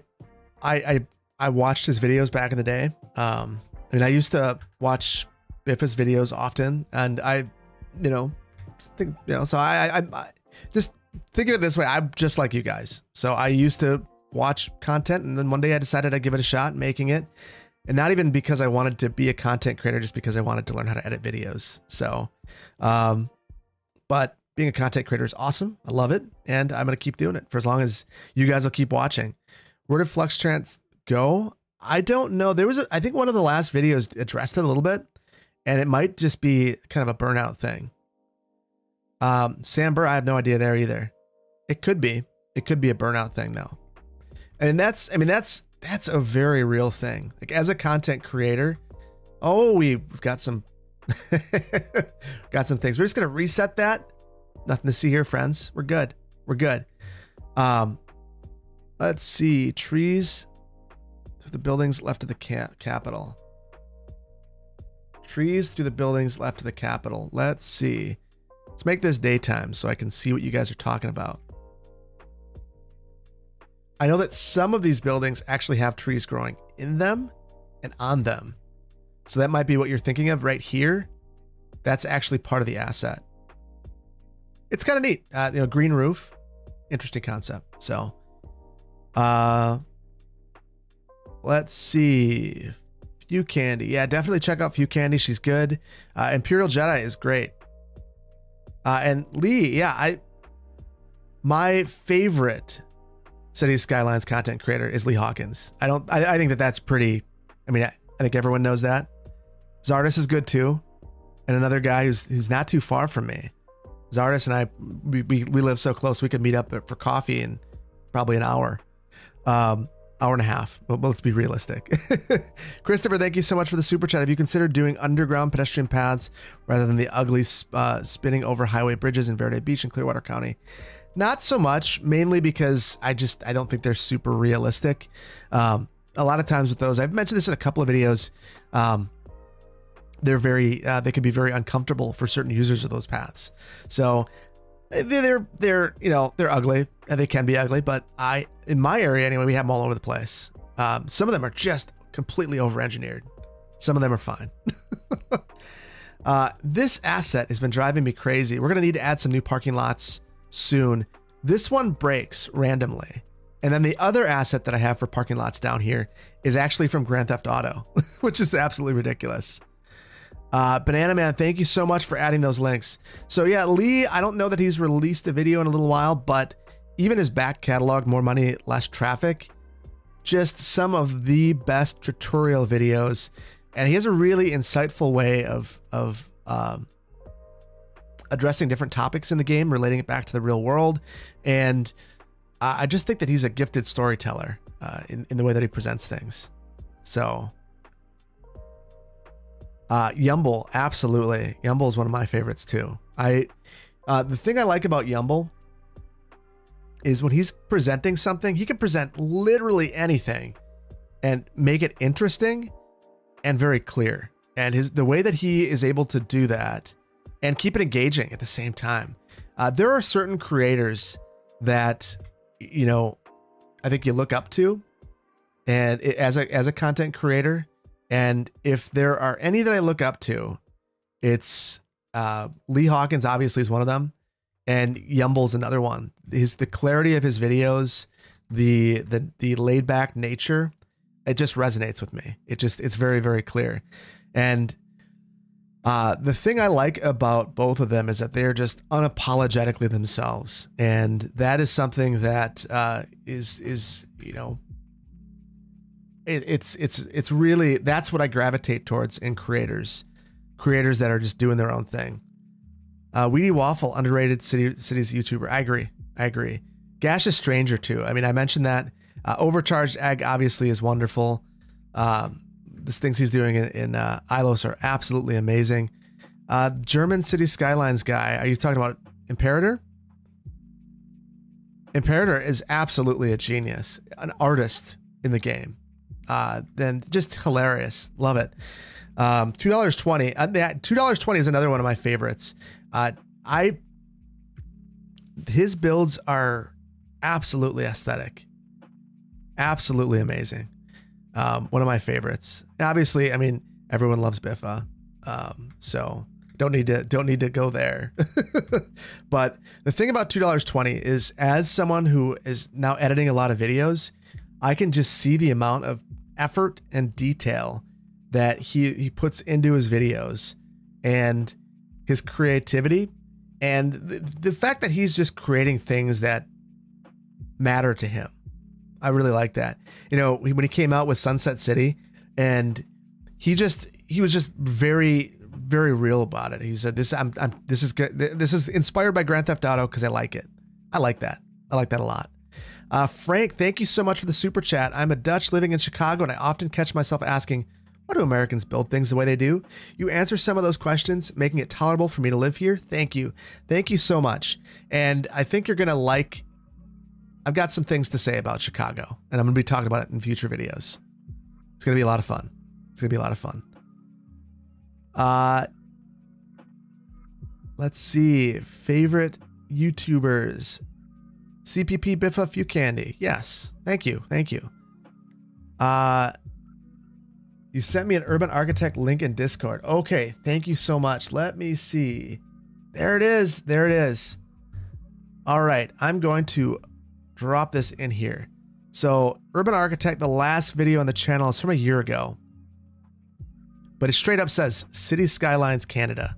Speaker 1: I, I, I, watched his videos back in the day. Um, I mean, I used to watch Biffa's videos often, and I, you know, think, you know, so I, I, I just think of it this way I'm just like you guys. So I used to watch content, and then one day I decided I'd give it a shot making it. And not even because I wanted to be a content creator, just because I wanted to learn how to edit videos. So, um, but being a content creator is awesome. I love it. And I'm to keep doing it for as long as you guys will keep watching. Where did Flux Fluxtrans go? I don't know. There was, a, I think one of the last videos addressed it a little bit, and it might just be kind of a burnout thing. Um, Sam Burr, I have no idea there either. It could be. It could be a burnout thing though. And that's, I mean, that's, that's a very real thing. Like as a content creator, oh, we've got some, got some things. We're just going to reset that. Nothing to see here, friends. We're good. We're good. Um, let's see. Trees the buildings left of the cap- capital. Trees through the buildings left of the capital. Let's see. Let's make this daytime so I can see what you guys are talking about. I know that some of these buildings actually have trees growing in them and on them. So that might be what you're thinking of right here. That's actually part of the asset. It's kind of neat. Uh, you know, green roof, interesting concept. So, uh, let's see. Few Candy. Yeah, definitely check out Few Candy. She's good. Uh, Imperial Jedi is great. Uh, and Lee, yeah, I my favorite City Skylines content creator is Lee Hawkins. I don't. I, I think that that's pretty. I mean, I, I, think everyone knows that. Zardis is good too, and another guy who's who's not too far from me. Zardis and I, we, we, we live so close. We could meet up for coffee in probably an hour. Um, hour and a half. But let's be realistic. Christopher, thank you so much for the super chat. Have you considered doing underground pedestrian paths rather than the ugly uh, spinning over highway bridges in Verde Beach in Clearwater County? Not so much, mainly because I just I don't think they're super realistic. Um, a lot of times with those, I've mentioned this in a couple of videos. Um, they're very uh, they can be very uncomfortable for certain users of those paths. So they're they're you know they're ugly and they can be ugly but i in my area anyway we have them all over the place. Um, some of them are just completely over engineered some of them are fine. Uh, this asset has been driving me crazy. We're going to need to add some new parking lots soon. This one breaks randomly. And then the other asset that i have for parking lots down here is actually from grand theft auto which is absolutely ridiculous uh, Banana Man, thank you so much for adding those links. So yeah, Lee, I don't know that he's released a video in a little while, but even his back catalog, More Money, Less Traffic, just some of the best tutorial videos. And he has a really insightful way of, of um, addressing different topics in the game, relating it back to the real world. And I just think that he's a gifted storyteller uh, in, in the way that he presents things. So uh, Yumble, absolutely. Yumble is one of my favorites too. I, uh, the thing I like about Yumble is when he's presenting something, he can present literally anything and make it interesting and very clear. And his the way that he is able to do that and keep it engaging at the same time. Uh, there are certain creators that you know I think you look up to, and it, as a as a content creator, and if there are any that I look up to, it's uh, Lee Hawkins, obviously, is one of them, and Yumble's another one. His the clarity of his videos, the the the laid back nature, it just resonates with me. It just it's very very clear, and uh, the thing I like about both of them is that they're just unapologetically themselves, and that is something that uh, is is you know it, it's it's it's really that's what I gravitate towards in creators, creators that are just doing their own thing. Uh, Weedy Waffle, underrated city city's YouTuber. I agree. I agree. Gaseous Stranger too. I mean, I mentioned that. Uh, Overcharged Egg obviously is wonderful. Um, the things he's doing in, in uh, Ilos are absolutely amazing. Uh, German City Skylines guy. Are you talking about Imperator? Imperator is absolutely a genius, an artist in the game uh, then just hilarious. Love it. Um, two dollars twenty. Uh, two dollars twenty is another one of my favorites. Uh, I his builds are absolutely aesthetic, absolutely amazing. Um, one of my favorites. Obviously, I mean everyone loves Biffa, um, so don't need to don't need to go there. but the thing about two dollars twenty is, as someone who is now editing a lot of videos, I can just see the amount of effort and detail that he he puts into his videos and his creativity and the, the fact that he's just creating things that matter to him. I really like that. You know, when he came out with Sunset City and he just he was just very very real about it. He said this I'm, I'm this is good. This is inspired by Grand Theft Auto cuz I like it. I like that. I like that a lot. Uh, Frank, thank you so much for the super chat. I'm a Dutch living in Chicago, and I often catch myself asking, why do Americans build things the way they do? You answer some of those questions, making it tolerable for me to live here. Thank you. Thank you so much. And I think you're going to like, I've got some things to say about Chicago, and I'm going to be talking about it in future videos. It's going to be a lot of fun. It's going to be a lot of fun. Uh, let's see. Favorite YouTubers. CPP Biffa Few Candy. Yes. Thank you. Thank you. Uh, you sent me an Urban Architect link in Discord. Okay. Thank you so much. Let me see. There it is. There it is. All right. I'm going to drop this in here. So, Urban Architect, the last video on the channel is from a year ago. But it straight up says City Skylines Canada.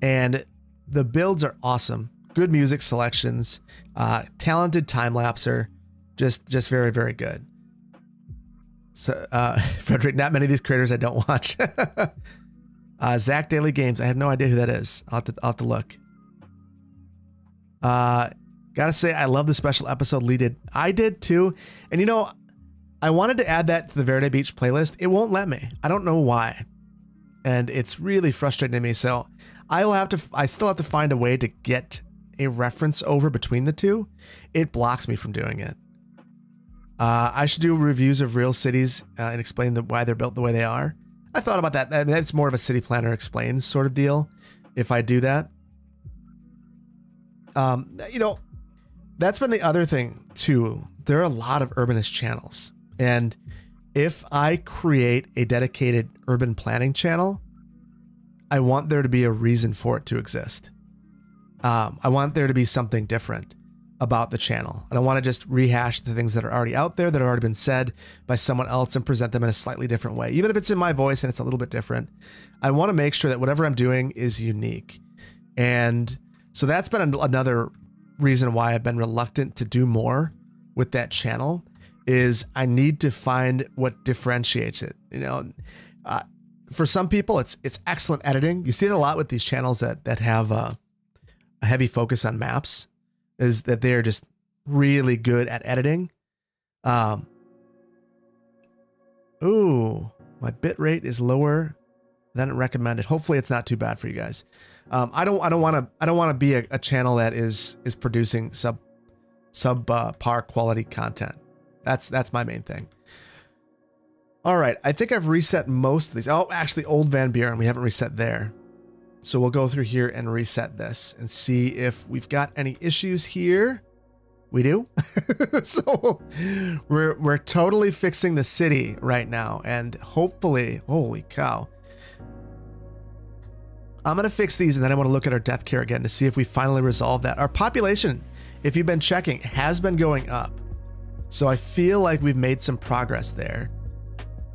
Speaker 1: And the builds are awesome good music selections, uh, talented time lapser, just just very very good. So uh, Frederick, not many of these creators I don't watch. uh, Zach Daily Games, I have no idea who that is. I'll have to, I'll have to look. Uh, Gotta say, I love the special episode Lee did. I did too. And you know, I wanted to add that to the Verde Beach playlist. It won't let me. I don't know why. And it's really frustrating to me. So I will have to, I still have to find a way to get a reference over between the two. It blocks me from doing it. Uh, I should do reviews of real cities uh, and explain the, why they're built the way they are. I thought about that. That's more of a city planner explains sort of deal if I do that. Um, you know, that's been the other thing too. There are a lot of urbanist channels. And if I create a dedicated urban planning channel, I want there to be a reason for it to exist. Um, I want there to be something different about the channel. And I don't want to just rehash the things that are already out there that have already been said by someone else and present them in a slightly different way. Even if it's in my voice and it's a little bit different, I want to make sure that whatever I'm doing is unique. And so that's been another reason why I've been reluctant to do more with that channel is I need to find what differentiates it. You know, uh, for some people, it's it's excellent editing. You see it a lot with these channels that that have uh, a heavy focus on maps, is that they're just really good at editing. Um, ooh, my bit rate is lower than recommended. Hopefully, it's not too bad for you guys. Um, I don't I don't want to I don't want to be a, a, channel that is is producing sub sub uh, par quality content. That's that's my main thing. All right, I think I've reset most of these. Oh, actually, old Van Buren, we haven't reset there. So we'll go through here and reset this and see if we've got any issues here. We do. so we're we're totally fixing the city right now, and hopefully, holy cow, I'm going to fix these and then I want to look at our death care again to see if we finally resolve that. Our population, if you've been checking, has been going up. So I feel like we've made some progress there.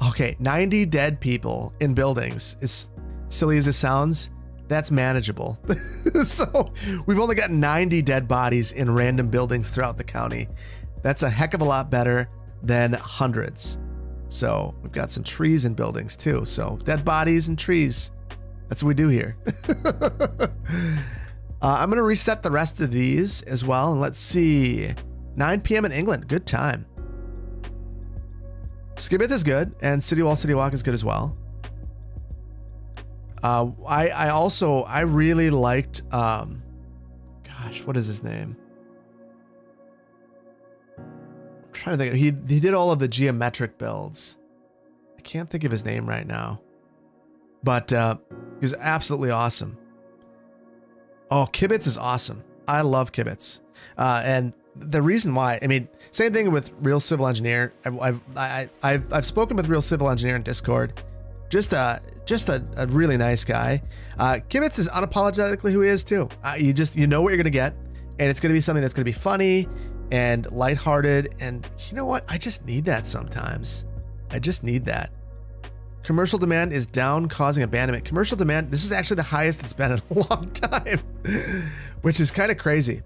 Speaker 1: Okay, 90 dead people in buildings. As silly as it sounds, that's manageable. so we've only got 90 dead bodies in random buildings throughout the county. That's a heck of a lot better than hundreds. So we've got some trees and buildings too. So dead bodies and trees. That's what we do here. uh, I'm going to reset the rest of these as well. And let's see. 9 p.m. in England. Good time. Skibith is good. And City Wall City Walk is good as well. Uh, I, I also, I really liked, um, gosh, what is his name? I'm trying to think. He, he did all of the geometric builds. I can't think of his name right now. But uh, he's absolutely awesome. Oh, Kibitz is awesome. I love Kibitz. Uh, and the reason why, I mean, same thing with Real Civil Engineer. I've, I've, I, have I've spoken with Real Civil Engineer in Discord. Just a, just a, a really nice guy. Uh, Kibitz is unapologetically who he is too. Uh, you just, you know what you're to get. And it's to be something that's to be funny and lighthearted. And you know what? I just need that sometimes. I just need that. Commercial demand is down, causing abandonment. Commercial demand, this is actually the highest it's been in a long time, which is kind of crazy.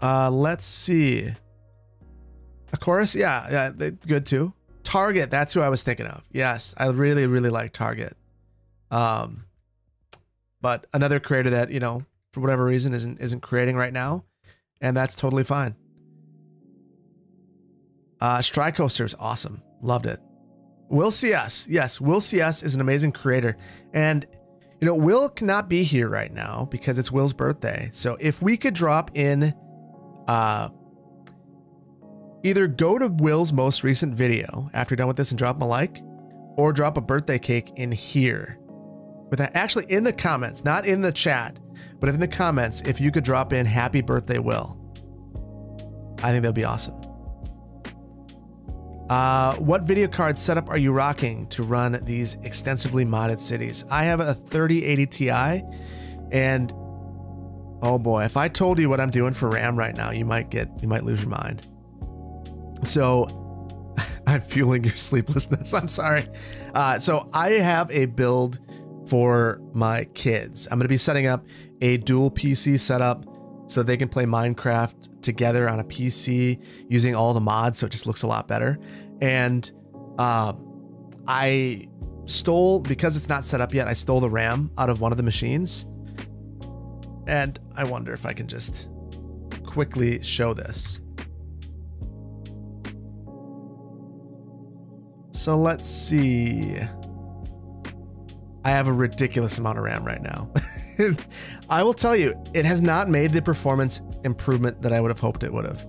Speaker 1: Uh, let's see. Of chorus, yeah, yeah, good too. Target, that's who I was thinking of. Yes, I really, really like Target. Um, but another creator that you know, for whatever reason, isn't isn't creating right now, and that's totally fine. Uh, Strike Coaster is awesome. Loved it. Will CS. Yes, Will CS is an amazing creator. And, you know, Will cannot be here right now because it's Will's birthday. So if we could drop in, uh, either go to Will's most recent video after you're done with this and drop him a like, or drop a birthday cake in here. With that, actually in the comments, not in the chat, but in the comments, if you could drop in happy birthday, Will. I think that'd be awesome. Uh, what video card setup are you rocking to run these extensively modded cities? I have a 3080 Ti, and oh boy, if I told you what I'm doing for RAM right now, you might get you might lose your mind. So I'm fueling your sleeplessness. I'm sorry. Uh, so I have a build for my kids. I'm going to be setting up a dual PC setup so they can play Minecraft together on a PC using all the mods, so it just looks a lot better. And uh, I stole because it's not set up yet. I stole the RAM out of one of the machines, And I wonder if I can just quickly show this. So let's see. I have a ridiculous amount of RAM right now. I will tell you, it has not made the performance improvement that I would have hoped it would have.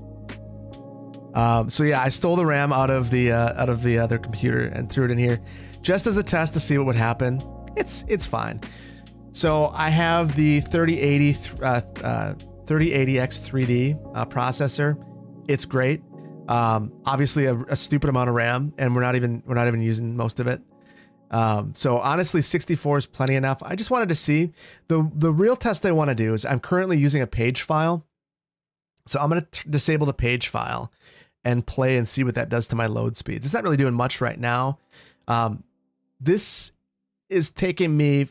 Speaker 1: Um, so yeah, I stole the RAM out of the uh, out of the other computer and threw it in here, just as a test to see what would happen. It's it's fine. So I have the 3080 uh, uh, 3080X 3D uh, processor. It's great. Um, obviously a, a, stupid amount of RAM, and we're not even we're not even using most of it. Um, so honestly, 64 is plenty enough. I just wanted to see the the real test I want to do is I'm currently using a page file. So I'm going to disable the page file and play and see what that does to my load speeds. It's not really doing much right now. Um, this is taking me,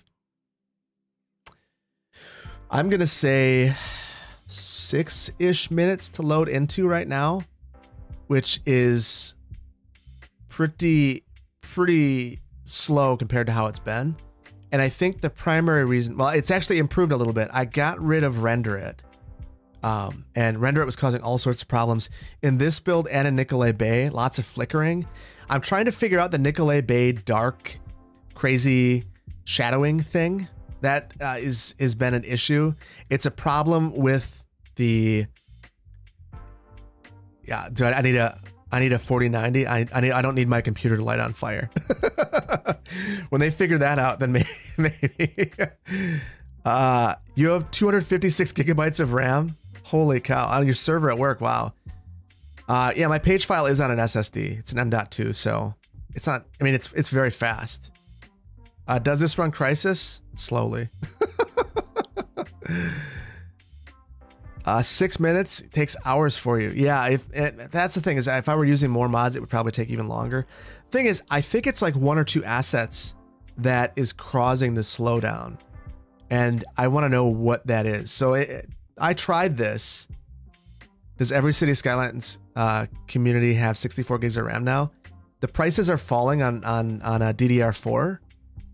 Speaker 1: I'm going to say six ish minutes to load into right now, which is pretty, pretty slow compared to how it's been. And I think the primary reason, well, it's actually improved a little bit. I got rid of render it um, and render it was causing all sorts of problems. In this build and in Nicolet Bay, lots of flickering. I'm trying to figure out the Nicolet Bay dark, crazy shadowing thing that uh, is has been an issue. It's a problem with the yeah. I, I need a I need a 4090. I I need I don't need my computer to light on fire. when they figure that out, then maybe. maybe. Uh, you have 256 gigabytes of RAM. Holy cow. On your server at work. Wow. Uh, yeah, my page file is on an SSD. It's an M.2, so it's not, I mean, it's, it's very fast. Uh, does this run Crysis Slowly. uh, six minutes takes hours for you. Yeah, if, that's the thing is if I were using more mods, it would probably take even longer. Thing is, I think it's like one or two assets that is causing the slowdown. And I want to know what that is. So it, I tried this. Does every City Skylines uh, community have 64 gigs of RAM now? The prices are falling on on on a DDR4.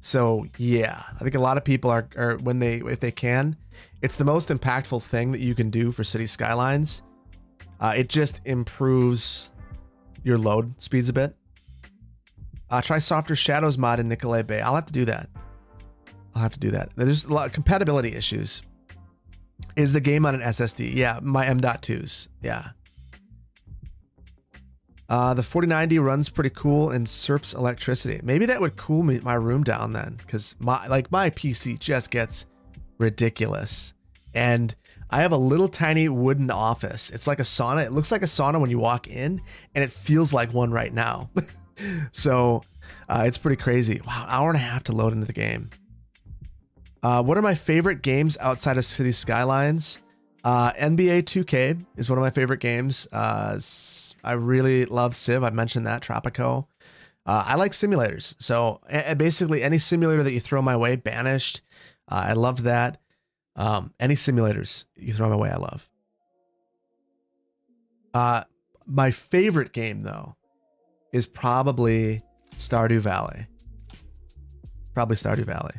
Speaker 1: So yeah, I think a lot of people are, are when they if they can, it's the most impactful thing that you can do for City Skylines. Uh, it just improves your load speeds a bit. Uh, try Softer Shadows mod in Nicolet Bay. I'll have to do that. I'll have to do that. There's a lot of compatibility issues. Is the game on an SSD? Yeah, my M.2s. Yeah. Uh, the 4090 runs pretty cool and serps electricity. Maybe that would cool me, my room down then, because my like my PC just gets ridiculous. And I have a little tiny wooden office. It's like a sauna. It looks like a sauna when you walk in, and it feels like one right now. so uh, it's pretty crazy. Wow, hour and a half to load into the game. Uh, what are my favorite games outside of City Skylines? Uh, NBA 2K is one of my favorite games. Uh, I really love Civ. I mentioned that Tropico. Uh, I like simulators. So basically, any simulator that you throw my way, Banished. Uh, I love that. Um, any simulators you throw my way, I love. Uh, my favorite game though is probably Stardew Valley. Probably Stardew Valley.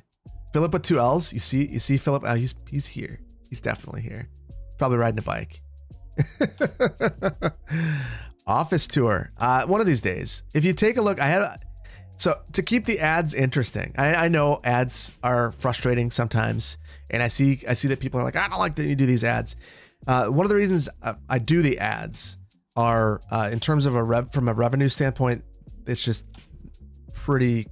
Speaker 1: Philip with two L's. You see, you see Philip. Uh, he's he's here. He's definitely here. Probably riding a bike. Office tour. Uh, one of these days. If you take a look, I had. So to keep the ads interesting, I, I know ads are frustrating sometimes, and I see I see that people are like, I don't like that you do these ads. Uh, one of the reasons I do the ads are uh, in terms of a rev from a revenue standpoint, it's just pretty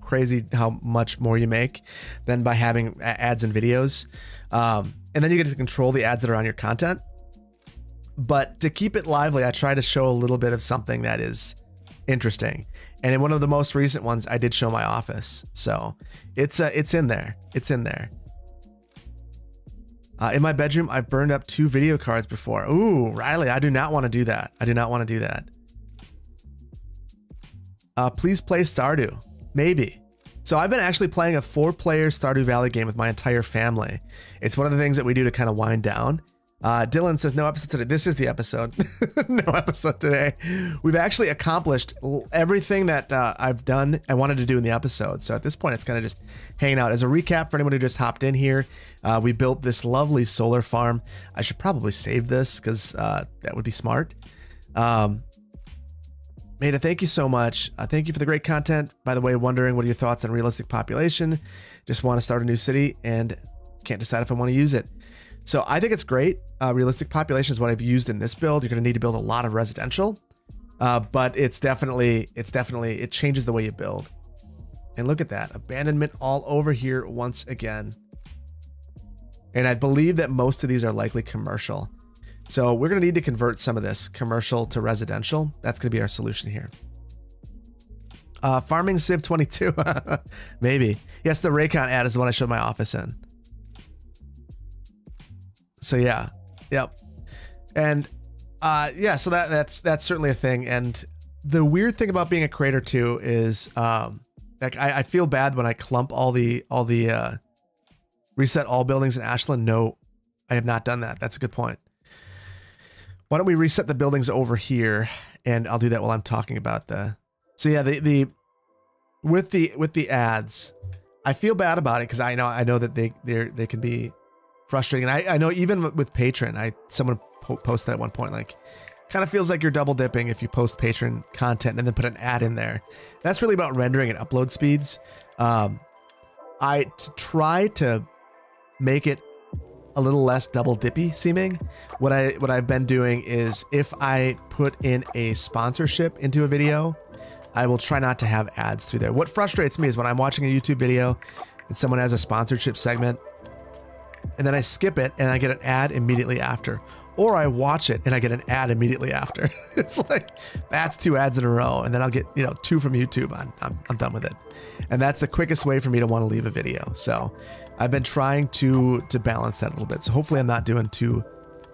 Speaker 1: crazy how much more you make than by having ads and videos. Um, and then you get to control the ads that are on your content. But to keep it lively, I try to show a little bit of something that is interesting. And in one of the most recent ones, I did show my office. So it's uh, it's in there. It's in there. Uh, in my bedroom, I've burned up two video cards before. Ooh, Riley, I do not want to do that. I do not want to do that. Uh, please play Stardew. Maybe. So I've been actually playing a four-player Stardew Valley game with my entire family. It's one of the things that we do to kind of wind down. Uh, Dylan says no episode today. This is the episode. no episode today. We've actually accomplished everything that uh, I've done. I wanted to do in the episode. So at this point, it's kind of just hanging out. As a recap for anyone who just hopped in here, uh, we built this lovely solar farm. I should probably save this because uh, that would be smart. Um, Maida, thank you so much. Uh, thank you for the great content. By the way, wondering what are your thoughts on realistic population? Just want to start a new city and can't decide if I want to use it. So I think it's great. Uh, realistic population is what I've used in this build. You're going to need to build a lot of residential, uh, but it's definitely, it's definitely, it changes the way you build. And look at that, abandonment all over here once again. And I believe that most of these are likely commercial. So we're going to need to convert some of this commercial to residential. That's going to be our solution here. Uh, farming Civ 22, maybe. Yes, the Raycon ad is the one I showed my office in. So yeah, yep. And uh, yeah, so that that's that's certainly a thing. And the weird thing about being a creator too is um, like I, I feel bad when I clump all the all the uh, reset all buildings in Ashland. No, I have not done that. That's a good point. Why don't we reset the buildings over here? And I'll do that while I'm talking about the. So yeah, the the with the with the ads, I feel bad about it because I know I know that they they they can be frustrating. And I, I know even with Patreon, I someone po posted at one point like, kind of feels like you're double dipping if you post patron content and then put an ad in there. That's really about rendering and upload speeds. Um, I try to make it a little less double dippy seeming. What I what I've been doing is if I put in a sponsorship into a video, I will try not to have ads through there. What frustrates me is when I'm watching a YouTube video and someone has a sponsorship segment and then I skip it and I get an ad immediately after. Or I watch it and I get an ad immediately after. it's like that's two ads in a row, and then I'll get you know two from YouTube. I'm, I'm I'm done with it, and that's the quickest way for me to want to leave a video. So I've been trying to to balance that a little bit. So hopefully I'm not doing too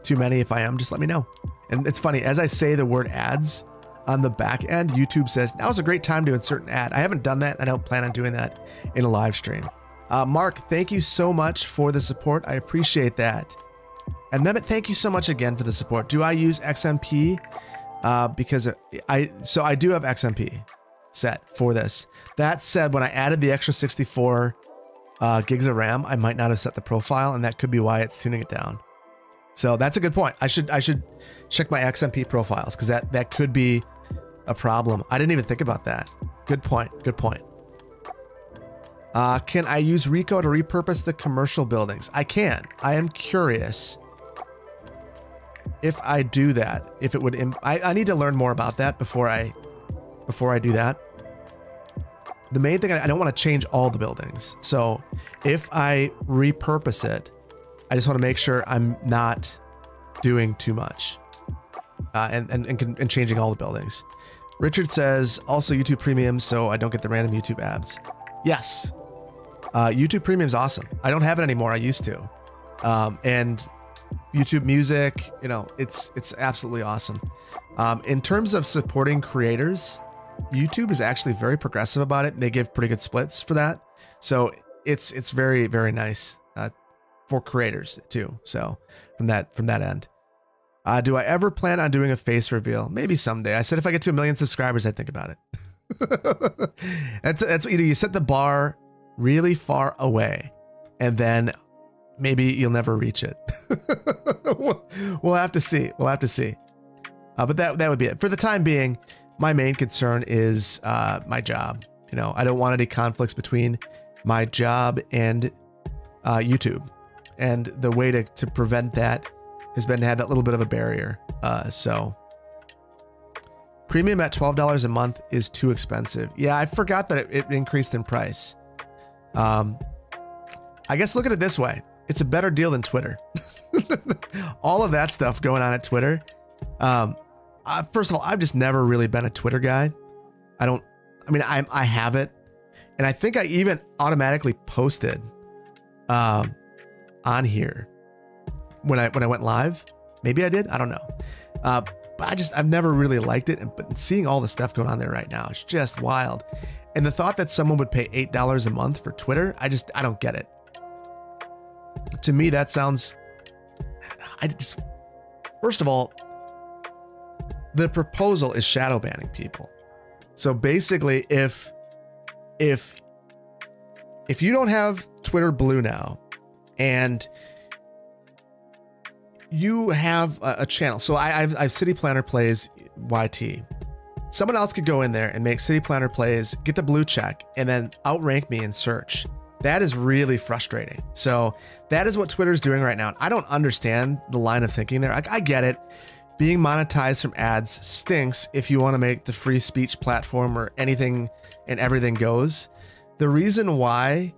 Speaker 1: too many. If I am, just let me know. And it's funny as I say the word ads on the back end, YouTube says now's a great time to insert an ad. I haven't done that. I don't plan on doing that in a live stream. Uh, Mark, thank you so much for the support. I appreciate that. And Mehmet, thank you so much again for the support. Do I use XMP? Uh, because I so I do have XMP set for this. That said, when I added the extra 64 uh, gigs of RAM, I might not have set the profile, and that could be why it's tuning it down. So that's a good point. I should I should check my XMP profiles because that that could be a problem. I didn't even think about that. Good point. Good point. Uh, can I use Rico to repurpose the commercial buildings? I can. I am curious if I do that. If it would, I, I need to learn more about that before I, before I do that. The main thing I, don't want to change all the buildings. So if I repurpose it, I just want to make sure I'm not doing too much uh, and, and, and, and changing all the buildings. Richard says also YouTube Premium, so I don't get the random YouTube ads. Yes, uh, YouTube Premium is awesome. I don't have it anymore. I used to. Um, and YouTube Music, you know, it's it's absolutely awesome. Um, in terms of supporting creators, YouTube is actually very progressive about it. They give pretty good splits for that, so it's it's very very nice uh, for creators too. So from that from that end, uh, do I ever plan on doing a face reveal? Maybe someday. I said if I get to a million subscribers, I'd think about it. that's that's you know you set the bar really far away, and then maybe you'll never reach it. we'll have to see. We'll have to see. Uh, but that that would be it for the time being. My main concern is uh, my job. You know, I don't want any conflicts between my job and uh, YouTube, and the way to to prevent that has been to have that little bit of a barrier. Uh, so. Premium at $12 a month is too expensive. Yeah, I forgot that it, it increased in price. Um, I guess look at it this way it's a better deal than Twitter. all of that stuff going on at Twitter. Um, uh, first of all, I've just never really been a Twitter guy. I don't, I mean, I, I have it. And I think I even automatically posted um, on here when I when I went live. Maybe I did. I don't know. Uh, but I just I've never really liked it. And but seeing all the stuff going on there right now, it's just wild. And the thought that someone would pay $8 a month for Twitter, I just, I don't get it. To me, that sounds, I just, first of all, the proposal is shadow banning people. So basically, if if if you don't have Twitter Blue now, and you have a, a channel, so I, I've, I've City Planner plays YT. Someone else could go in there and make City Planner plays, get the blue check, and then outrank me in search. That is really frustrating. So that is what Twitter is doing right now. I don't understand the line of thinking there. I, I get it. Being monetized from ads stinks if you want to make the free speech platform where anything and everything goes. The reason why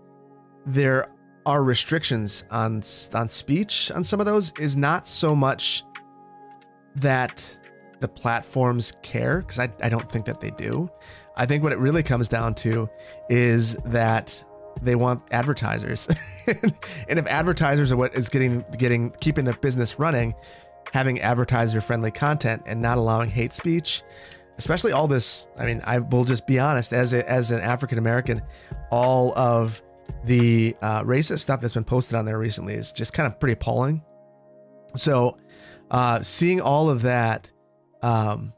Speaker 1: there are restrictions on on speech on some of those is not so much that the platforms care because I, I don't think that they do. I think what it really comes down to is that they want advertisers. and if advertisers are what is getting getting keeping the business running, having advertiser friendly content and not allowing hate speech, especially all this, I mean, I will just be honest as a, as an African American, all of the uh, racist stuff that's been posted on there recently is just kind of pretty appalling. So, uh, seeing all of that, um,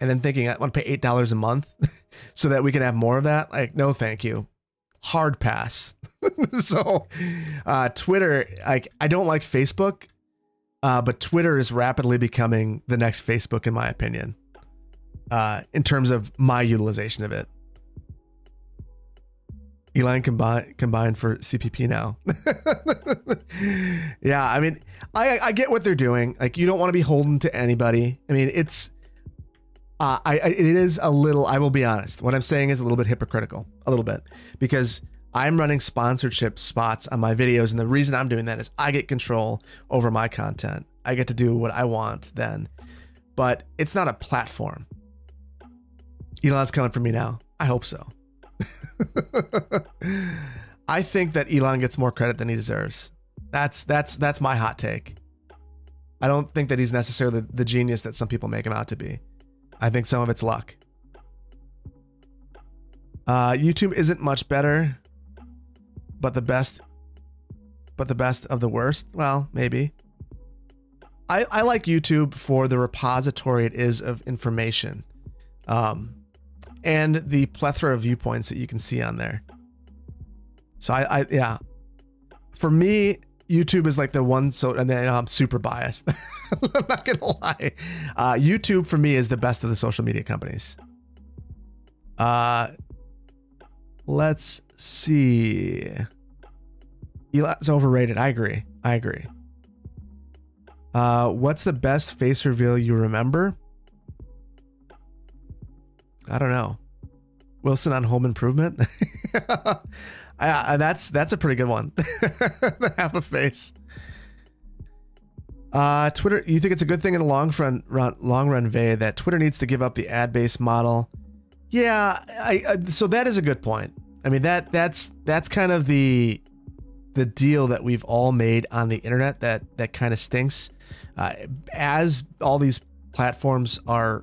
Speaker 1: and then thinking I want to pay eight dollars a month so that we can have more of that, like, no, thank you hard pass. so, uh, Twitter, like I don't like Facebook, uh, but Twitter is rapidly becoming the next Facebook, in my opinion, uh, in terms of my utilization of it. Elon combined combined for CPP now. yeah, I mean, I I get what they're doing. Like, you don't want to be holden to anybody. I mean, it's uh, I, I, it is a little. I will be honest. What I'm saying is a little bit hypocritical, a little bit, because I'm running sponsorship spots on my videos, and the reason I'm doing that is I get control over my content. I get to do what I want then, but it's not a platform. Elon's coming for me now. I hope so. I think that Elon gets more credit than he deserves. That's that's that's my hot take. I don't think that he's necessarily the genius that some people make him out to be. I think some of it's luck. Uh, YouTube isn't much better, but the best, but the best of the worst. Well, maybe. I, I like YouTube for the repository it is of information, um, and the plethora of viewpoints that you can see on there. So I, I yeah, for me, YouTube is like the one. So and then I'm super biased. I'm not gonna lie. Uh, YouTube for me is the best of the social media companies. Uh, let's see. Elon's overrated. I agree. I agree. Uh, what's the best face reveal you remember? I don't know. Wilson on Home Improvement. that's that's a pretty good one. the Half a face. Uh, Twitter, you think it's a good thing in the long run, run, long run, Vay, that Twitter needs to give up the ad based model? Yeah, I, I, so that is a good point. I mean that that's that's kind of the the deal that we've all made on the internet that that kind of stinks. Uh, as all these platforms are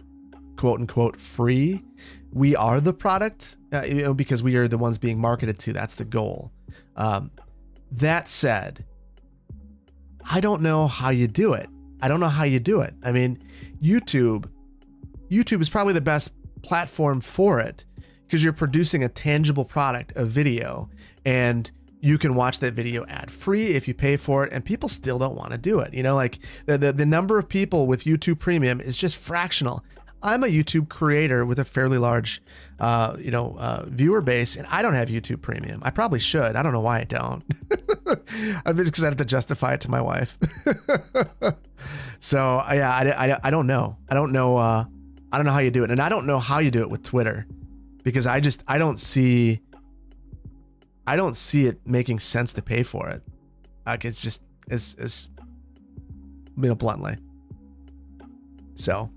Speaker 1: quote unquote free, we are the product, uh, you know, because we are the ones being marketed to. That's the goal. Um, that said, I don't know how you do it. I don't know how you do it. I mean, YouTube, YouTube is probably the best platform for it because you're producing a tangible product, a video, and you can watch that video ad free if you pay for it and people still don't want to do it you know like the, the, the number of people with youtube premium is just fractional I'm a YouTube creator with a fairly large, uh, you know, uh, viewer base, and I don't have YouTube Premium. I probably should. I don't know why I don't. i'm because I have to justify it to my wife. so yeah, I, I, I don't know. I don't know. Uh, I don't know how you do it, and I don't know how you do it with Twitter, because I just I don't see. I don't see it making sense to pay for it. Like it's just it's it's you know bluntly. So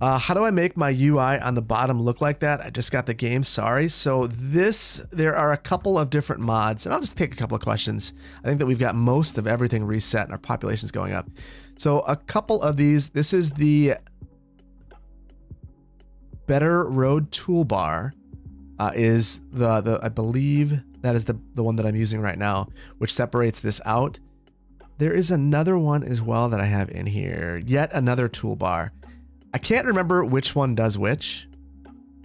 Speaker 1: uh, how do I make my UI on the bottom look like that? I just got the game, sorry. So this, there are a couple of different mods, and I'll just take a couple of questions. I think that we've got most of everything reset and our population's going up. So a couple of these, this is the Better Road Toolbar uh, is the, the, I believe that is the, the one that I'm using right now, which separates this out. there is another one as well that I have in here. Yet another toolbar. I can't remember which one does which,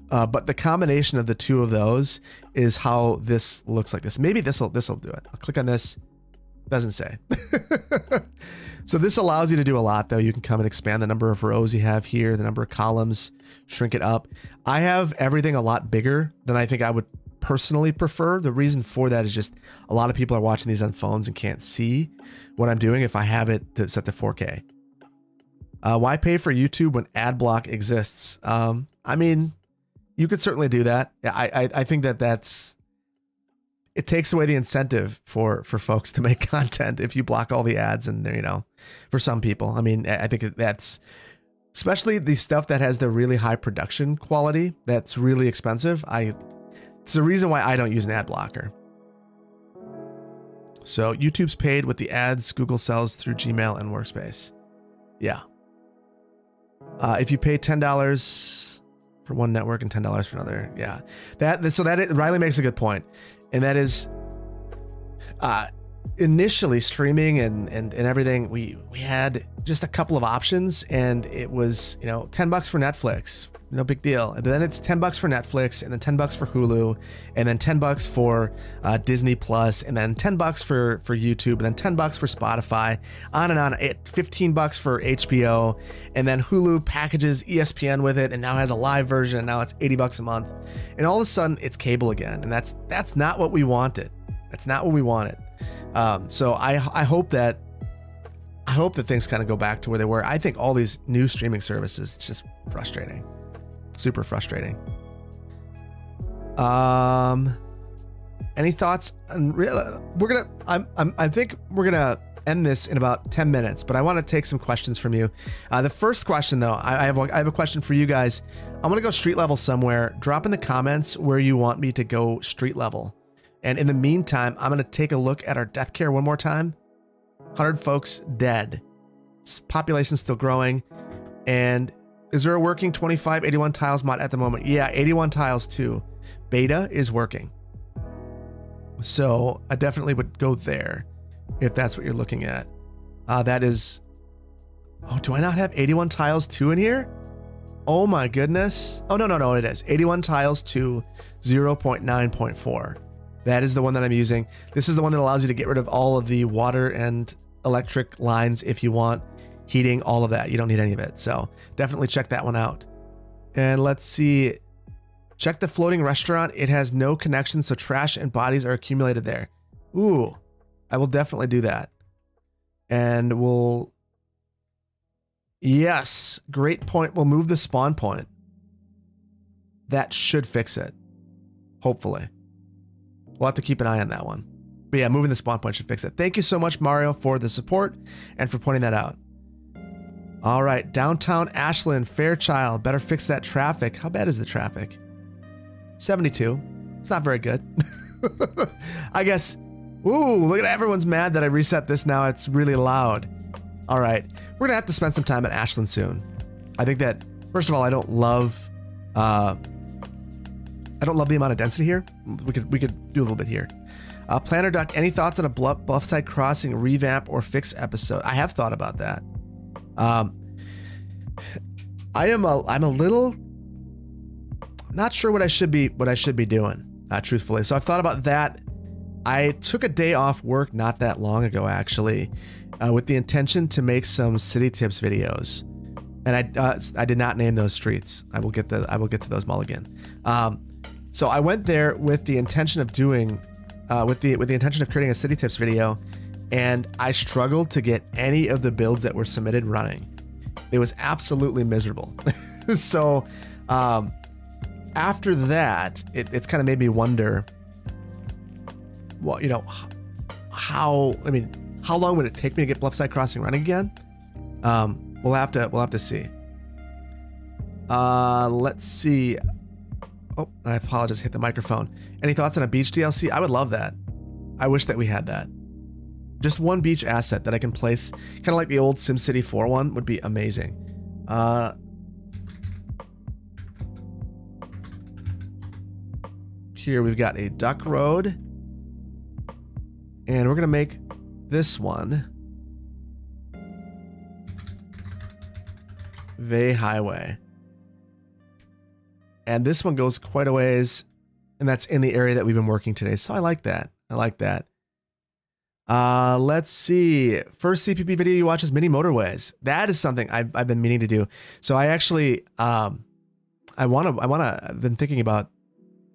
Speaker 1: uh, but the combination of the two of those is how this looks like this. Maybe this will this will do it. I'll click on this. Doesn't say. so this allows you to do a lot though. You can come and expand the number of rows you have here, the number of columns, shrink it up. I have everything a lot bigger than I think I would personally prefer. The reason for that is just a lot of people are watching these on phones and can't see what I'm doing if I have it to set to 4K. Uh, why pay for YouTube when ad block exists? Um, I mean, you could certainly do that. I, I, I think that that's it takes away the incentive for for folks to make content if you block all the ads and you know for some people i mean i think that's especially the stuff that has the really high production quality that's really expensive i it's the reason why I don't use an ad blocker. So YouTube's paid with the ads Google sells through Gmail and Workspace. Yeah. Uh, if you pay ten dollars for one network and ten dollars for another, yeah, that so that Riley makes a good point, and that is, uh, initially streaming and and and everything we we had just a couple of options, and it was you know ten bucks for Netflix, no big deal. And then it's 10 bucks for Netflix, and then 10 bucks for Hulu, and then 10 bucks for uh, Disney Plus, and then 10 bucks for for YouTube, and then 10 bucks for Spotify, on and on. It 15 bucks for HBO, and then Hulu packages ESPN with it, and now has a live version, and now it's 80 bucks a month. And all of a sudden, it's cable again, and that's that's not what we wanted. That's not what we wanted. Um, so I I hope that I hope that things kind of go back to where they were. I think all these new streaming services, it's just frustrating super frustrating. Um, any thoughts? On real, we're gonna. I'm, I'm. I think we're gonna end this in about 10 minutes, but I want to take some questions from you. Uh, the first question, though, I, I, have, I have a question for you guys. I'm to go street level somewhere. Drop in the comments where you want me to go street level. And in the meantime, I'm going to take a look at our death care one more time. 100 folks dead. Population still growing. And is there a working 2581 tiles mod at the moment? Yeah, 81 tiles too. Beta is working. So I definitely would go there if that's what you're looking at. Uh, that is. Oh, do I not have 81 tiles 2 in here? Oh my goodness. Oh, no, no, no, it is. 81 tiles to 0.9.4. That is the one that I'm using. This is the one that allows you to get rid of all of the water and electric lines if you want heating, all of that. You don't need any of it. So definitely check that one out. And let's see. Check the floating restaurant. It has no connection, so trash and bodies are accumulated there. Ooh, I will definitely do that. And we'll. Yes, great point. We'll move the spawn point. That should fix it. Hopefully. We'll have to keep an eye on that one. But yeah, moving the spawn point should fix it. Thank you so much, Mario, for the support and for pointing that out. All right, downtown Ashland, Fairchild. Better fix that traffic. How bad is the traffic? 72. It's not very good. I guess. Ooh, look at everyone's mad that I reset this now. It's really loud. All right, we're gonna have to spend some time at Ashland soon. I think that first of all, I don't love. Uh, I don't love the amount of density here. We could we could do a little bit here. Uh, Planner Duck, any thoughts on a Bluffside Crossing revamp or fix episode? I have thought about that. Um, I am a I'm a little not sure what I should be what I should be doing, uh, truthfully. So I've thought about that. I took a day off work not that long ago, actually, uh, with the intention to make some city tips videos, and I uh, I did not name those streets. I will get the I will get to those mulligan. Um, so I went there with the intention of doing, uh, with the with the intention of creating a city tips video, and I struggled to get any of the builds that were submitted running. It was absolutely miserable. so um, after that, it, it's kind of made me wonder, well, you know, how, I mean, how long would it take me to get Bluffside Crossing running again? Um, we'll have to, we'll have to see. Uh, let's see. Oh, I apologize, hit the microphone. Any thoughts on a beach DLC? I would love that. I wish that we had that. Just one beach asset that I can place, kind of like the old SimCity 4 one, would be amazing. Uh, here we've got a duck road. And we're going to make this one Vey Highway. And this one goes quite a ways, and that's in the area that we've been working today. So I like that. I like that. Uh, let's see. First CPP video you watch is mini motorways. That is something I've, I've been meaning to do. So I actually, um, I want to, I want to, I've been thinking about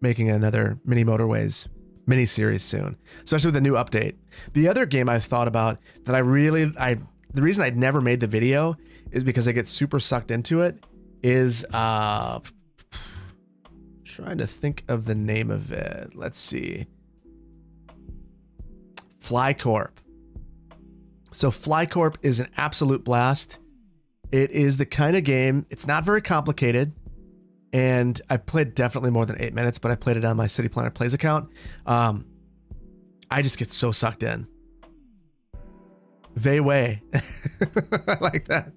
Speaker 1: making another mini motorways mini series soon, especially with a new update. The other game I've thought about that I really, I, the reason I'd never made the video is because I get super sucked into it is, uh, trying to think of the name of it. Let's see. FlyCorp. So FlyCorp is an absolute blast. It is the kind of game, it's not very complicated. And I've played definitely more than eight minutes, but I played it on my City Planner Plays account. Um, I just get so sucked in. Vey Way. I like that.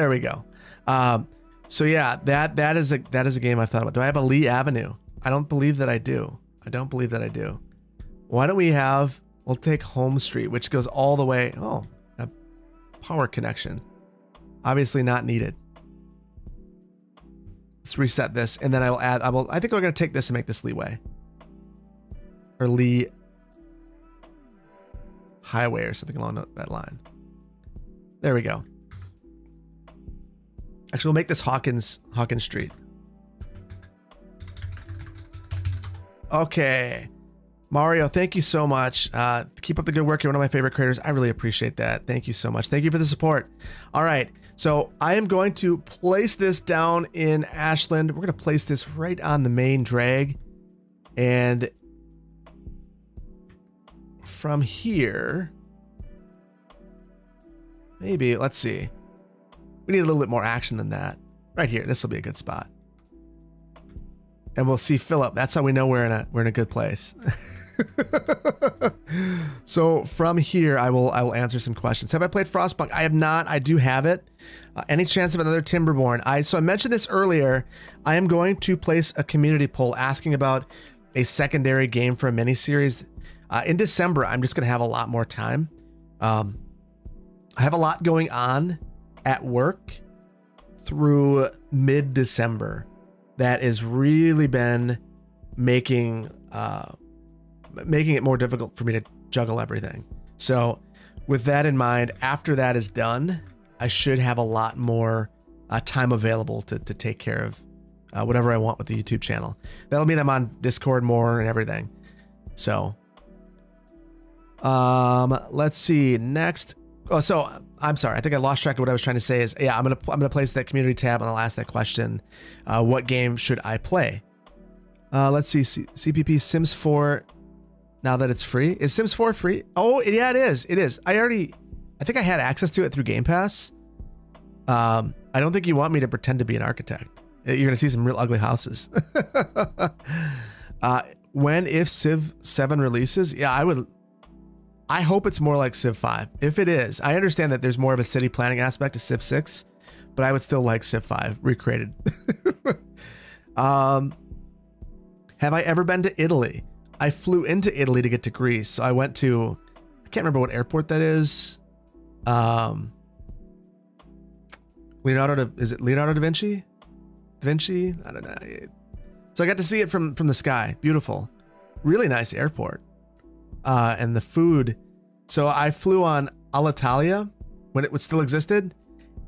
Speaker 1: There we go. Um, so yeah, that that is a that is a game I thought about. Do I have a Lee Avenue? I don't believe that I do. I don't believe that I do. Why don't we have? We'll take Home Street, which goes all the way. Oh, a power connection. Obviously not needed. Let's reset this, and then I will add. I will. I think we're gonna take this and make this leeway, or Lee Highway, or something along that line. There we go. Actually, we'll make this Hawkins Hawkins Street. Okay. Mario, thank you so much. Uh, keep up the good work. You're one of my favorite creators. I really appreciate that. Thank you so much. Thank you for the support. All right. So I am going to place this down in Ashland. We're going to place this right on the main drag. And from here, maybe, let's see. We need a little bit more action than that. Right here, this will be a good spot. And we'll see Philip. That's how we know we're in a we're in a good place. so from here, I will I will answer some questions. Have I played Frostpunk? I have not. I do have it. Uh, any chance of another Timberborn? I so I mentioned this earlier. I am going to place a community poll asking about a secondary game for a mini series. Uh, in December, I'm just going to have a lot more time. Um, I have a lot going on at work through mid December that has really been making uh, making it more difficult for me to juggle everything. So, with that in mind, after that is done, I should have a lot more uh, time available to, to take care of uh, whatever I want with the YouTube channel. That'll mean I'm on Discord more and everything. So, um, let's see. Next, oh, so I'm sorry. I think I lost track of what I was trying to say. Is yeah, I'm gonna I'm gonna place that community tab and I'll ask that question. Uh, what game should I play? Uh, let's see. C CPP Sims 4. Now that it's free, is Sims 4 free? Oh yeah, it is. It is. I already. I think I had access to it through Game Pass. Um, I don't think you want me to pretend to be an architect. Uh, you're gonna see some real ugly houses. uh, when if Civ 7 releases, yeah, I would I hope it's more like Civ 5. If it is, I understand that there's more of a city planning aspect to Civ 6, but I would still like Civ 5 recreated. um, have I ever been to Italy? I flew into Italy to get to Greece. So I went to, I can't remember what airport that is. Um, Leonardo, da, is it Leonardo da Vinci? Da Vinci? I don't know. So I got to see it from from the sky. Beautiful, really nice airport uh, and the food. So I flew on Alitalia when it still existed,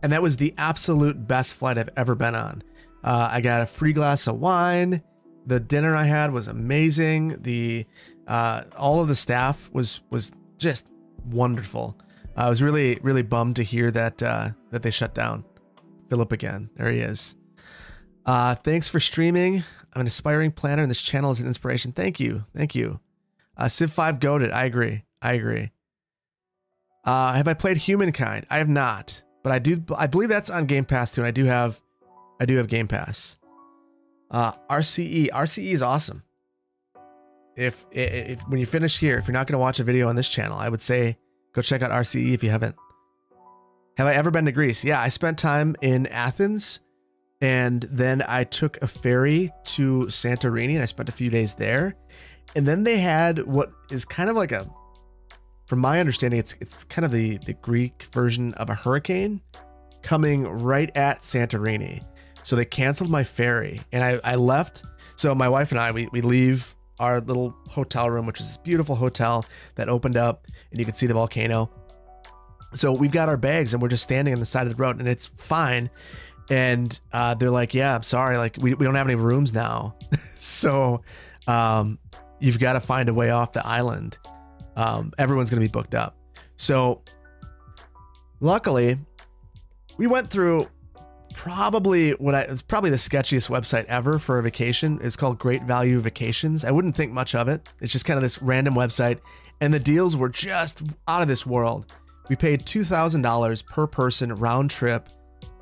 Speaker 1: and that was the absolute best flight I've ever been on. Uh, I got a free glass of wine. The dinner I had was amazing. The uh, all of the staff was was just wonderful. I was really really bummed to hear that uh, that they shut down. Philip again, there he is. Uh, thanks for streaming. I'm an aspiring planner, and this channel is an inspiration. Thank you, thank you. Uh, Civ 5 goaded. I agree. I agree. Uh, have I played Humankind? I have not, but I do. I believe that's on Game Pass too, and I do have, I do have Game Pass. Uh, RCE. RCE is awesome. If, if, if when you finish here, if you're not going to watch a video on this channel, I would say go check out RCE if you haven't. Have I ever been to Greece? Yeah, I spent time in Athens, and then I took a ferry to Santorini, and I spent a few days there. And then they had what is kind of like a from my understanding, it's it's kind of the the Greek version of a hurricane coming right at Santorini. So they canceled my ferry, and I I left. So my wife and I we we leave our little hotel room, which is this beautiful hotel that opened up, and you can see the volcano. So we've got our bags, and we're just standing on the side of the road, and it's fine. And uh, they're like, "Yeah, I'm sorry, like we, we don't have any rooms now, so um, you've got to find a way off the island." um, everyone's going to be booked up. So, luckily, we went through probably what I it's probably the sketchiest website ever for a vacation. It's called Great Value Vacations. I wouldn't think much of it. It's just kind of this random website, and the deals were just out of this world. We paid two thousand dollars per person round trip,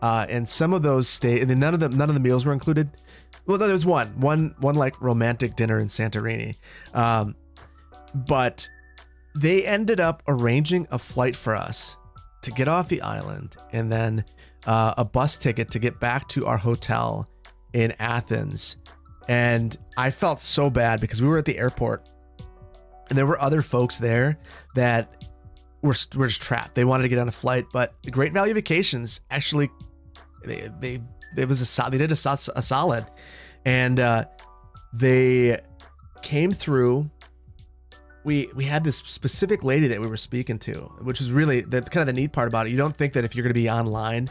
Speaker 1: uh, and some of those stay. And none of the none of the meals were included. Well, no, there was one, one, one like romantic dinner in Santorini, um, but they ended up arranging a flight for us to get off the island and then uh, a bus ticket to get back to our hotel in Athens. And I felt so bad because we were at the airport and there were other folks there that were, were just trapped. They wanted to get on a flight, but the Great Value Vacations actually, they, they, it was a, they did a, a solid and uh, they came through we we had this specific lady that we were speaking to, which is really the kind of the neat part about it. You don't think that if you're going to be online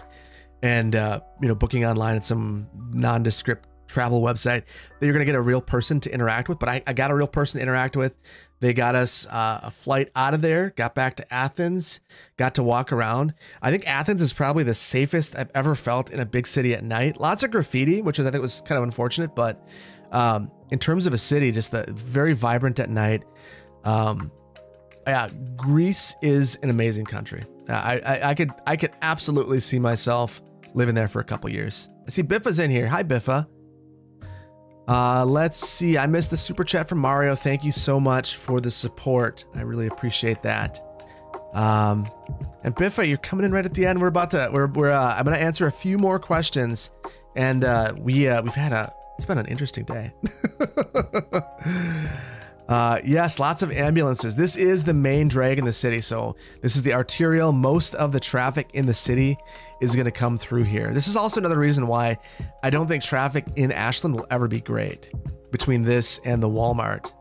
Speaker 1: and uh, you know booking online at some nondescript travel website that you're going to get a real person to interact with. But I, I got a real person to interact with. They got us uh, a flight out of there, got back to Athens, got to walk around. I think Athens is probably the safest I've ever felt in a big city at night. Lots of graffiti, which is, I think was kind of unfortunate, but um, in terms of a city, just the very vibrant at night. Um, yeah, Greece is an amazing country. I, I, I could I could absolutely see myself living there for a couple years. I see Biffa's in here. Hi, Biffa. Uh, let's see. I missed the super chat from Mario. Thank you so much for the support. I really appreciate that. Um, and Biffa, you're coming in right at the end. We're about to. We're we're. Uh, I'm gonna answer a few more questions, and uh, we uh, we've had a. It's been an interesting day. Uh, yes, lots of ambulances. This is the main drag in the city. So this is the arterial. Most of the traffic in the city is going to come through here. This is also another reason why I don't think traffic in Ashland will ever be great between this and the Walmart.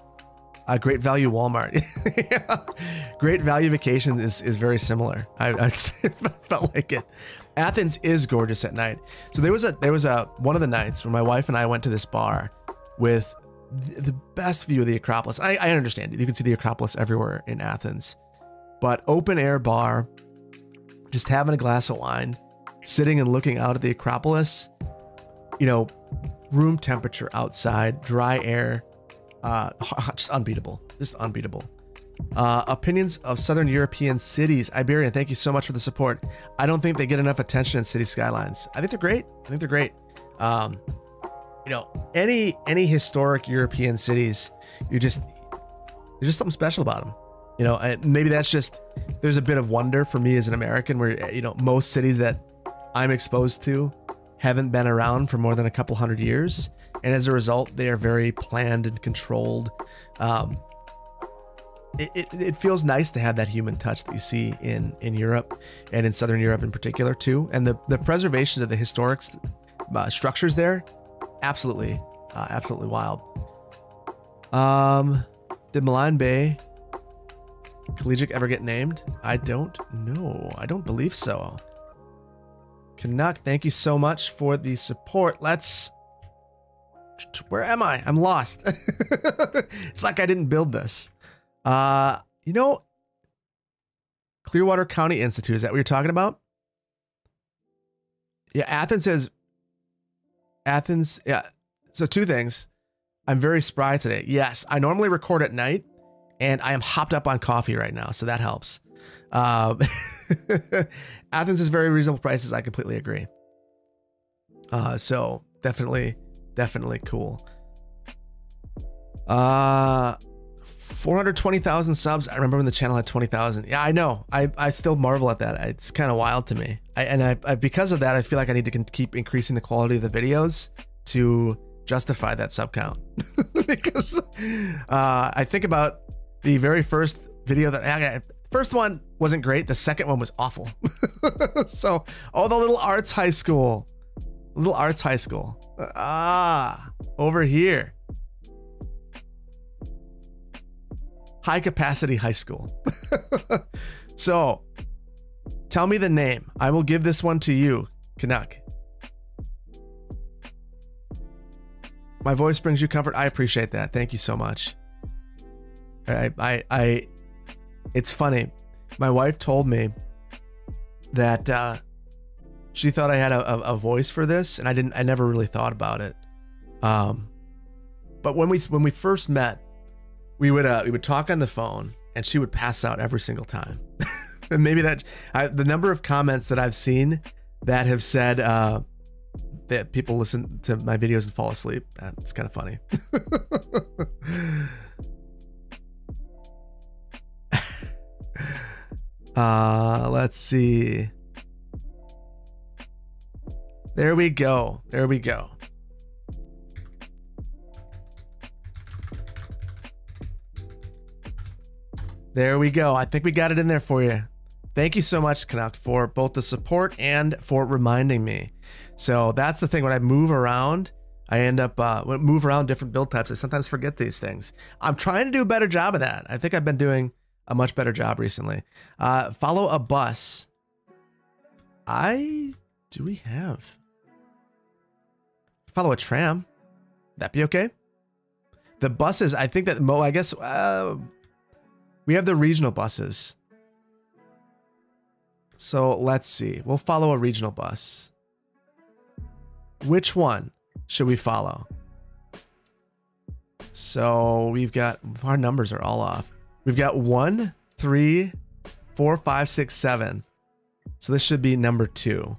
Speaker 1: Uh, great value Walmart. yeah. Great value vacation is, is very similar. I, I felt like it. Athens is gorgeous at night. So there was a there was a one of the nights where my wife and I went to this bar with the best view of the Acropolis. I, I understand you can see the Acropolis everywhere in Athens, but open air bar, just having a glass of wine, sitting and looking out at the Acropolis, you know, room temperature outside, dry air, uh, just unbeatable, just unbeatable. Uh, opinions of Southern European cities. Iberian, thank you so much for the support. I don't think they get enough attention in Cities Skylines. I think they're great. I think they're great. Um, you know, any any historic European cities, you just there's just something special about them. You know, and maybe that's just there's a bit of wonder for me as an American, where you know most cities that I'm exposed to haven't been around for more than a couple hundred years, and as a result, they are very planned and controlled. Um, it, it, it, feels nice to have that human touch that you see in in Europe and in Southern Europe in particular too, and the the preservation of the historic uh, structures there absolutely, uh, absolutely wild. Um, did Milan Bay Collegiate ever get named? I don't know. I don't believe so. Canuck, thank you so much for the support. Let's. Where am I? I'm lost. it's like I didn't build this. Uh, you know, Clearwater County Institute, is that what you're talking about? Yeah, Athens says Athens, yeah. So two things. I'm very spry today. Yes, I normally record at night, and I am hopped up on coffee right now, so that helps. Uh, Athens is very reasonable prices. I completely agree. Uh, so definitely, definitely cool. Uh, 420,000 subs. I remember when the channel had 20,000. Yeah, I know. I, I still marvel at that. It's kind of wild to me. I, and I, I, because of that, I feel like I need to keep increasing the quality of the videos to justify that sub count. because uh, I think about the very first video that I got. First one wasn't great. The second one was awful. so, oh, the little arts high school. Little arts high school. Ah, over here. High capacity high school. so, tell me the name. I will give this one to you, Canuck. My voice brings you comfort. I appreciate that. Thank you so much. I, I, I it's funny. My wife told me that uh, she thought I had a, a, a, voice for this, and I didn't. I never really thought about it. Um, but when we when we first met, we would uh, we would talk on the phone, and she would pass out every single time. and maybe that I, the number of comments that I've seen that have said uh, that people listen to my videos and fall asleep. That's kind of funny. uh, let's see. There we go. There we go. There we go. I think we got it in there for you. Thank you so much, Canuck, for both the support and for reminding me. So that's the thing. When I move around, I end up uh, move around different build types. I sometimes forget these things. I'm trying to do a better job of that. I think I've been doing a much better job recently. Uh, follow a bus. I do we have follow a tram? That be okay? The buses. I think that Mo. I guess uh, we have the regional buses. So let's see. We'll follow a regional bus. Which one should we follow? So we've got our numbers are all off. We've got one, three, four, five, six, seven. So this should be number two.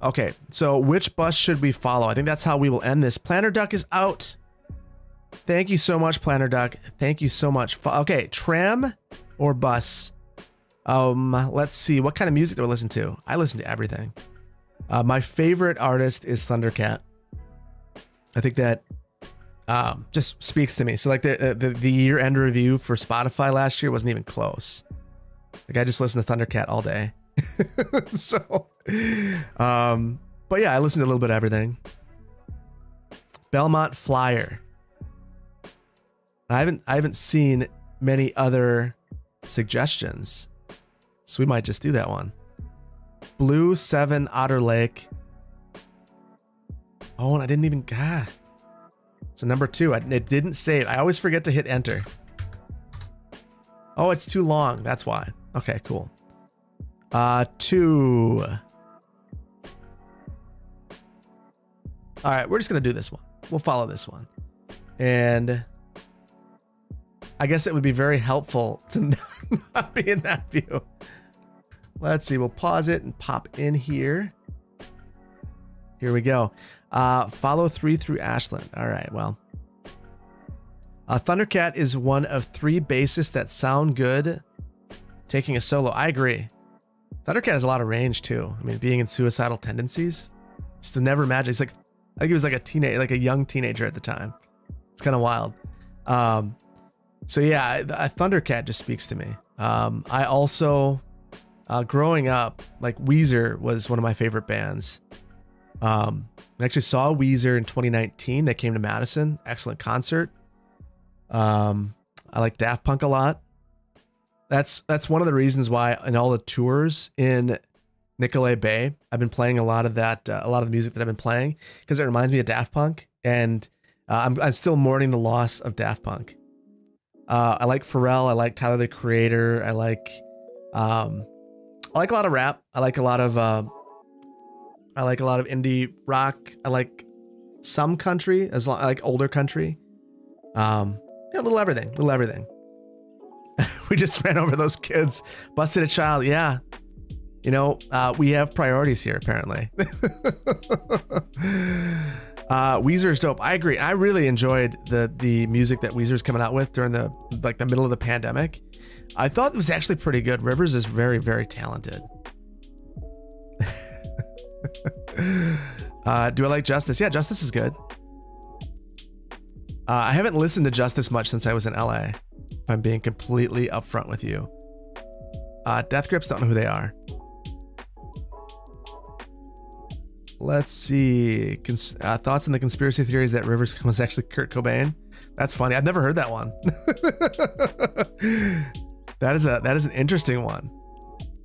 Speaker 1: Okay, so which bus should we follow? I think that's how we will end this. Planner Duck is out. Thank you so much, Planner Duck. Thank you so much. Okay, tram or bus? Um, let's see. What kind of music do I listen to? I listen to everything. Uh, my favorite artist is Thundercat. I think that um, just speaks to me. So like the, the the year end review for Spotify last year wasn't even close. Like I just listened to Thundercat all day. so, um, but yeah, I listened to a little bit of everything. Belmont Flyer. I haven't I haven't seen many other suggestions. So we might just do that one. Blue 7 Otter Lake. Oh, and I didn't even ah. So number 2, I, it didn't save. I always forget to hit enter. Oh, it's too long. That's why. Okay, cool. Uh 2. All right, we're just going to do this one. We'll follow this one. And I guess it would be very helpful to not be in that view. Let's see. We'll pause it and pop in here. Here we go. Uh, follow three through Ashland. All right. Well, uh, Thundercat is one of three bassists that sound good taking a solo. I agree. Thundercat has a lot of range too. I mean, being in suicidal tendencies, just to never imagine. He's like, I think he was like a teenage, like a young teenager at the time. It's kind of wild. Um, so yeah, a Thundercat just speaks to me. Um, I also, uh, growing up, like Weezer was one of my favorite bands. Um, I actually saw Weezer in 2019. They came to Madison. Excellent concert. Um, I like Daft Punk a lot. That's that's one of the reasons why in all the tours in Nicolet Bay, I've been playing a lot of that, uh, a lot of the music that I've been playing because it reminds me of Daft Punk, and uh, I'm I'm still mourning the loss of Daft Punk. Uh, I like Pharrell. I like Tyler the Creator. I like, um, I like a lot of rap. I like a lot of, uh, I like a lot of indie rock. I like some country as long, like older country. Um, yeah, a little everything, little everything. we just ran over those kids, busted a child. Yeah. You know, uh, we have priorities here, apparently. Uh, Weezer is dope. I agree. I really enjoyed the the music that Weezer's coming out with during the like the middle of the pandemic. I thought it was actually pretty good. Rivers is very very talented. uh, do I like Justice? Yeah, Justice is good. Uh, I haven't listened to Justice much since I was in LA. If I'm being completely upfront with you. Uh, Death Grips don't know who they are. Let's see. Cons- uh, thoughts on the conspiracy theories that Rivers was actually Kurt Cobain? That's funny. I've never heard that one. that is a that is an interesting one.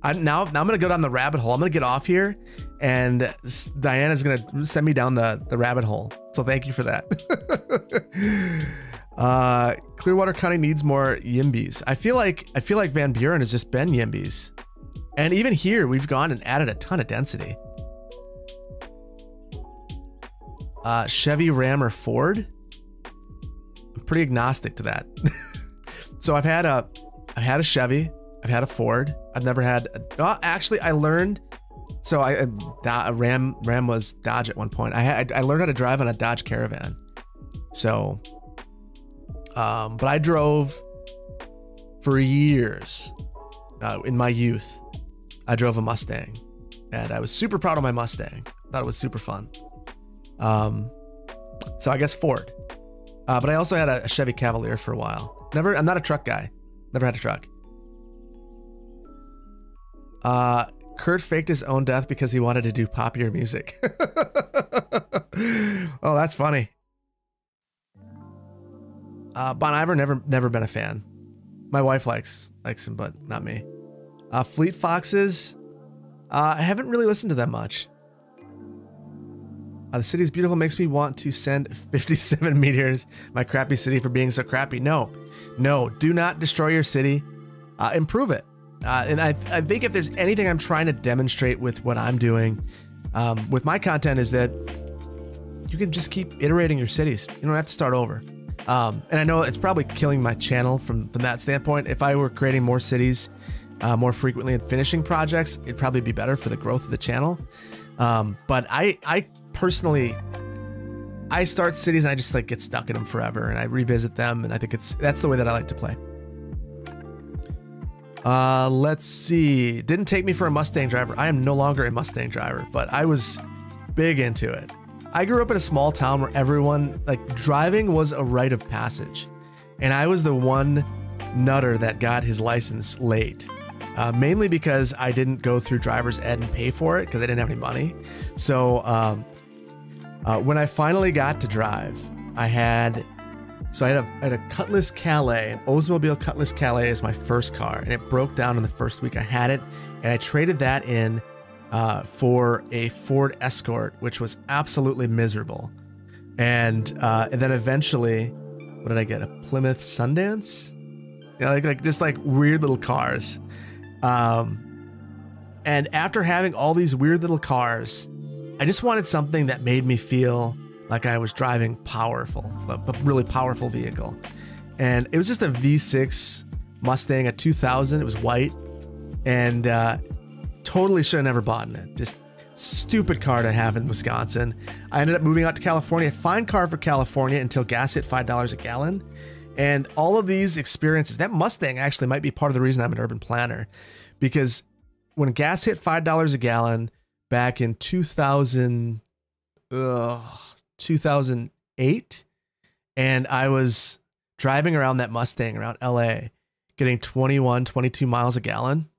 Speaker 1: I, now, now I'm gonna go down the rabbit hole. I'm gonna get off here, and Diana's gonna send me down the the rabbit hole. So thank you for that. uh, Clearwater County needs more Yimbys. I feel like I feel like Van Buren has just been Yimbys, and even here we've gone and added a ton of density. Uh, Chevy, Ram, or Ford? I'm pretty agnostic to that. so I've had a, I've had a Chevy, I've had a Ford. I've never had. A, well, actually, I learned. So I Ram Ram was Dodge at one point. I had I learned how to drive on a Dodge Caravan. So, um, but I drove for years uh, in my youth. I drove a Mustang, and I was super proud of my Mustang. Thought it was super fun. Um, so I guess Ford. Uh, but I also had a, Chevy Cavalier for a while. Never. I'm not a truck guy. Never had a truck. Uh, Kurt faked his own death because he wanted to do popular music. oh, that's funny. Uh, Bon Iver never never been a fan. My wife likes likes him, but not me. Uh, Fleet Foxes. Uh, I haven't really listened to them much. Uh, the city is beautiful makes me want to send 57 meteors my crappy city for being so crappy. No, no, do not destroy your city. Uh, improve it. Uh, and I, I think if there's anything I'm trying to demonstrate with what I'm doing um, with my content is that you can just keep iterating your cities. You don't have to start over. Um, and I know it's probably killing my channel from, from that standpoint. If I were creating more cities uh, more frequently and finishing projects, it'd probably be better for the growth of the channel. Um, but I, I personally, I start cities and I just like get stuck in them forever and I revisit them. And I think it's, that's the way that I like to play. Uh, let's see. Didn't take me for a Mustang driver. I am no longer a Mustang driver, but I was big into it. I grew up in a small town where everyone, like, driving was a rite of passage. And I was the one nutter that got his license late. Uh, mainly because I didn't go through driver's ed and pay for it because I didn't have any money. So um, uh, when I finally got to drive, I had so I had a, I had a Cutlass Calais, an Oldsmobile Cutlass Calais as my first car, and it broke down in the first week I had it, and I traded that in uh, for a Ford Escort, which was absolutely miserable. And uh, and then eventually, what did I get? A Plymouth Sundance? Yeah, like like just like weird little cars. Um, and after having all these weird little cars, I just wanted something that made me feel like I was driving powerful, a, a really powerful vehicle. And it was just a V6 Mustang, a 2000. It was white, and uh, totally should have never bought it. Just stupid car to have in Wisconsin. I ended up moving out to California. Fine car for California until gas hit five dollars a gallon. And all of these experiences, that Mustang actually might be part of the reason I'm an urban planner, because when gas hit five dollars a gallon back in 2000, ugh, 2008 and I was driving around that Mustang around LA getting 21 22 miles a gallon.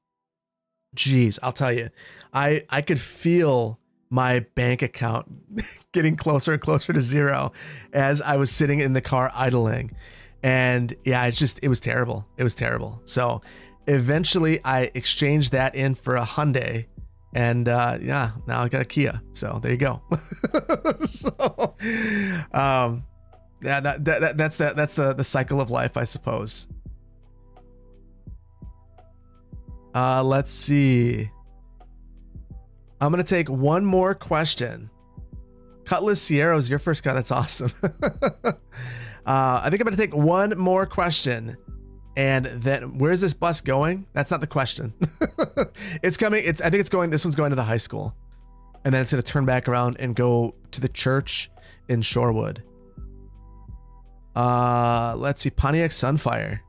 Speaker 1: Jeez, I'll tell you. I I could feel my bank account getting closer and closer to zero as I was sitting in the car idling. And yeah, it's just it was terrible. It was terrible. So eventually I exchanged that in for a Hyundai and uh, yeah, now I got a Kia. So there you go. so, um, yeah, that, that, that, that's the that's the the cycle of life, I suppose. Uh, let's see. I'm gonna take one more question. Cutlass Ciera is your first car. That's awesome. uh, I think I'm gonna take one more question. And then where's this bus going? That's not the question. it's coming. It's I think it's going. This one's going to the high school, and then it's gonna turn back around and go to the church in Shorewood. Uh, let's see. Pontiac Sunfire.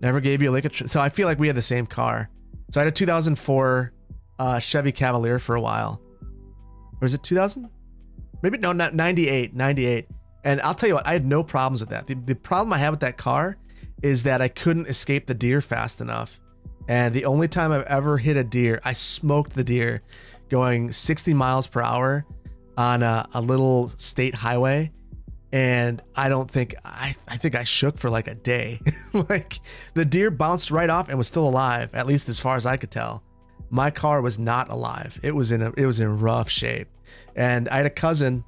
Speaker 1: Never gave you a lick. So I feel like we had the same car. So I had a 2004 uh, Chevy Cavalier for a while. Or is it 2000? Maybe no, not 98. 98. And I'll tell you what, I had no problems with that. The, the problem I had with that car is that I couldn't escape the deer fast enough. And the only time I've ever hit a deer, I smoked the deer going 60 miles per hour on a, a little state highway. And I don't think I I think I shook for like a day. like the deer bounced right off and was still alive, at least as far as I could tell. My car was not alive. It was in a it was in rough shape. And I had a cousin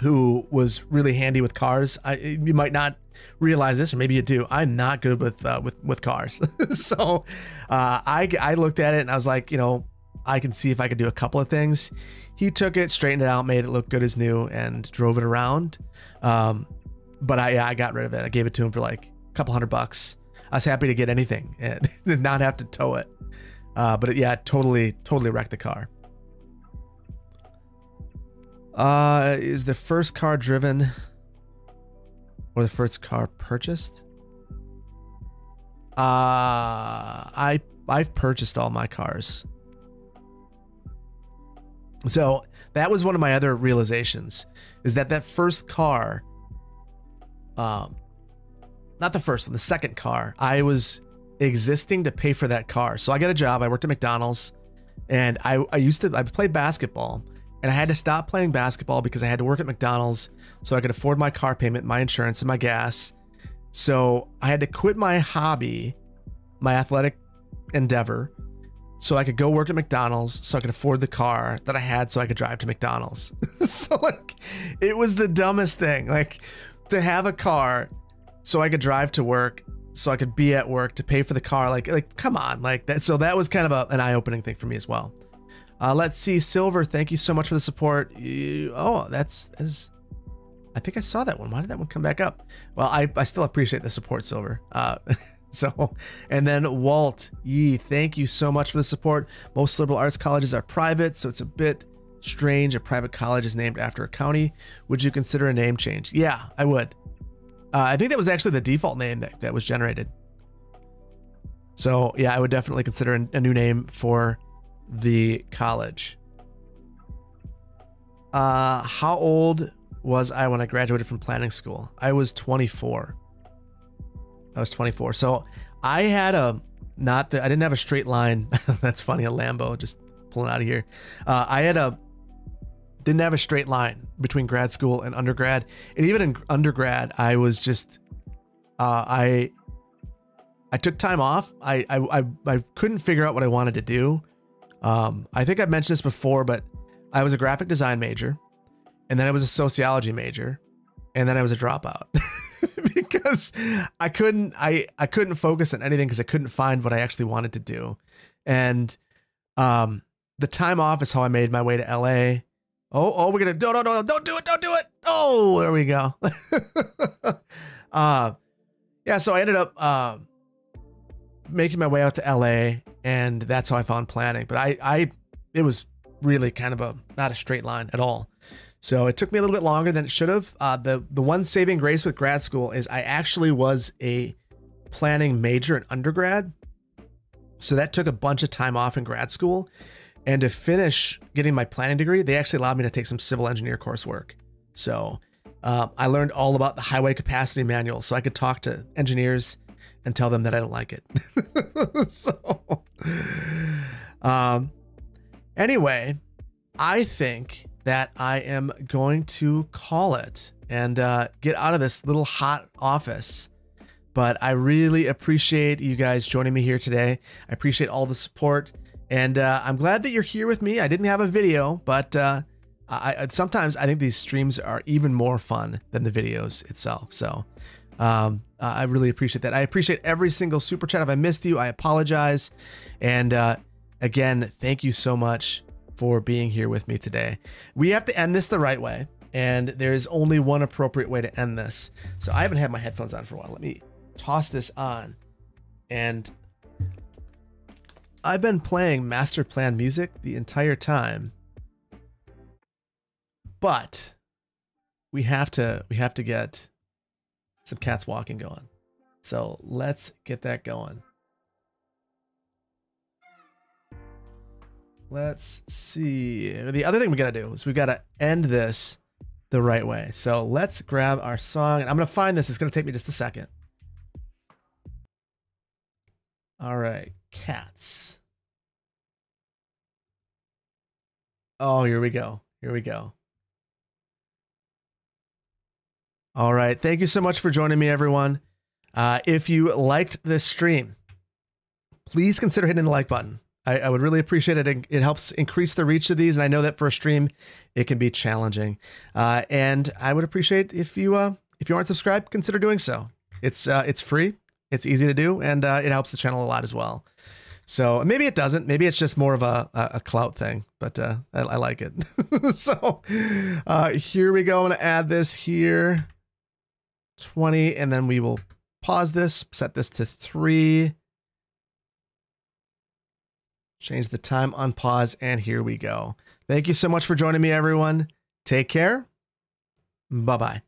Speaker 1: who was really handy with cars. I, you might not realize this, or maybe you do. I'm not good with uh, with with cars, so uh, I I looked at it and I was like, you know, I can see if I could do a couple of things. He took it, straightened it out, made it look good as new, and drove it around. Um, but I I got rid of it. I gave it to him for like a couple hundred bucks. I was happy to get anything and not have to tow it. Uh, but it, yeah, totally totally wrecked the car. Uh, is the first car driven or the first car purchased? Uh, I I've purchased all my cars. So that was one of my other realizations is that that first car, um, not the first one, the second car, I was existing to pay for that car. So I got a job. I worked at McDonald's, and I I used to I played basketball, and I had to stop playing basketball because I had to work at McDonald's so I could afford my car payment, my insurance, and my gas. So I had to quit my hobby, my athletic endeavor, so I could go work at McDonald's so I could afford the car that I had so I could drive to McDonald's. so like it was the dumbest thing. Like to have a car so I could drive to work so I could be at work to pay for the car like like come on like that so that was kind of a, an eye-opening thing for me as well. Uh, let's see, Silver. Thank you so much for the support. You, oh, that's, that's I think I saw that one. Why did that one come back up? Well, I, I still appreciate the support, Silver. Uh, so, and then Walt Yee, thank you so much for the support. Most liberal arts colleges are private, so it's a bit strange a private college is named after a county. Would you consider a name change? Yeah, I would. Uh, I think that was actually the default name that, that was generated. So, yeah, I would definitely consider a, a new name for the college. Uh, how old was I when I graduated from planning school? I was 24. I was 24. So I had a not that I didn't have a straight line. That's funny. A Lambo just pulling out of here. Uh, I had a didn't have a straight line between grad school and undergrad, and even in undergrad, I was just uh, I I took time off. I, I I I couldn't figure out what I wanted to do. Um, I think I've mentioned this before, but I was a graphic design major, and then I was a sociology major, and then I was a dropout because I couldn't I I couldn't focus on anything because I couldn't find what I actually wanted to do, and um, the time off is how I made my way to LA. Oh, oh, we're gonna no, no, no, don't do it, don't do it. Oh, there we go. uh, yeah, so I ended up uh, making my way out to LA, and that's how I found planning. But I, I, it was really kind of a not a straight line at all. So it took me a little bit longer than it should have. Uh, the the one saving grace with grad school is I actually was a planning major in undergrad, so that took a bunch of time off in grad school. And to finish getting my planning degree, they actually allowed me to take some civil engineer coursework. So uh, I learned all about the highway capacity manual, so I could talk to engineers and tell them that I don't like it. so, um, anyway, I think that I am going to call it and uh, get out of this little hot office. But I really appreciate you guys joining me here today. I appreciate all the support. And uh, I'm glad that you're here with me. I didn't have a video, but uh, I, sometimes I think these streams are even more fun than the videos itself. So um, I really appreciate that. I appreciate every single super chat. If I missed you, I apologize. And uh, again, thank you so much for being here with me today. We have to end this the right way, and there is only one appropriate way to end this. So I haven't had my headphones on for a while. Let me toss this on. And I've been playing Master Planned Music the entire time. But we have to we have to get some cats walking going. So let's get that going. Let's see. The other thing we got to do is we got to end this the right way. So let's grab our song. And I'm to find this. It's to take me just a second. All right. Cats. Oh, here we go. Here we go. All right. Thank you so much for joining me, everyone. Uh, if you liked this stream, please consider hitting the like button. I, I, would really appreciate it. it. Helps increase the reach of these, and I know that for a stream, it can be challenging. Uh, and I would appreciate if you uh, if you aren't subscribed, consider doing so. It's uh, it's free, it's easy to do, and uh, it helps the channel a lot as well. So maybe it doesn't. Maybe it's just more of a a, clout thing, but uh, I, I like it. so uh, here we go. I'm gonna add this here, twenty, and then we will pause this, set this to three change the time on pause, and here we go. Thank you so much for joining me, everyone. Take care. Bye bye.